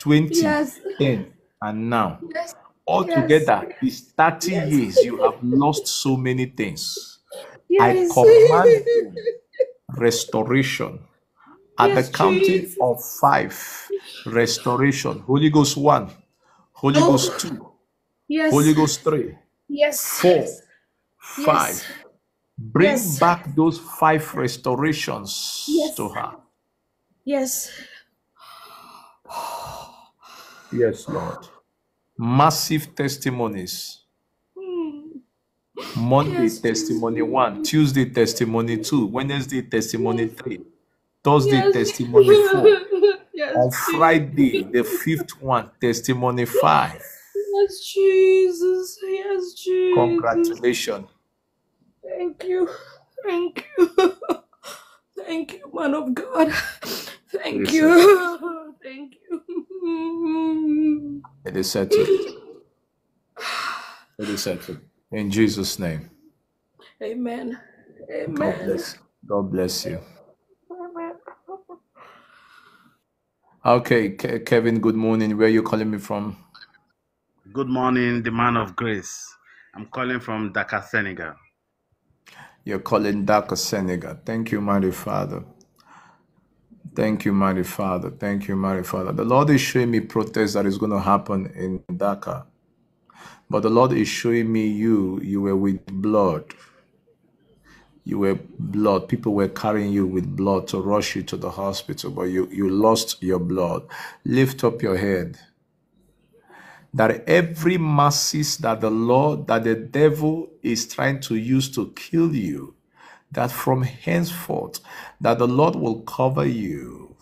20, Yes. 10, and now. Yes. Altogether, it's 30 years you have lost so many things. I command restoration at Yes, the counting Jesus. of five. Restoration. Holy Ghost one, Holy Oh. Ghost two, Yes. Holy Ghost three, Yes. four, five. Bring Yes. back those five restorations Yes. to her. Yes. Yes, Lord. Massive testimonies. Hmm. Monday Yes, testimony one, Tuesday testimony two, Wednesday testimony three, Thursday Yes. testimony four, [LAUGHS] yes. on Friday the fifth one testimony five. Yes, Jesus. Yes, Jesus. Congratulations. Thank you. Thank you. [LAUGHS] Thank you, man of God. [LAUGHS] Thank Yes, you. Thank you. It is settled. It is settled. In Jesus' name. Amen. Amen. God bless. God bless you. Okay, Ke- Kevin. Good morning. Where are you calling me from? Good morning, the man of grace. I'm calling from Dakar, Senegal. You're calling Dakar, Senegal. Thank you, mighty Father. Thank you, mighty Father. Thank you, mighty Father. The Lord is showing me protest that is going to happen in Dakar. But the Lord is showing me you, you were with blood. You were blood. People were carrying you with blood to rush you to the hospital, but you, you lost your blood. Lift up your head. That every masses that the Lord, that the devil is trying to use to kill you, that from henceforth, that the Lord will cover you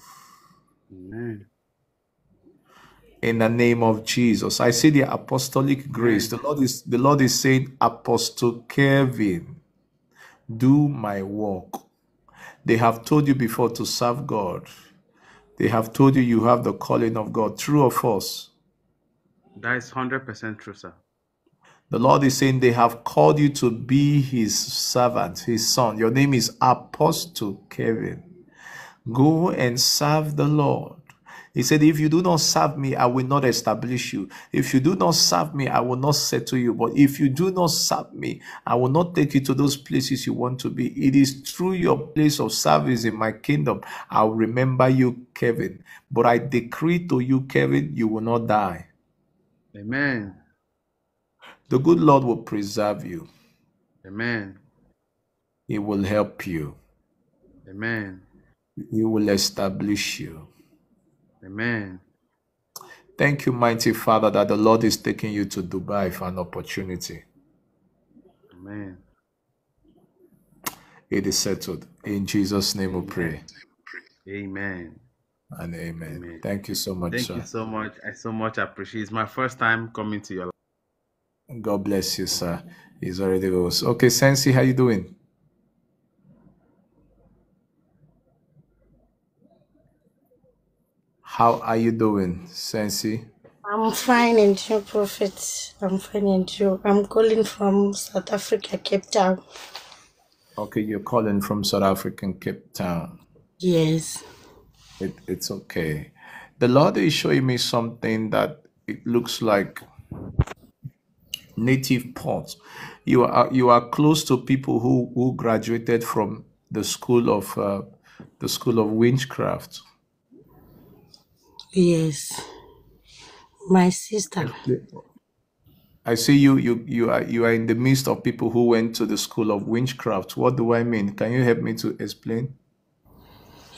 Amen. in the name of Jesus. I see the apostolic grace. The Lord is the Lord is saying, Apostle Kevin, do my work. They have told you before to serve God. They have told you you have the calling of God. True or false? That is 100% true, sir. The Lord is saying they have called you to be his servant, his son. Your name is Apostle Kevin. Go and serve the Lord. He said, If you do not serve me, I will not establish you. If you do not serve me, I will not settle you. But if you do not serve me, I will not take you to those places you want to be. It is through your place of service in my kingdom. I'll remember you, Kevin. But I decree to you, Kevin, you will not die. Amen. The good Lord will preserve you. Amen. He will help you. Amen. He will establish you. Amen. Thank you, mighty Father, that the Lord is taking you to Dubai for an opportunity. Amen. it is settled. In Jesus' name we pray. Amen. And amen. Amen. Thank you so much, Thank sir. you so much. I so much appreciate. It's my first time coming to your. God bless you, sir. He's already goes. Okay, Sensi, how you doing? How are you doing, Sensi? I'm fine and you, Prophet. I'm fine and you. I'm calling from South Africa, Cape Town. Okay, you're calling from South African Cape Town. Yes. It, it's okay. The Lord is showing me something that it looks like native pots. You are you are close to people who who graduated from the school of uh, the school of witchcraft. Yes. My sister. I see you you you are you are in the midst of people who went to the school of witchcraft. What do I mean? Can you help me to explain?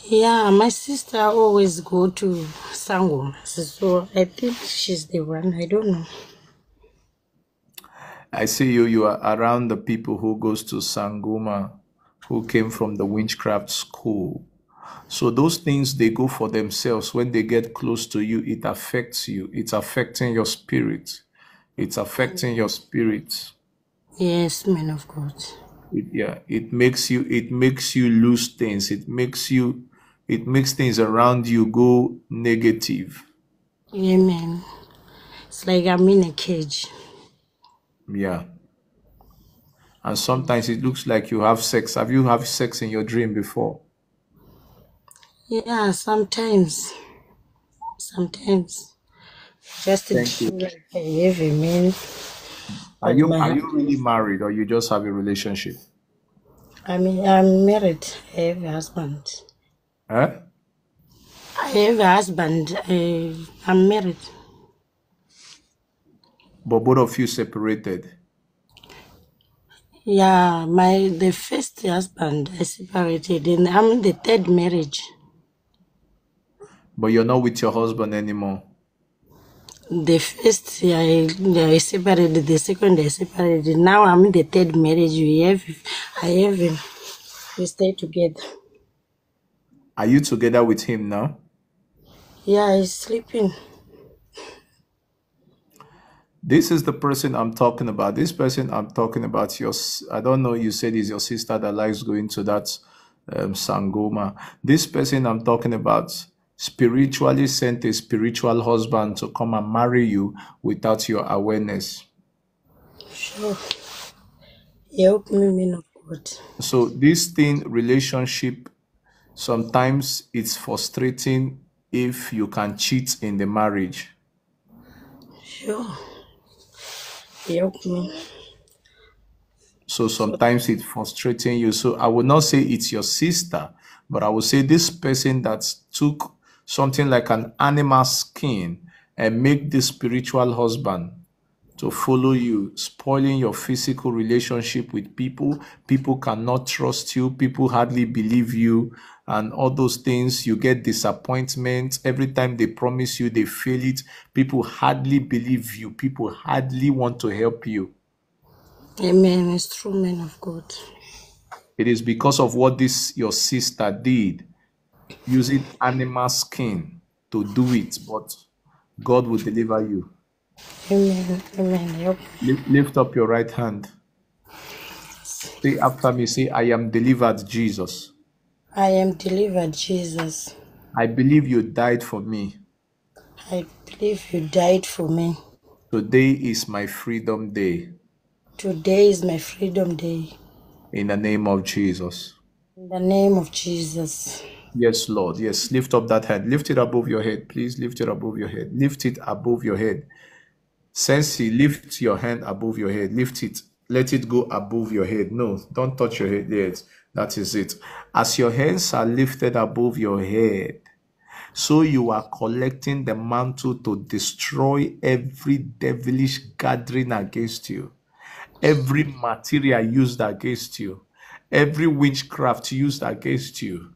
Yeah, my sister always go to Sangoma. So I think she's the one. I don't know. I see you you are around the people who goes to Sangoma, who came from the witchcraft school. So those things they go for themselves. When they get close to you, it affects you. It's affecting your spirit. It's affecting your spirit. Yes, man of God. It, yeah, it makes you it makes you lose things. It makes you it makes things around you go negative. Amen. It's like I'm in a cage. Yeah. And sometimes it looks like you have sex. Have you have sex in your dream before? Yeah, sometimes. Sometimes. Just to Thank you. feel like man. Are you are you really married or you just have a relationship? I mean, I'm married. I have a husband. Huh? I have a husband. I, I'm married. But both of you separated. Yeah, my the first husband I separated, and I'm in the third marriage. But you're not with your husband anymore. The first I, I separated, the second I separated. Now I'm in the third marriage. We have, I have. We stay together. Are you together with him now? Yeah, he's sleeping. This is the person I'm talking about. This person I'm talking about. Your, I don't know. You said is your sister that likes going to that um, sangoma. This person I'm talking about spiritually sent a spiritual husband to come and marry you without your awareness. Sure. Help me, man of God. So this thing relationship sometimes it's frustrating if you can cheat in the marriage. Sure. Help me. So sometimes it's frustrating you. So I would not say it's your sister, but I would say this person that took something like an animal skin and make this spiritual husband to follow you, spoiling your physical relationship with people. People cannot trust you. People hardly believe you. And all those things, you get disappointment. Every time they promise you, they fail it. People hardly believe you. People hardly want to help you. Amen. It's true, man of God. It is because of what this your sister did, using animal skin to do it, but God will deliver you. Amen. Amen. Lift up your right hand. Say after me, say, I am delivered, Jesus. I am delivered, Jesus. I believe you died for me. I believe you died for me. Today is my freedom day. Today is my freedom day. In the name of Jesus. In the name of Jesus. Yes, Lord. Yes, lift up that hand. Lift it above your head. Please lift it above your head. Lift it above your head. Sensi, lift your hand above your head. Lift it. Let it go above your head. No, don't touch your head yet. That is it. As your hands are lifted above your head, so you are collecting the mantle to destroy every devilish gathering against you, every material used against you, every witchcraft used against you,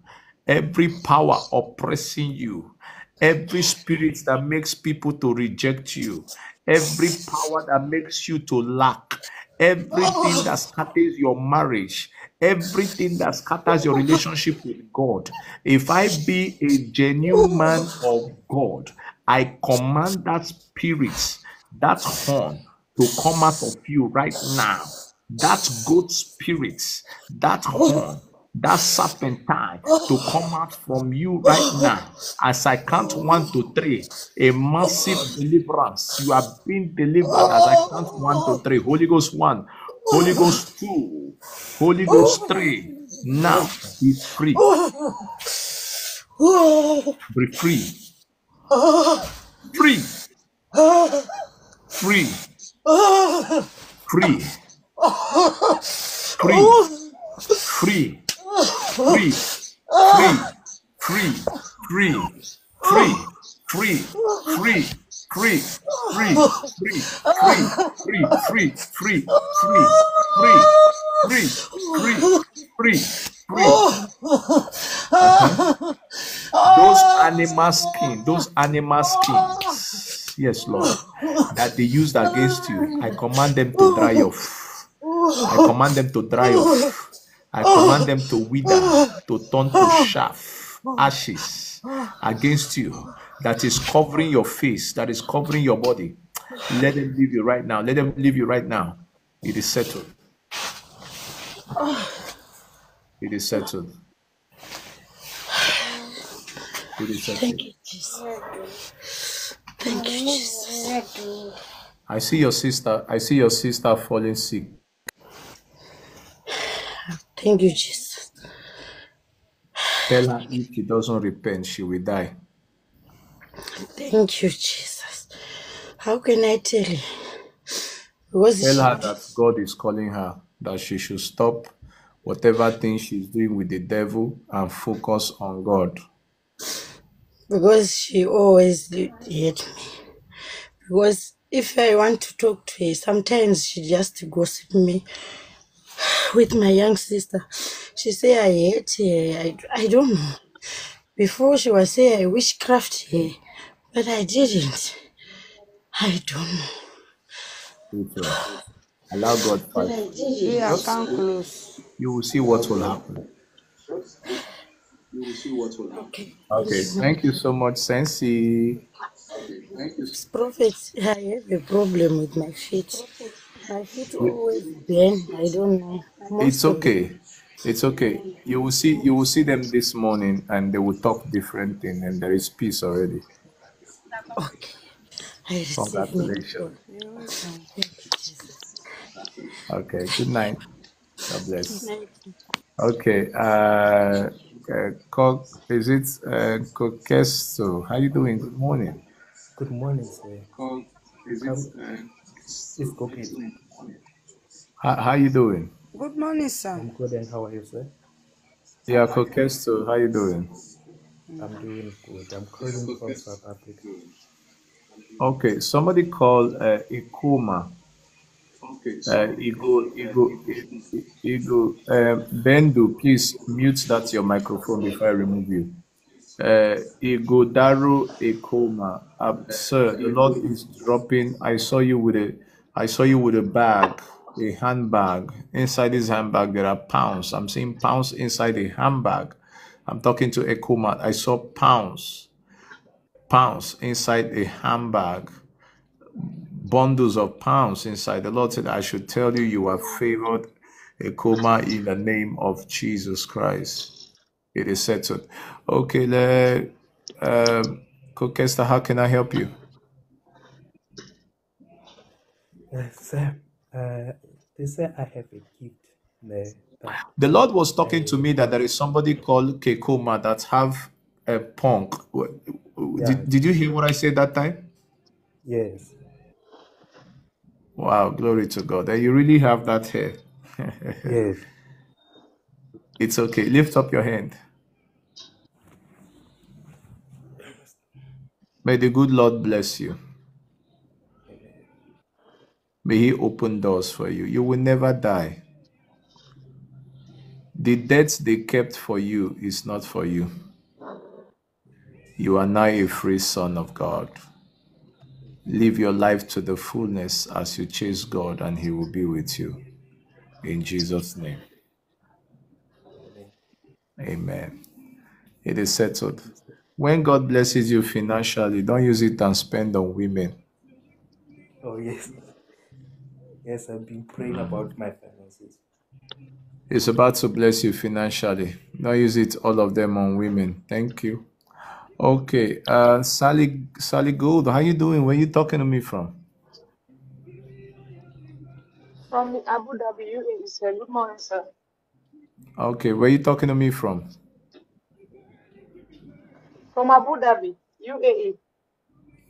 every power oppressing you, every spirit that makes people to reject you, every power that makes you to lack, everything that scatters your marriage, everything that scatters your relationship with God. If I be a genuine man of God, I command that spirit, that horn to come out of you right now. That good spirit, that horn, that serpentine to come out from you right now. As I count one to three, a massive deliverance. You are being delivered as I count one to three. Holy Ghost one, Holy Ghost two, Holy Ghost three. Now be free. Be free. Free. Free. Free. Free. Free. Free. Free. Free. Free. Free. Free. Free. Free. Free. Free. Free. Free. Free. Free. Free. Free. Free. Free. Free. Uh-huh. Those animal skin, those animal skins, yes, Lord, that they used against you, I command them to dry off. I command them to dry off. I command them to [SIGHS] wither, to turn to [SIGHS] chaff, ashes against you that is covering your face, that is covering your body. Let them leave you right now. Let them leave you right now. It is settled. It is settled. It is settled. Thank you, Jesus. Thank you, Jesus. I see your sister. I see your sister falling sick. Thank you, Jesus. Tell her if she doesn't repent, she will die. Thank you, Jesus. How can I tell you? Because Tell she, her that God is calling her, that she should stop whatever thing she's doing with the devil and focus on God. because she always hate me. Because if I want to talk to her, sometimes she just gossip me with my young sister. She say I hate her. I, I don't know. Before she was say I witchcraft her, but I didn't. I don't know. It's, uh, Allow God But fight. I didn't. Yeah, come close. You will see what will happen. You will see what will happen. Okay. Okay. Thank you so much, Sensi. Prophet, I have a problem with my feet. My feet always bend. I don't know. Most It's okay. It's okay. You will see. You will see them this morning, and they will talk different thing, and there is peace already. Okay. I [LAUGHS] receive me. Congratulations. You're welcome. Thank you, Jesus. Okay. Good night. God bless. Okay. Uh, uh Co- is it uh, Coquesto? How you doing? Good morning. Good morning, sir. Is it? It's okay. How, how you doing? Good morning, sir. I'm good, and how are you, sir? Yeah, Coquesto. How you doing? I'm doing good. I'm calling from South Africa. Okay. Somebody called uh, Ikuma. Uh, Igo, Igo, Igo, um, Bendu, please mute that your microphone before I remove you. Uh, Ekoma, uh, sir, the Lord is dropping. I saw you with a, I saw you with a bag, a handbag. Inside this handbag there are pounds. I'm seeing pounds inside a handbag. I'm talking to Ekoma. I saw pounds, pounds inside a handbag bundles of pounds inside. The Lord said, I should tell you, you are favored, a coma in the name of Jesus Christ. It is settled. Okay, le, um, Kokesta, how can I help you? Uh, sir, uh, they say I have a gift The Lord was talking to me that there is somebody called Kekoma that have a punk. Yeah, Did, did you hear what I said that time? yes, Wow, glory to God. And you really have that hair. [LAUGHS] yes. It's okay. Lift up your hand. May the good Lord bless you. May He open doors for you. You will never die. The debts they kept for you is not for you. You are now a free son of God. Live your life to the fullness as you chase God, and He will be with you. In Jesus' name. Amen. It is settled. When God blesses you financially, don't use it and spend on women. Oh yes. Yes, I've been praying about my finances. It's about to bless you financially. Don't use it all of them on women. Thank you. Okay, uh, Sally, Sally Gold, how you doing? Where are you talking to me from? From the Abu Dhabi UAE, sir. Good morning, sir. Okay, where are you talking to me from? From Abu Dhabi, UAE.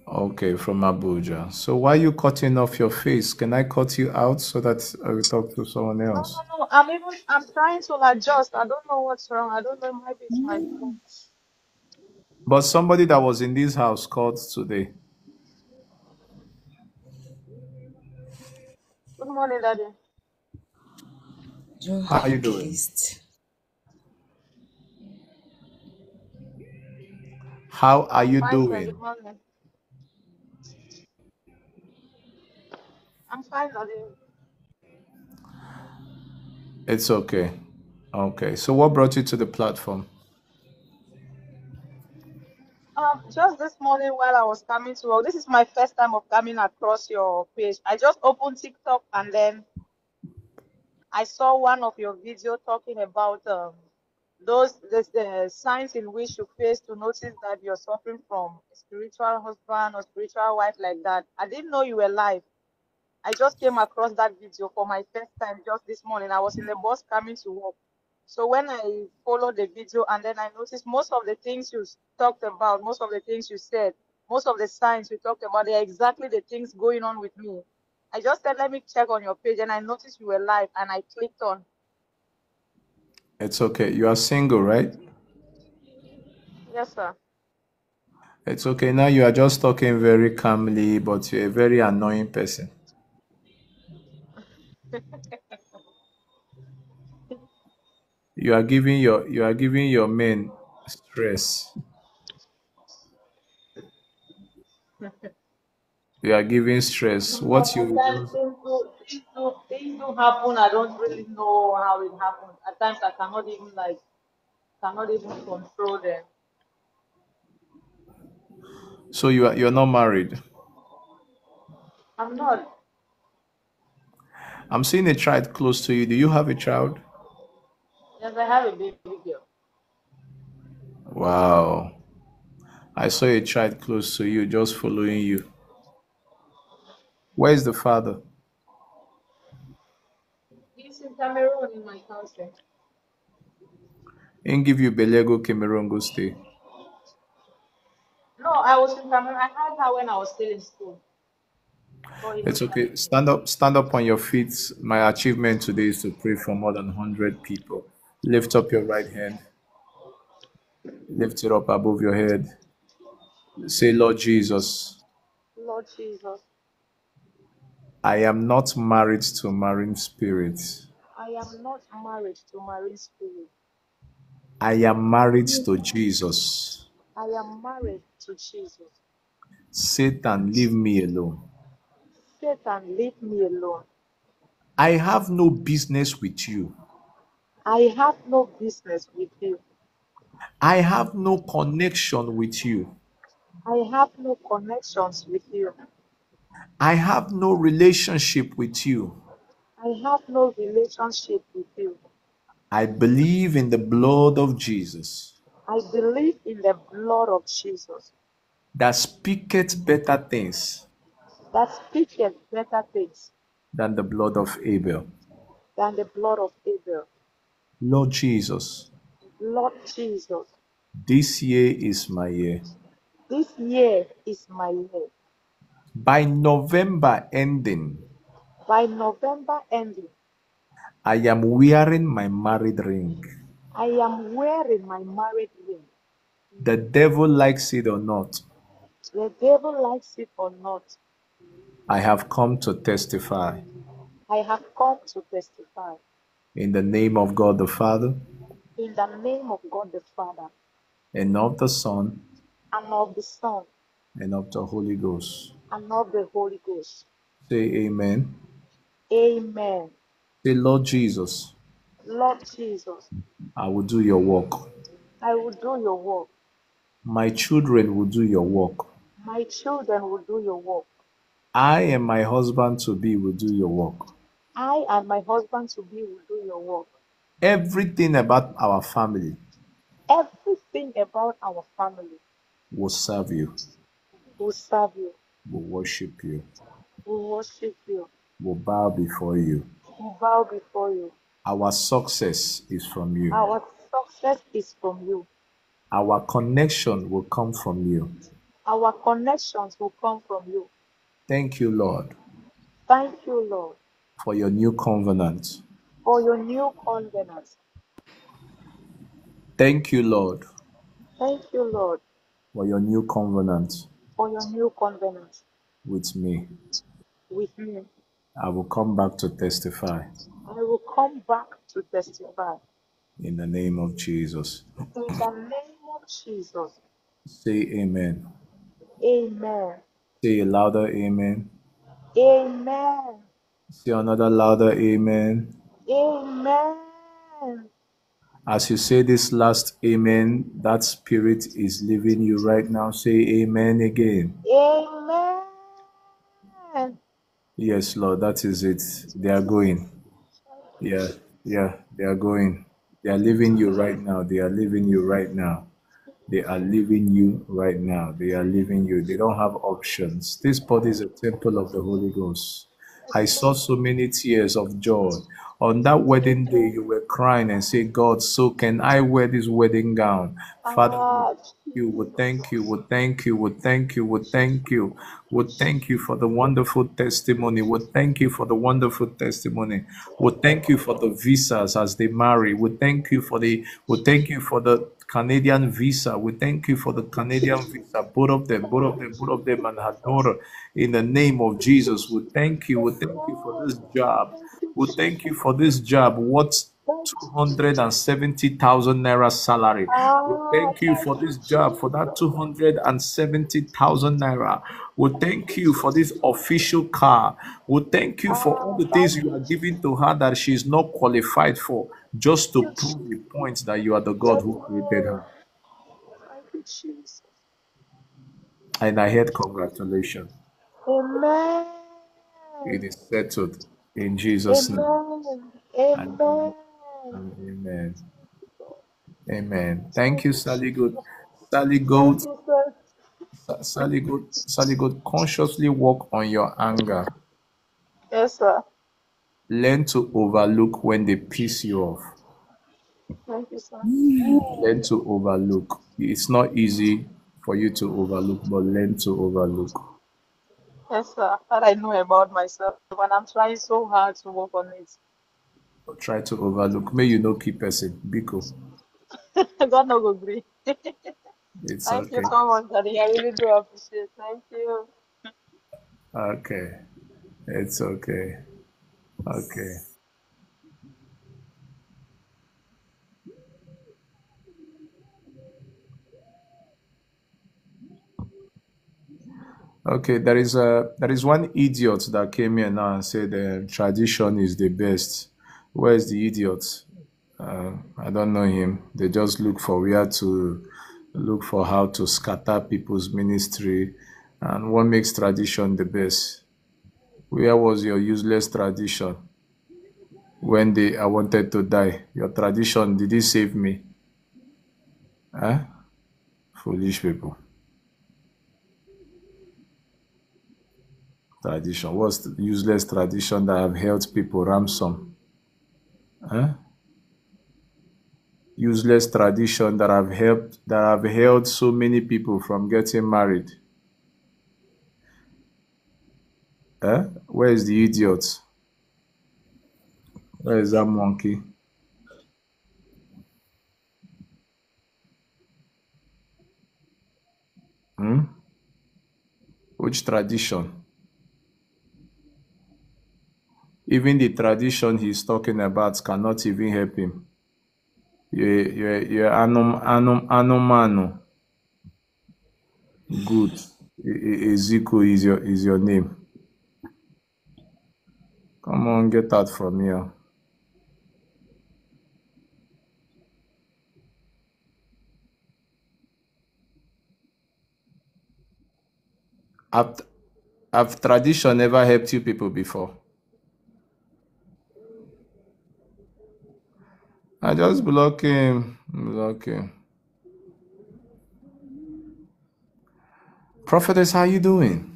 Okay, from Abuja. So why are you cutting off your face? Can I cut you out so that I will talk to someone No, else? no, no. I'm even. I'm trying to adjust. I don't know what's wrong. I don't know. Maybe it's my phone. But somebody that was in this house called today. Good morning, Daddy. How are you doing? How are you Fine, doing? Good. I'm fine, Daddy. It's okay. Okay. So what brought you to the platform? Um, just this morning while I was coming to work, this is my first time of coming across your page. I just opened TikTok and then I saw one of your video talking about um those the, signs in which you face to notice that you're suffering from a spiritual husband or spiritual wife like that. I didn't know you were live. I just came across that video for my first time just this morning. I was in the bus coming to work. So when I followed the video and then I noticed most of the things you talked about, most of the things you said, most of the signs you talked about, they are exactly the things going on with me. I just said, let me check on your page and I noticed you were live and I clicked on. It's okay. You are single, right? Yes, sir. It's okay. Now you are just talking very calmly, but you're a very annoying person. You are giving your you are giving your men stress. [LAUGHS] You are giving stress. What you sometimes things do, things do, things do happen. I don't really know how it happened. At times I cannot even like cannot even control them. so you are you're not married. I'm not. I'm seeing a child close to you. Do you have a child? Yes, I have a baby girl. Wow. I saw a child close to you just following you. Where is the father? He's in Cameroon in my country. And give you Belego Cameroon go stay. No, I was in Cameroon. I had her when I was still in school. It's okay. Stand up, stand up on your feet. My achievement today is to pray for more than 100 people. Lift up your right hand. Lift it up above your head. Say, Lord Jesus, Lord Jesus. I am not married to marine spirits. I am not married to marine spirit. I am married to Jesus. I am married to Jesus. Satan, leave me alone. Satan, leave me alone. I have no business with you. I have no business with you. I have no connection with you. I have no connections with you. I have no relationship with you. I have no relationship with you. I believe in the blood of Jesus I believe in the blood of Jesus that speaketh better things that speaketh better things than the blood of Abel. than the blood of Abel. Lord Jesus, Lord Jesus, this year is my year. this year is my year. By November ending, By November ending, I am wearing my married ring. I am wearing my married ring. The devil likes it or not, The devil likes it or not, I have come to testify. I have come to testify. In the name of God the Father. In the name of God the Father. And of the Son. And of the Son. And of the Holy Ghost. And of the Holy Ghost. Say amen. Amen. Say, Lord Jesus, Lord Jesus, I will do your work. I will do your work. My children will do your work. My children will do your work. I and my husband to be will do your work. I and my husband to be will do your work. Everything about our family Everything about our family will serve you, will serve you, will worship you, will worship you, will bow before you. will bow before you. Our success is from you. Our success is from you. Our connection will come from you. Our connections will come from you. Thank you, Lord, Thank you, Lord, for your new covenant. for your new covenant. Thank you, Lord, Thank you, Lord, for your new covenant for your new covenant with me. with me. I will come back to testify I will come back to testify. in the name of Jesus. In the name of Jesus. Say amen. Amen. Say a louder amen. Amen. Say another louder amen. Amen. As you say this last amen, that spirit is leaving you right now. Say amen again. Amen. Yes, Lord, that is it. They are going. Yeah, yeah, they are going. They are leaving you right now. They are leaving you right now. They are leaving you right now. They are leaving you. They don't have options. This body is a temple of the Holy Ghost. I saw so many tears of joy. On that wedding day, you were crying and say, God, so can I wear this wedding gown? Father, Ah, you would thank you, would thank you, would thank you, would thank you, would thank you for the wonderful testimony, would thank you for the wonderful testimony, would thank you for the visas as they marry, would thank you for the, would thank you for the Canadian visa, we thank you for the Canadian visa, both of them, both of them, both of them, and her daughter, in the name of Jesus, we thank you, we thank you for this job, we thank you for this job. What's 270,000 naira salary. We thank you for this job, for that 270,000 naira. We thank you for this official car. We thank you for all the things you are giving to her that she is not qualified for, just to prove the point that you are the God who created her. Thank you, Jesus. And I heard congratulations. Amen. It is settled in Jesus' name. Amen. Amen. Amen. Amen. Thank you, Sally Good. Sally Gold, Thank you, sir. Sa- Sally Good, Sally Good, consciously work on your anger. Yes, sir. Learn to overlook when they piss you off. Thank you, sir. Learn to overlook. It's not easy for you to overlook, but learn to overlook. Yes, sir. That I know about myself, and I'm trying so hard to work on it. Try to overlook. May you know keep person. Biko. [LAUGHS] God no go agree. [LAUGHS] It's Thank okay. you so much, Daddy. I really do appreciate. Thank you. Okay. It's okay. Okay. Okay, there is a there is one idiot that came here now and said uh, tradition is the best. Where is the idiot? Uh, I don't know him. They just look for where to look for how to scatter people's ministry and what makes tradition the best. Where was your useless tradition when they I wanted to die? Your tradition did it save me? Huh? Foolish people. Tradition. What's useless tradition that have held people ransom? Huh? Useless tradition that have helped that have held so many people from getting married. Huh? Where is the idiot? Where is that monkey? Hmm? Which tradition? Even the tradition he's talking about cannot even help him. You're, you're, you're anum, anum, anumano. Good. Ezekiel is your is your name. Come on, get out from here. Have, have tradition never helped you people before? I just block him. Block him. Prophetess, how you doing?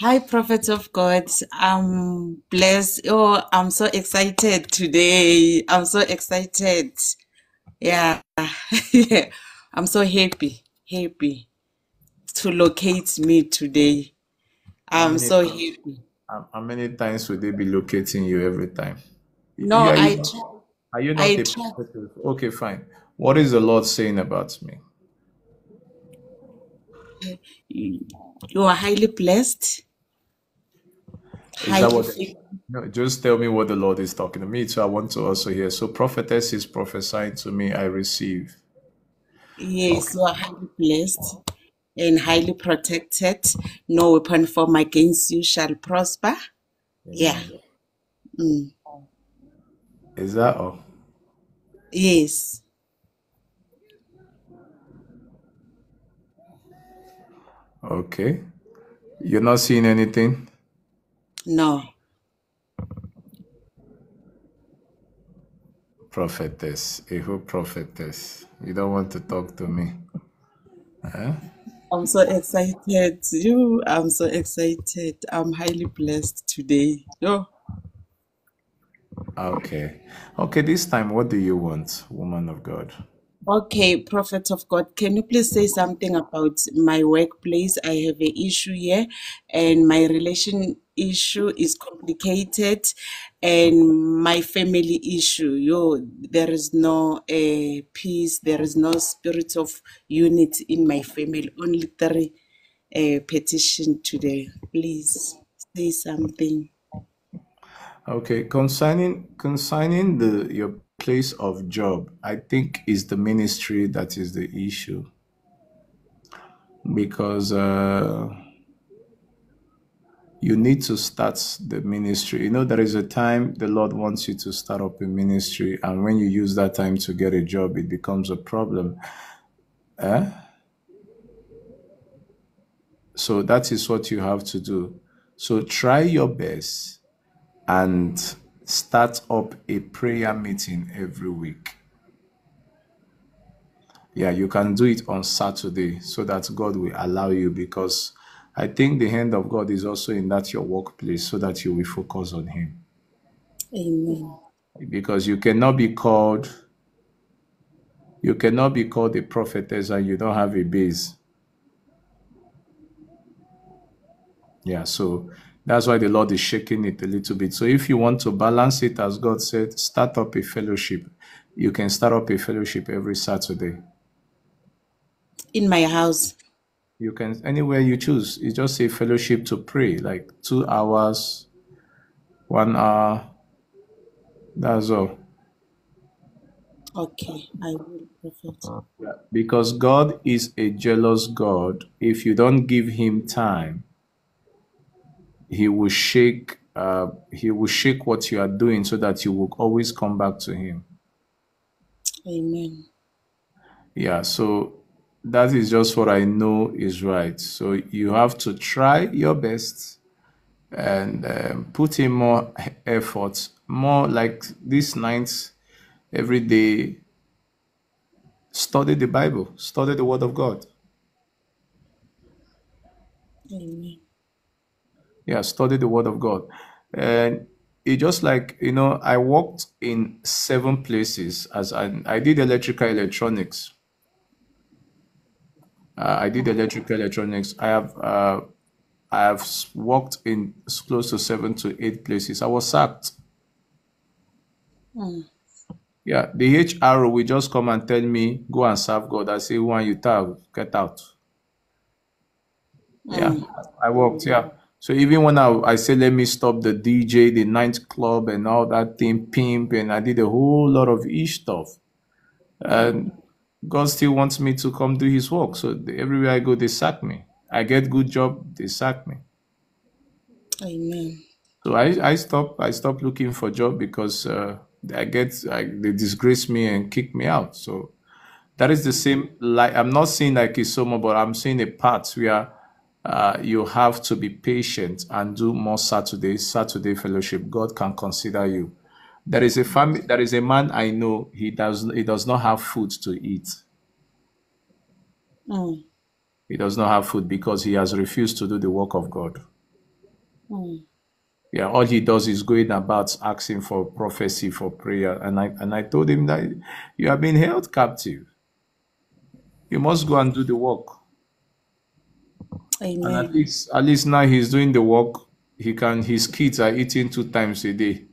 Hi, Prophet of God. I'm blessed. Oh, I'm so excited today. I'm so excited. Yeah. [LAUGHS] I'm so happy, happy to locate me today. I'm many so happy. how, how many times will they be locating you every time? No, are I you try. are you not I a try. Okay, fine. What is the Lord saying about me? You are highly blessed, Is that what? No, just tell me what the Lord is talking to me. So I want to also hear. So prophetess is prophesying to me. I receive. Yes, you are highly blessed and highly protected. No weapon formed against you shall prosper. Yeah. Mm. Is that all? Yes. Okay. You're not seeing anything? No. Prophetess, a whole prophetess. You don't want to talk to me. Huh? I'm so excited. You, I'm so excited. I'm highly blessed today. Yo. Okay. Okay, this time, what do you want, woman of God? Okay, Prophet of God, can you please say something about my workplace? I have an issue here, and my relation issue is complicated, and my family issue. Yo, there is no uh, peace, there is no spirit of unity in my family. Only three uh, petition today. Please say something. Okay, concerning concerning the your place of job, I think is the ministry that is the issue because uh, you need to start the ministry. You know, there is a time the Lord wants you to start up a ministry, and when you use that time to get a job, it becomes a problem. Eh? So that is what you have to do. So try your best and start up a prayer meeting every week. Yeah, you can do it on Saturday so that God will allow you because I think the hand of God is also in that your workplace so that you will focus on Him. Amen. Because you cannot be called you cannot be called a prophetess and you don't have a base. Yeah, so that's why the Lord is shaking it a little bit. So if you want to balance it, as God said, start up a fellowship. You can start up a fellowship every Saturday. In my house. You can anywhere you choose. It's just a fellowship to pray, like two hours, one hour. That's all. Okay, I will, Perfect. Yeah. Because God is a jealous God. If you don't give Him time, He will shake. Uh, he will shake what you are doing so that you will always come back to Him. Amen. Yeah. So that is just what I know is right. So you have to try your best and um, put in more effort, more like this night, every day. Study the Bible, study the Word of God. Amen. Yeah, study the Word of God. And it just like, you know, I worked in seven places as I, I did electrical electronics. Uh, I did electrical electronics. I have uh, I have worked in close to seven to eight places. I was sacked. Mm. Yeah, the HR will just come and tell me, go and serve God. I say, who are you tell? Get out. Yeah, Mm. I worked. Yeah. So even when I, I say, let me stop the DJ, the nightclub, and all that thing, pimp, and I did a whole lot of e stuff. And God still wants me to come do His work. So everywhere I go, they sack me. I get good job, they sack me. Amen. So I I stop I stop looking for job because uh, I get I, they disgrace me and kick me out. So that is the same. Like I'm not saying like it's so much, but I'm saying a part where uh, you have to be patient and do more Saturday Saturday fellowship. God can consider you. There is a family. There is a man I know. He does. He does not have food to eat. Mm. He does not have food because he has refused to do the work of God. Mm. Yeah, all he does is going about asking for prophecy for prayer. And I and I told him that you have been held captive. You must go and do the work. And at least at least now he's doing the work. He can his kids are eating two times a day.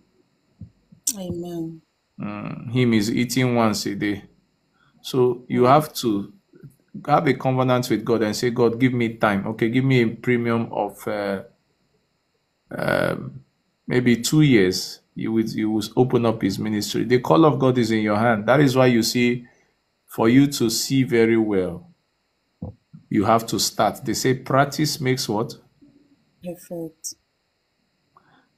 Amen. Mm, him is eating once a day. So you have to have a covenant with God and say, God, give me time. Okay, give me a premium of uh, um, maybe two years. You will you will open up His ministry. The call of God is in your hand. That is why you see, for you to see very well, you have to start. They say practice makes what? Perfect.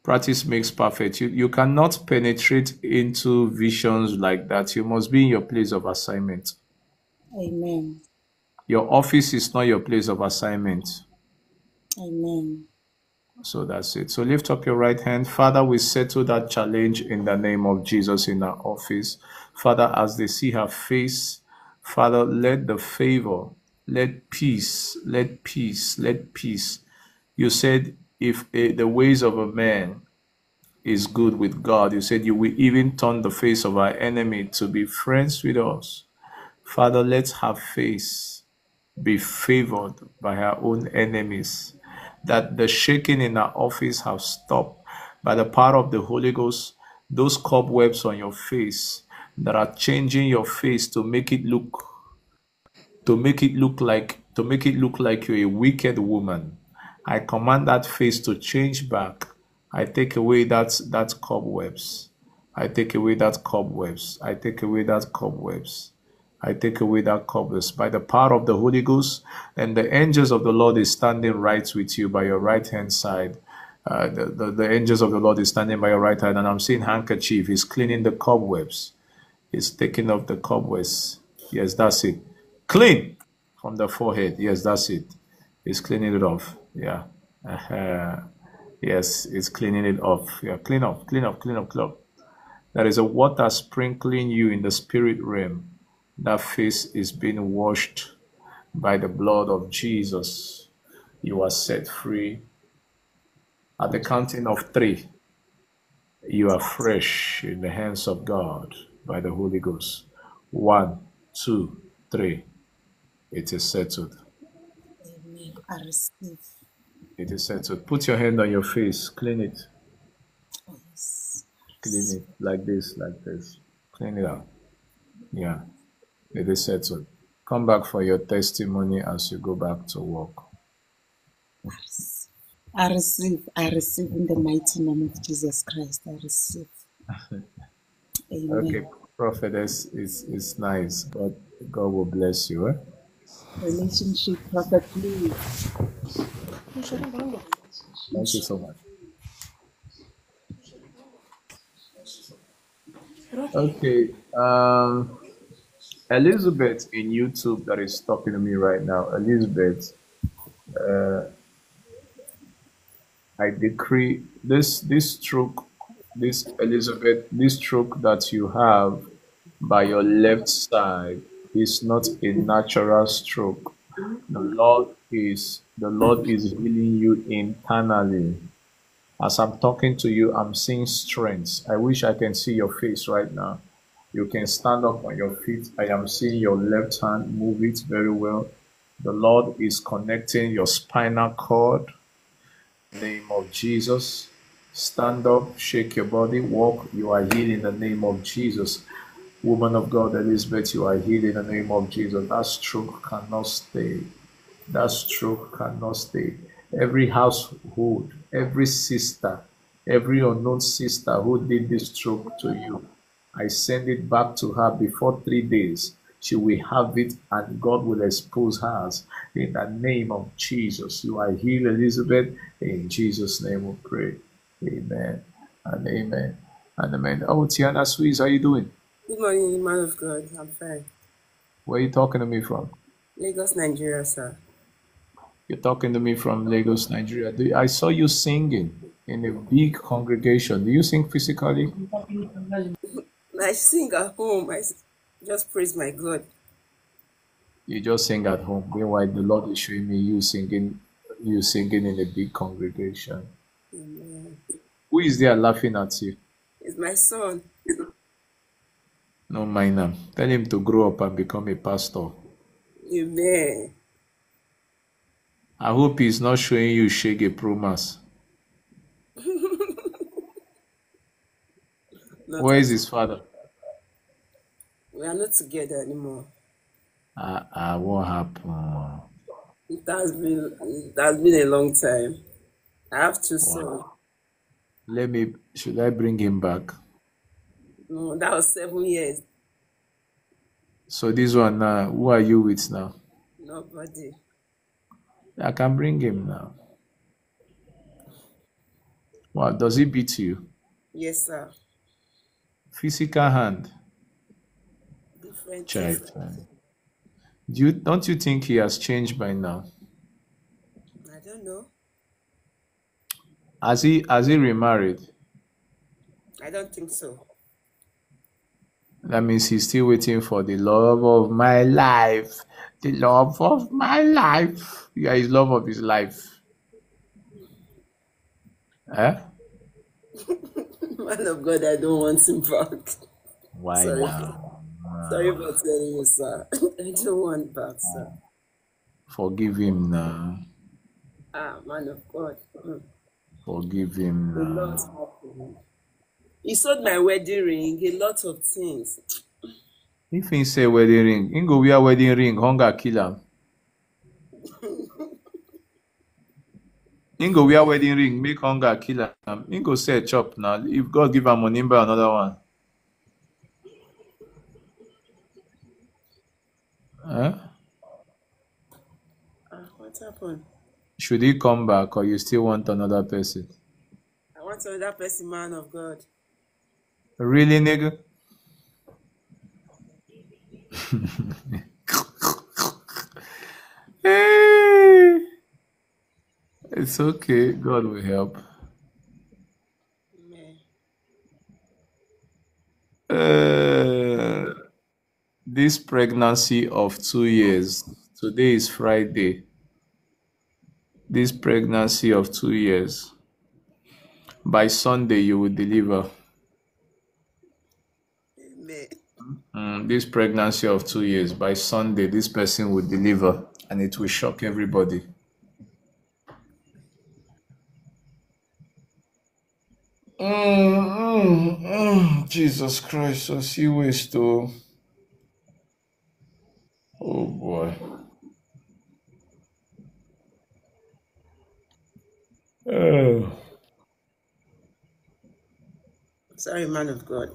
Practice makes perfect. You you cannot penetrate into visions like that. You must be in your place of assignment. Amen. Your office is not your place of assignment. Amen. So that's it. So lift up your right hand. Father, we settle that challenge in the name of Jesus in our office. Father, as they see her face, Father, let the favor, let peace, let peace, let peace. You said, if eh, the ways of a man is good with God, you said you will even turn the face of our enemy to be friends with us. Father, let her face be favored by her own enemies, that the shaking in her office have stopped by the power of the Holy Ghost. Those cobwebs on your face that are changing your face to make it look to make it look like to make it look like you're a wicked woman. I command that face to change back. I take away that that cobwebs. I take away that cobwebs. I take away that cobwebs. I take away that cobwebs by the power of the Holy Ghost, and the angels of the Lord is standing right with you by your right hand side. Uh, the, the, the angels of the Lord is standing by your right hand, and I'm seeing handkerchief. He's cleaning the cobwebs. He's taking off the cobwebs. Yes, that's it. Clean from the forehead. Yes, that's it. It's cleaning it off. Yeah. Uh-huh. Yes, it's cleaning it off. Yeah, clean off, clean off, clean off, clean off. There is a water sprinkling you in the spirit realm. That face is being washed by the blood of Jesus. You are set free. At the counting of three, you are fresh in the hands of God by the Holy Ghost. One, two, three. It is settled. Amen. I receive. It is settled. Put your hand on your face. Clean it. Yes. Clean it like this, like this. Clean it out. Yeah. It is settled. Come back for your testimony as you go back to work. I receive. I receive in the mighty name of Jesus Christ. I receive. [LAUGHS] Amen. Okay, prophetess is is nice. God God will bless you. Eh? Relationship, please. Thank you so much. Okay. Um Elizabeth in YouTube that is talking to me right now. Elizabeth, uh, I decree this this stroke, this Elizabeth, this stroke that you have by your left side is not a natural stroke. The Lord is the Lord is healing you internally. As I'm talking to you, I'm seeing strength. I wish I can see your face right now. You can stand up on your feet. I am seeing your left hand move it very well. The Lord is connecting your spinal cord. Name of Jesus. Stand up, shake your body, walk. You are healed in the name of Jesus. Woman of God, Elizabeth, you are healed in the name of Jesus. That stroke cannot stay. That stroke cannot stay. Every household, every sister, every unknown sister who did this stroke to you, I send it back to her before three days. She will have it and God will expose hers. In the name of Jesus, you are healed, Elizabeth. In Jesus' name we pray. Amen and amen and amen. Oh, Tiana Sweets, how are you doing? Good morning, man of God. I'm fine. Where are you talking to me from? Lagos, Nigeria, sir. You're talking to me from Lagos, Nigeria. Do- I saw you singing in a big congregation. Do you sing physically? I sing at home. I just praise my God. You just sing at home. Meanwhile, the Lord is showing me you singing, you singing in a big congregation. Amen. Who is there laughing at you? It's my son. No mind him. Tell him to grow up and become a pastor. Amen. I hope he's not showing you Shege Promas. [LAUGHS] Where is his father? We are not together anymore. Ah, ah, what happened? It has been it has been a long time. I have two sons. Let me. Should I bring him back? No, that was seven years. So this one now. Who are you with now? Nobody. I can bring him now. What does he beat you? Yes, sir. Physical hand, Different child. Do you don't you think he has changed by now? I don't know. Has he has he remarried? I don't think so. That means he's still waiting for the love of my life. The love of my life. Yeah, his love of his life. Eh? [LAUGHS] Man of God, I don't want him back. Why Sorry. now? Sorry for telling you, sir. [LAUGHS] I don't want back, sir. Forgive him now. Ah, man of God. Mm. Forgive him now. He sold my wedding ring, a lot of things. If he say wedding ring, he go wear wedding ring, hunger kill him. He go wear wedding ring, make hunger kill him. He go sell chop now. If God give him money, buy another one. Eh? Ah, what happened? Should he come back or you still want another person? I want another person, man of God. Really, nigga? [LAUGHS] It's okay. God will help. Uh, this pregnancy of two years. Today is Friday. This pregnancy of two years. By Sunday, you will deliver. Amen. Mm, this pregnancy of two years. By Sunday, this person will deliver, and it will shock everybody. Mm, mm, mm. Jesus Christ, I see ways to. Oh boy. Oh. Sorry, man of God.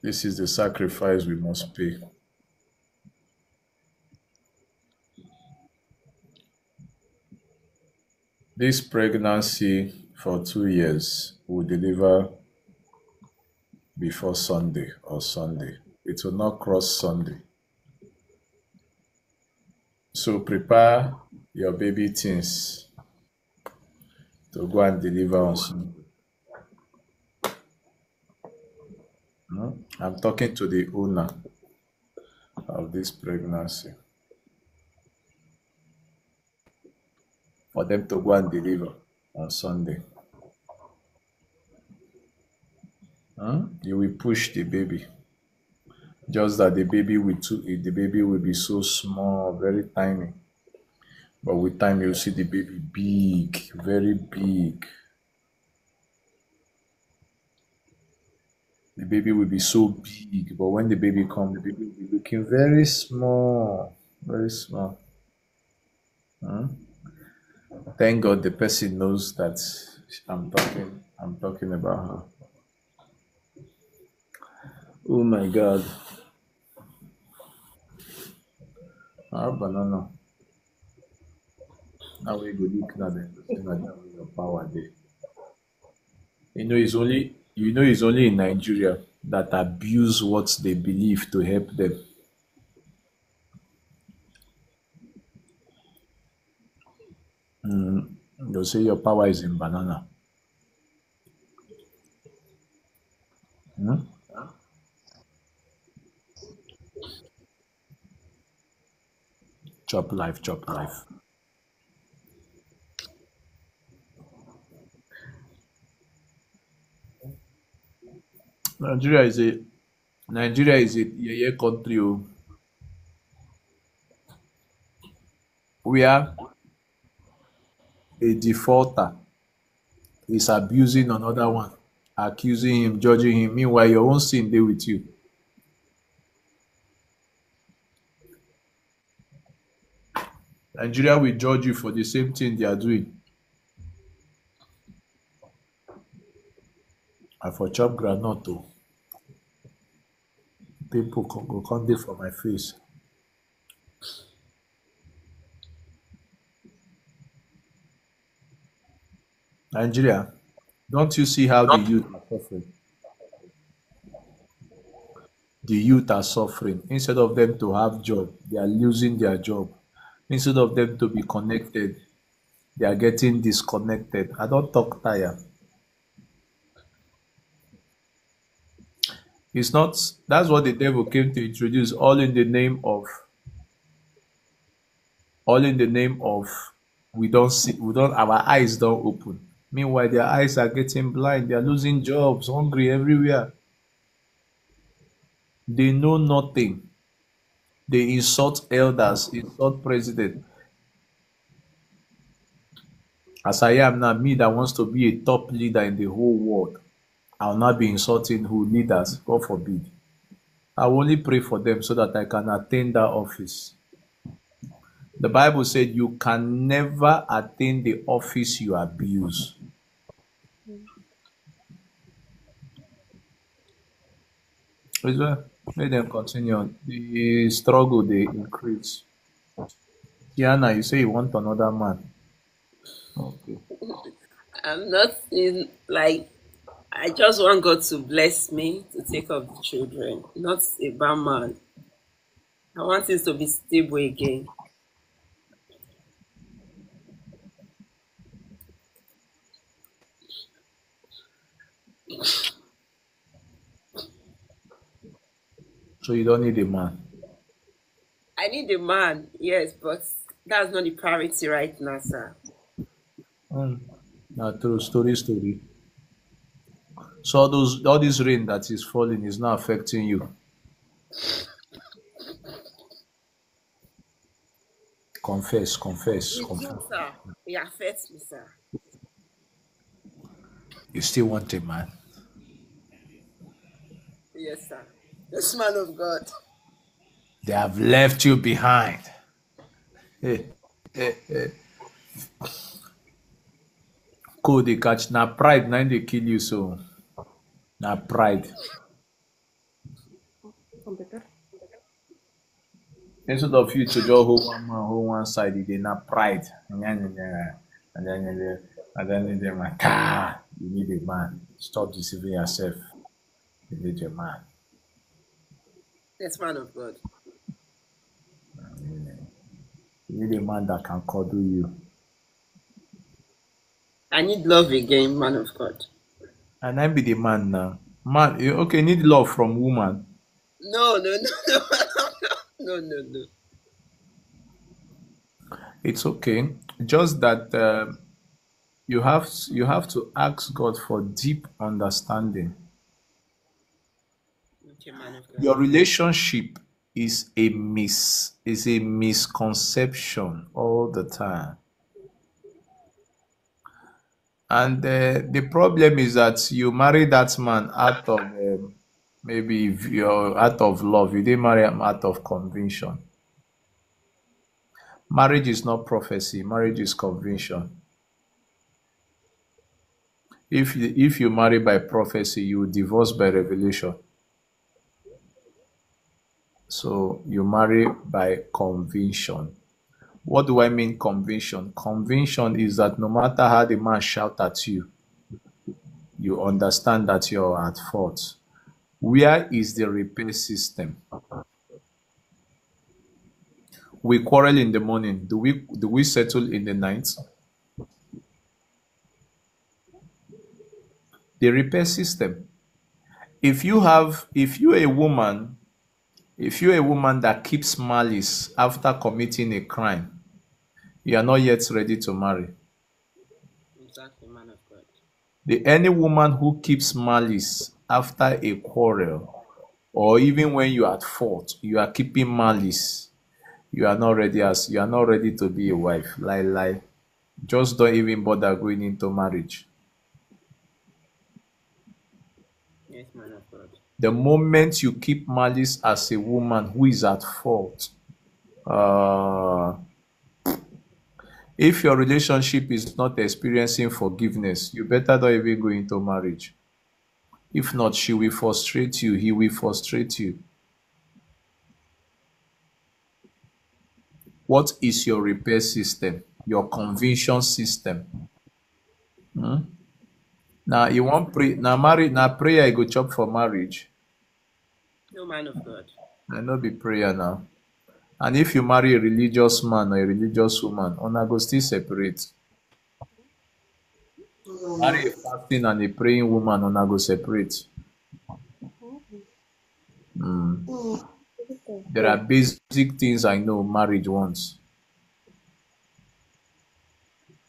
This is the sacrifice we must pay. This pregnancy for two years will deliver before Sunday or Sunday. It will not cross Sunday. So prepare your baby things to go and deliver on Sunday. Hmm? I'm talking to the owner of this pregnancy for them to go and deliver on Sunday. Hmm? You will push the baby. Just that the baby will too, the baby will be so small, very tiny. But with time you'll see the baby big, very big. The baby will be so big, but when the baby comes, the baby will be looking very small, very small. Hmm? Thank God the person knows that I'm talking. I'm talking about her. Oh my God. Ah, banana. Now we go look at your power there. You know, it's only you know it's only in Nigeria that abuse what they believe to help them. Mm. Say your power is in banana. Hmm? Chop life, chop life. Nigeria is a Nigeria is a yeye country oh, where a defaulter is abusing another one, accusing him, judging him. Meanwhile, your own sin dey with you. Nigeria will judge you for the same thing they are doing. I for chop groundnut o. People co- go come dey for my face. Nigeria, don't you see how the youth are suffering? The youth are suffering. Instead of them to have job, they are losing their job. Instead of them to be connected, they are getting disconnected. I don't talk tire. It's not that's what the devil came to introduce, all in the name of all in the name of we don't see we don't our eyes don't open. Meanwhile, their eyes are getting blind, they are losing jobs, hungry everywhere. They know nothing. They insult elders, insult president. As I am now, me that wants to be a top leader in the whole world, I'll not be insulting who leaders, God forbid. I only pray for them so that I can attain that office. The Bible said you can never attain the office you abuse. Is well, let them continue. The struggle they increase. Tiana, you say you want another man. Okay. I'm not in like I just want God to bless me to take up the children, not a bad man. I want it to be stable again. So you don't need a man. I need a man, yes, but that's not the priority right now, sir. Mm. Now true story story. So all those all this rain that is falling is not affecting you. Confess, confess, It confess. do, sir. It affects me, sir. You still want a man. Yes, sir. Yes, man of God. They have left you behind. Hey, hey, hey. Cool, they catch. Now pride, now they kill you so. Now pride. Instead of you to just hold one man, hold one side, they not pride. And then, and then, and then they're like, ah, you need a man. Stop deceiving yourself. You need a man. Yes, man of God. You need a man that can cuddle you. I need love again, man of God. And I be the man now. Man, you okay, need love from woman. No, no, no, [LAUGHS] no, no, no, no. It's okay. Just that uh, you have you have to ask God for deep understanding. Okay, man of God. Your relationship is a mis is a misconception all the time. And uh, the problem is that you marry that man out of um, maybe you're out of love. You didn't marry him out of conviction. Marriage is not prophecy. Marriage is conviction. If if you marry by prophecy, you divorce by revelation. So you marry by conviction. What do I mean conviction? Conviction is that no matter how the man shout at you, you understand that you're at fault. Where is the repair system? We quarrel in the morning. Do we do we settle in the night? The repair system. If you have if you're a woman, if you're a woman that keeps malice after committing a crime, you are not yet ready to marry. Exactly, man of God. The any woman who keeps malice after a quarrel, or even when you are at fault, you are keeping malice. You are not ready as you are not ready to be a wife. Lie, lie. Just don't even bother going into marriage. Yes, man of God. The moment you keep malice as a woman who is at fault, uh, if your relationship is not experiencing forgiveness, you better not even go into marriage. If not, she will frustrate you, he will frustrate you. What is your repair system? Your conviction system? Hmm? Now you want pray now marry now prayer I go chop for marriage. No man of God. I no be prayer now. And if you marry a religious man or a religious woman, una go still separate. Marry a fasting and a praying woman, una go separate. Hmm. There are basic things I know marriage wants.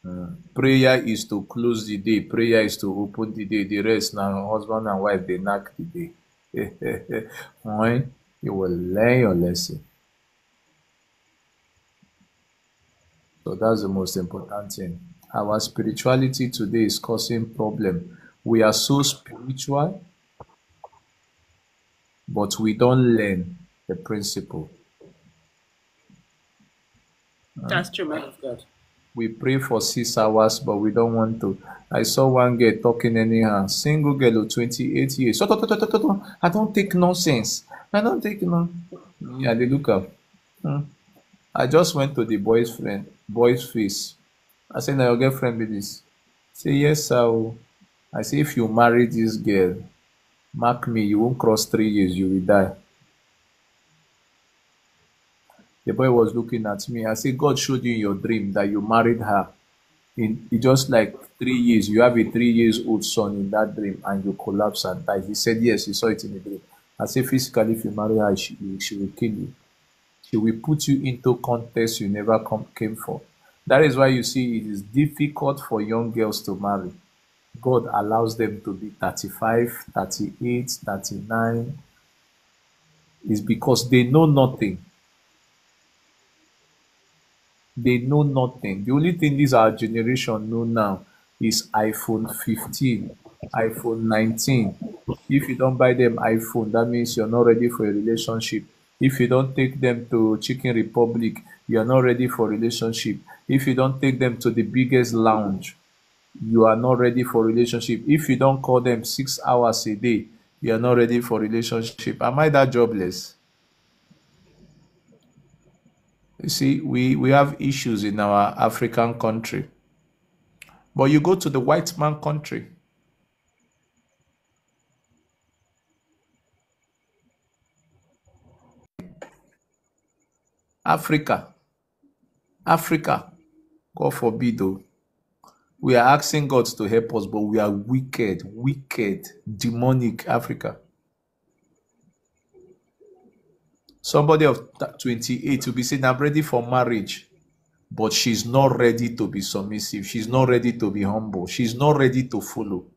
Hmm. Prayer is to close the day. Prayer is to open the day. The rest now, husband and wife, they knock the day. [LAUGHS] you will learn your lesson. So that's the most important thing. Our spirituality today is causing problem. We are so spiritual, but we don't learn the principle. That's true, man of God. We pray for six hours, but we don't want to. I saw one girl talking anyhow. Single girl of 28 years. I don't take nonsense. I don't take no. Yeah, they look up. Hmm. I just went to the boy's friend, boy's face. I said, "Now your girlfriend be this." Say yes, sir. oh." I say, if you marry this girl, mark me, you won't cross three years, you will die. The boy was looking at me. I said, God showed you in your dream that you married her. In, in just like three years, you have a three years old son in that dream and you collapse and die. He said, Yes, he saw it in the dream. I said, Physically, if you marry her, she, she will kill you. She will put you into context you never come, came for. That is why you see it is difficult for young girls to marry. God allows them to be 35, 38, 39. Is because they know nothing. They know nothing. The only thing this our generation know now is iPhone 15, iPhone 19. If you don't buy them iPhone, that means you're not ready for a relationship. If you don't take them to Chicken Republic, you are not ready for relationship. If you don't take them to the biggest lounge, you are not ready for relationship. If you don't call them six hours a day, you are not ready for relationship. Am I that jobless? You see, we, we have issues in our African country. But you go to the white man country, Africa, Africa, God forbid, though. We are asking God to help us, but we are wicked, wicked, demonic Africa. Somebody of 28 will be saying, I'm ready for marriage, but she's not ready to be submissive. She's not ready to be humble. She's not ready to follow.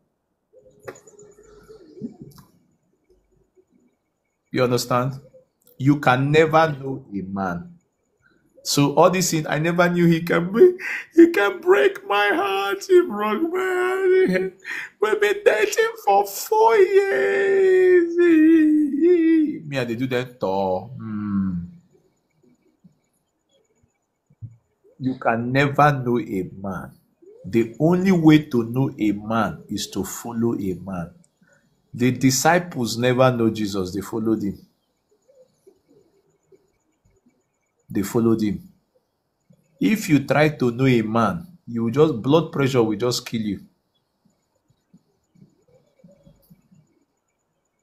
You understand? You can never know a man. So all this thing, I never knew he can break. He can break my heart. He broke my heart. We've been dating for four years. Me, I dey do that tall. Hmm. You can never know a man. The only way to know a man is to follow a man. The disciples never know Jesus, they followed him. They followed him. If you try to know a man, you just blood pressure will just kill you.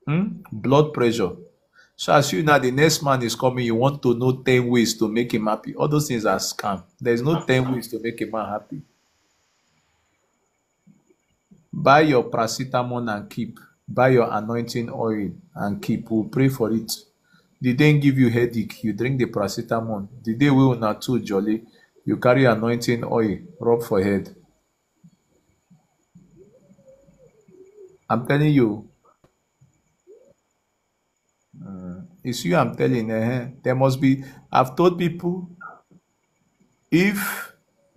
Hmm? Blood pressure. So as you now the next man is coming, you want to know 10 ways to make him happy. All those things are scam. There's no 10 ways to make a man happy. Buy your paracetamol and keep. Buy your anointing oil and keep. We'll pray for it. The day give you headache, you drink the paracetamol. The day we will not too jolly, you carry anointing oil, rub for head. I'm telling you, uh, it's you I'm telling. eh, There must be. I've told people if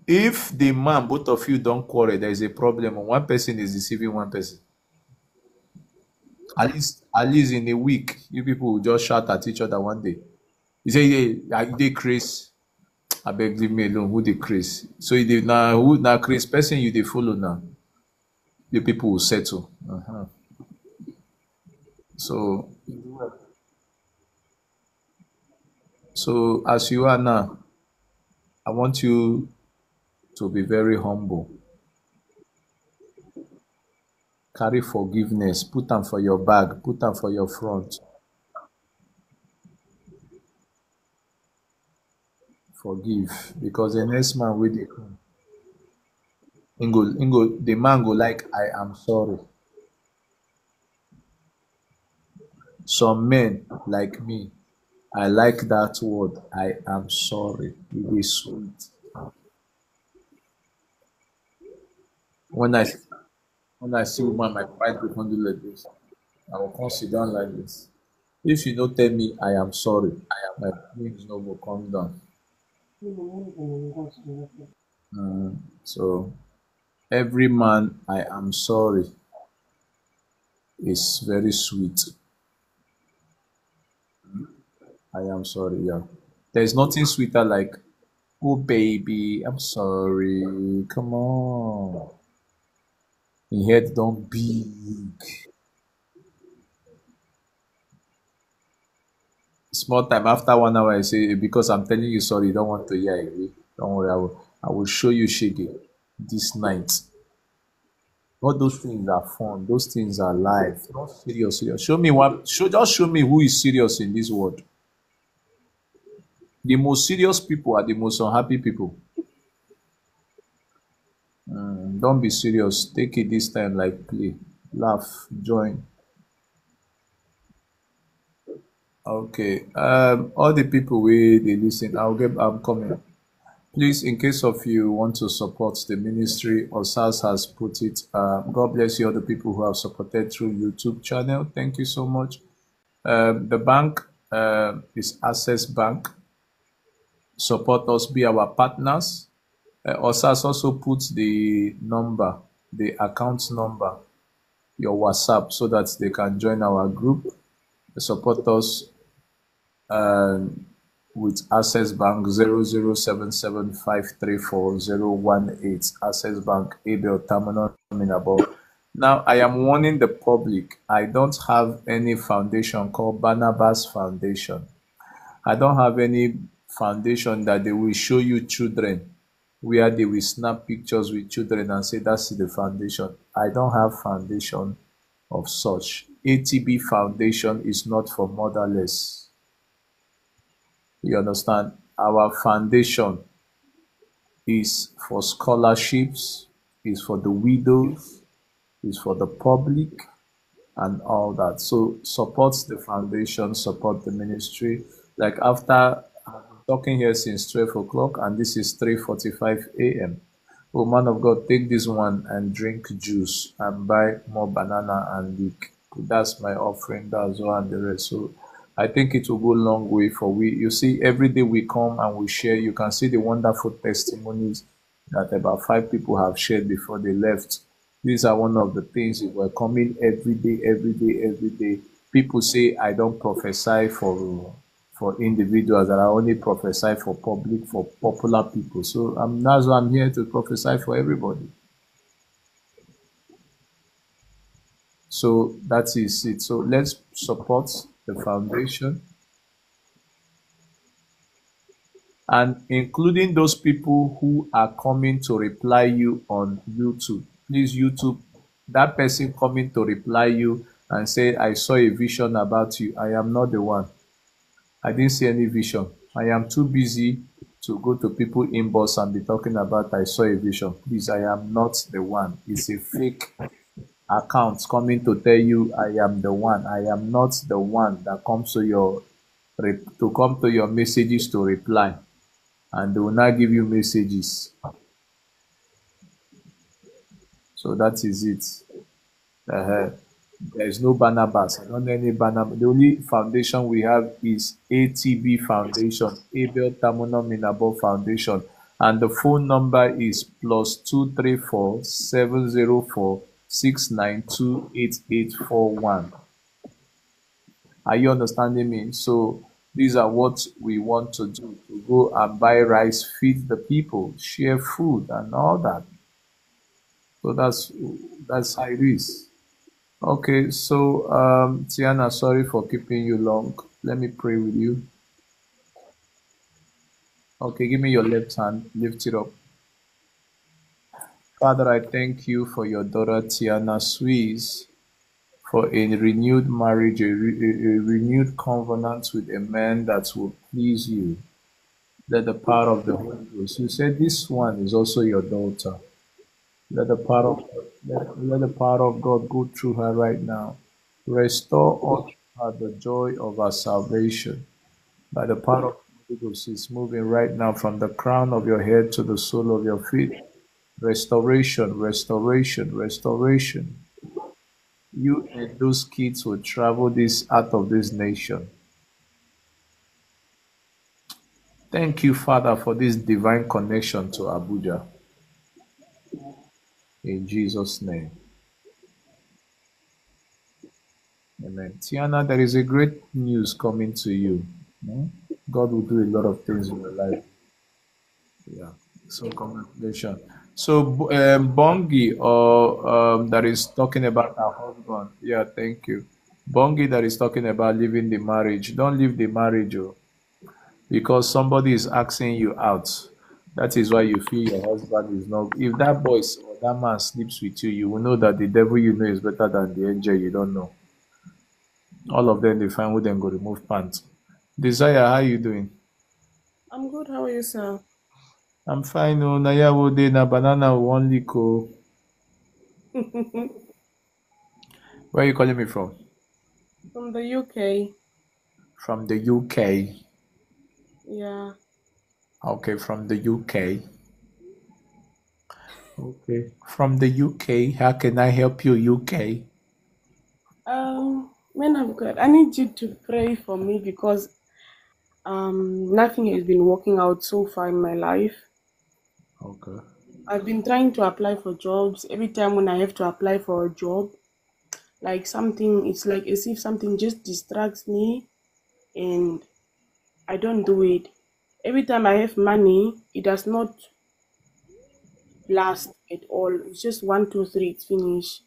if the man both of you don't quarrel, there is a problem. One person is deceiving one person. At least at least in a week, you people will just shout at each other one day. You say, "Yeah, I dey Chris. I beg leave me alone. Who the Chris? So you dey now who now Chris person you dey follow now? The people will settle. Uh-huh. So so as you are now, I want you to be very humble. Carry forgiveness. Put them for your bag. Put them for your front. Forgive. Because the next man will dey come. Him go, him go, the man go like, I am sorry. Some men like me, I like that word. I am sorry. It is sweet. When I when I see woman, my pride will come do like this. I will come sit down like this. If you don't tell me I am sorry, I am my wings no will come down. Mm, so every man I am sorry is very sweet. I am sorry, yeah. There's nothing sweeter like, oh baby, I'm sorry. Come on. Your head don't big. Small time after one hour, I say because I'm telling you sorry, you don't want to hear it. Don't worry, I will I will show you shaggy this night. All those things are fun. Those things are life. Not serious, serious. Show me what. Show just show me who is serious in this world. The most serious people are the most unhappy people. Mm, don't be serious. Take it this time like play, laugh, join. Okay. Um, all the people we they listen, I'll get. I'm coming. Please, in case of you want to support the ministry, Osas has put it. Uh, God bless you, all the people who have supported through YouTube channel. Thank you so much. Um, the bank uh, is Access Bank. Support us, be our partners. Uh, Osas also puts the number, the account number, your WhatsApp, so that they can join our group. Support us um, with Access Bank 00775340018. Access Bank Abel Terminal. Now, I am warning the public I don't have any foundation called Barnabas Foundation. I don't have any foundation that they will show you children where they will snap pictures with children and say that's the foundation. I don't have foundation of such. ATB Foundation is not for motherless. You understand? Our foundation is for scholarships, is for the widows, is for the public, and all that. So support the foundation, support the ministry. Like after talking here since 12 o'clock, and this is 3:45 a.m. Oh man of God, take this one and drink juice and buy more banana and leek. That's my offering. That's all and the rest. So I think it will go a long way for we. You see, every day we come and we share. You can see the wonderful testimonies that about five people have shared before they left. These are one of the things were coming every day, every day, every day. People say I don't prophesy for for individuals that I only prophesy for public, for popular people. So um, that's why I'm here to prophesy for everybody. So that is it. So let's support the foundation. and including those people who are coming to reply you on YouTube. Please, YouTube, that person coming to reply you and say, I saw a vision about you. I am not the one. I didn't see any vision. I am too busy to go to people inbox and be talking about I saw a vision. Please, I am not the one. It's a fake account coming to tell you I am the one. I am not the one that comes to your to come to your messages to reply, and they will not give you messages. So that is it. Uh, there is no Barnabas. I don't know any Barnabas. The only foundation we have is ATB Foundation, Abel Tamunominabo Foundation. And the phone number is plus 234 704 692 8841. Are you understanding me? So these are what we want to do to go and buy rice, feed the people, share food, and all that. So that's that's how it is. Okay, so um, Tiana, sorry for keeping you long. Let me pray with you. Okay, give me your left hand. Lift it up. Father, I thank you for your daughter Tiana Swiss for a renewed marriage, a, re- a- renewed covenant with a man that will please you. Let the power of the Holy Ghost. You said this one is also your daughter. Let the power of let, let the power of God go through her right now. Restore unto her the joy of her salvation. By the power of the Holy Ghost is moving right now from the crown of your head to the sole of your feet. Restoration, restoration, restoration. You and those kids will travel this out of this nation. Thank you, Father, for this divine connection to Abuja. In Jesus' name. Amen. Tiana, there is a great news coming to you. Hmm? God will do a lot of things in your life. Yeah. So congratulations. So um, Bongi, or um, that is talking about her husband. Yeah, thank you. Bongi, that is talking about leaving the marriage. Don't leave the marriage, oh, because somebody is asking you out. That is why you feel your husband is not. If that boy or that man sleeps with you, you will know that the devil you know is better than the angel you don't know. All of them, they find who then go remove pants. Desire, how you doing? I'm good. How are you, sir? I'm fine. Oh, Naya wo dey na banana one lick. Oh. [LAUGHS] Where are you calling me from? From the UK. From the UK. Yeah. Okay, from the UK. Okay. From the UK. How can I help you, UK? Um, man of God, I need you to pray for me because um nothing has been working out so far in my life. Okay. I've been trying to apply for jobs. Every time when I have to apply for a job, like something, it's like as if something just distracts me and I don't do it. Every time I have money, it does not last at all. It's just one, two, three, it's finished.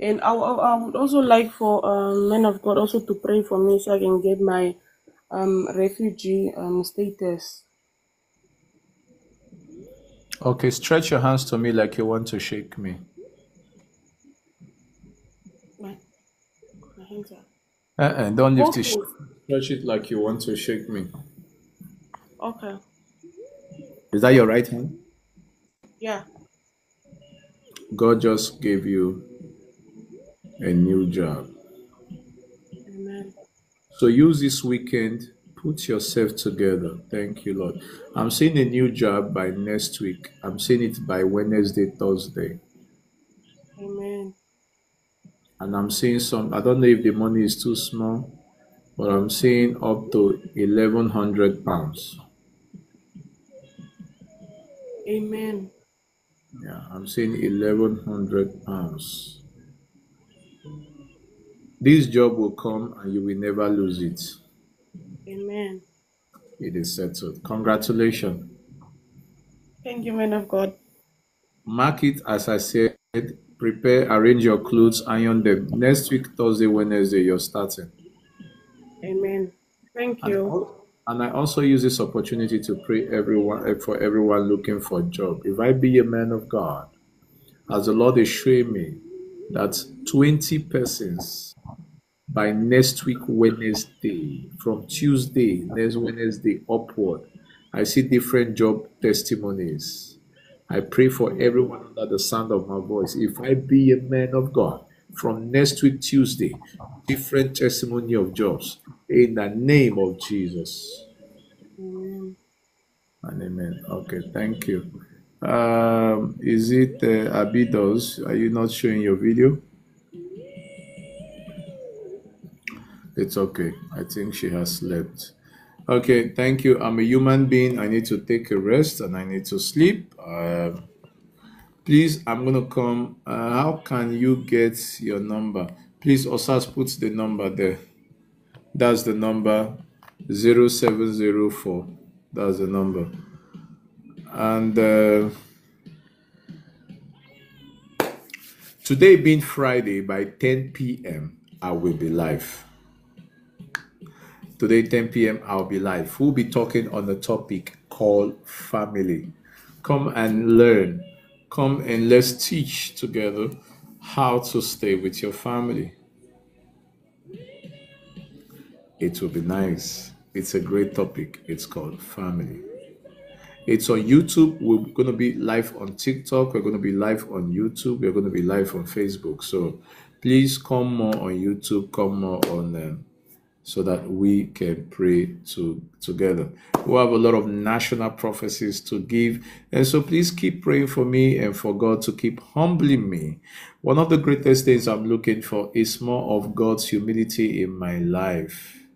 And I, I, would also like for um, men of God also to pray for me so I can get my um, refugee um, status. Okay, stretch your hands to me like you want to shake me. My, my hands are. Uh-uh, don't lift it. Both. Stretch it like you want to shake me. Okay. Is that your right hand? Yeah. God just gave you a new job. Amen. So use this weekend, put yourself together. Thank you, Lord. I'm seeing a new job by next week. I'm seeing it by Wednesday, Thursday. Amen. And I'm seeing some, I don't know if the money is too small, but I'm seeing up to 1100 pounds. Amen. Yeah, I'm seeing 1100 pounds. This job will come and you will never lose it. Amen. It is settled. Congratulations. Thank you, man of God. Mark it as I said. Prepare, arrange your clothes, iron them. Next week, Thursday, Wednesday, you're starting. Amen. Thank you. and I also use this opportunity to pray everyone eh, for everyone looking for a job. If I be a man of God, as the Lord is showing me that 20 persons by next week Wednesday, from Tuesday, next Wednesday upward, I see different job testimonies. I pray for everyone under the sound of my voice. If I be a man of God, from next week Tuesday, different testimony of jobs in the name of Jesus. Amen. And amen. Okay, thank you. Um, is it uh, Abidos? Are you not showing your video? It's okay. I think she has slept. Okay, thank you. I'm a human being. I need to take a rest and I need to sleep. Um please, I'm gonna come. Uh, how can you get your number? Please, Osas puts the number there. That's the number 0704. That's the number. And uh, today being Friday by 10 p.m., I will be live. Today, 10 p.m., I'll be live. We'll be talking on the topic called family. Come and learn. Come and let's teach together how to stay with your family. It will be nice. It's a great topic. It's called family. It's on YouTube. We're going to be live on TikTok. We're going to be live on YouTube. We're going to be live on Facebook. So please come more on YouTube. Come more on um, so that we can pray to, together. We have a lot of national prophecies to give. And so please keep praying for me and for God to keep humbling me. One of the greatest things I'm looking for is more of God's humility in my life.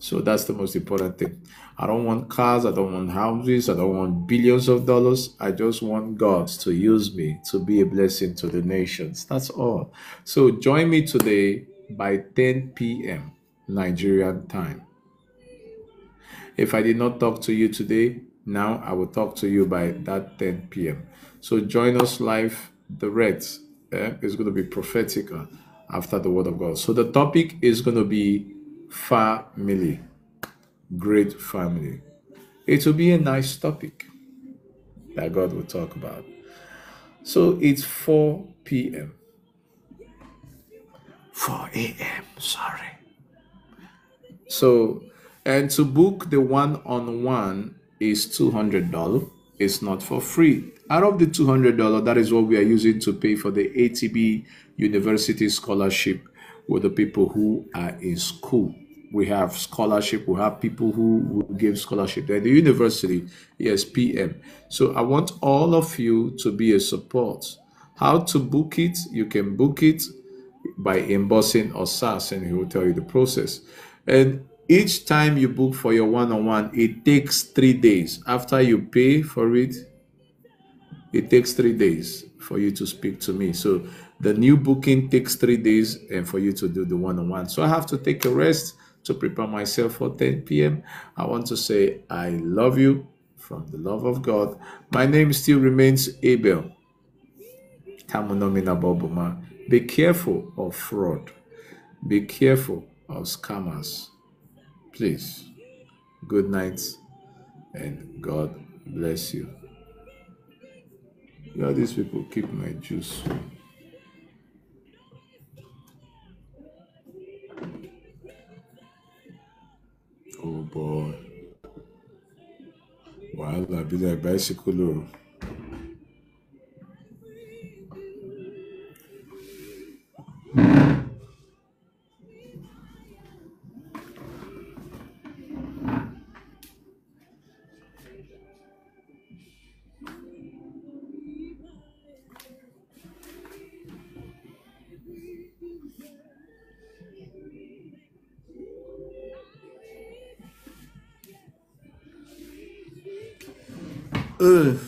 So that's the most important thing. I don't want cars, I don't want houses, I don't want billions of dollars. I just want God to use me to be a blessing to the nations. That's all. So join me today by 10 p.m. Nigerian time. If I did not talk to you today, now I will talk to you by that 10 p.m. So join us live. The rest eh, is going to be prophetic uh, after the word of God. So the topic is going to be family, great family. It will be a nice topic that God will talk about. So it's 4 p.m. 4 a.m. Sorry. So, and to book the one on one is $200. It's not for free. Out of the $200, that is what we are using to pay for the ATB University Scholarship with the people who are in school. We have scholarship, we have people who will give scholarship at the university, yes, PM. So I want all of you to be a support. How to book it? You can book it by embossing Osas, and he will tell you the process. And each time you book for your one-on-one, it takes three days. After you pay for it, it takes three days for you to speak to me. So the new booking takes three days and for you to do the one-on-one. So I have to take a rest to prepare myself for 10 p.m. I want to say I love you from the love of God. My name still remains Abel. Be careful of fraud. Be careful of scammers. Please. Good night and God bless you. Yeah, these people keep my juice. Oh boy. Wahala be like bicycle. oh. 을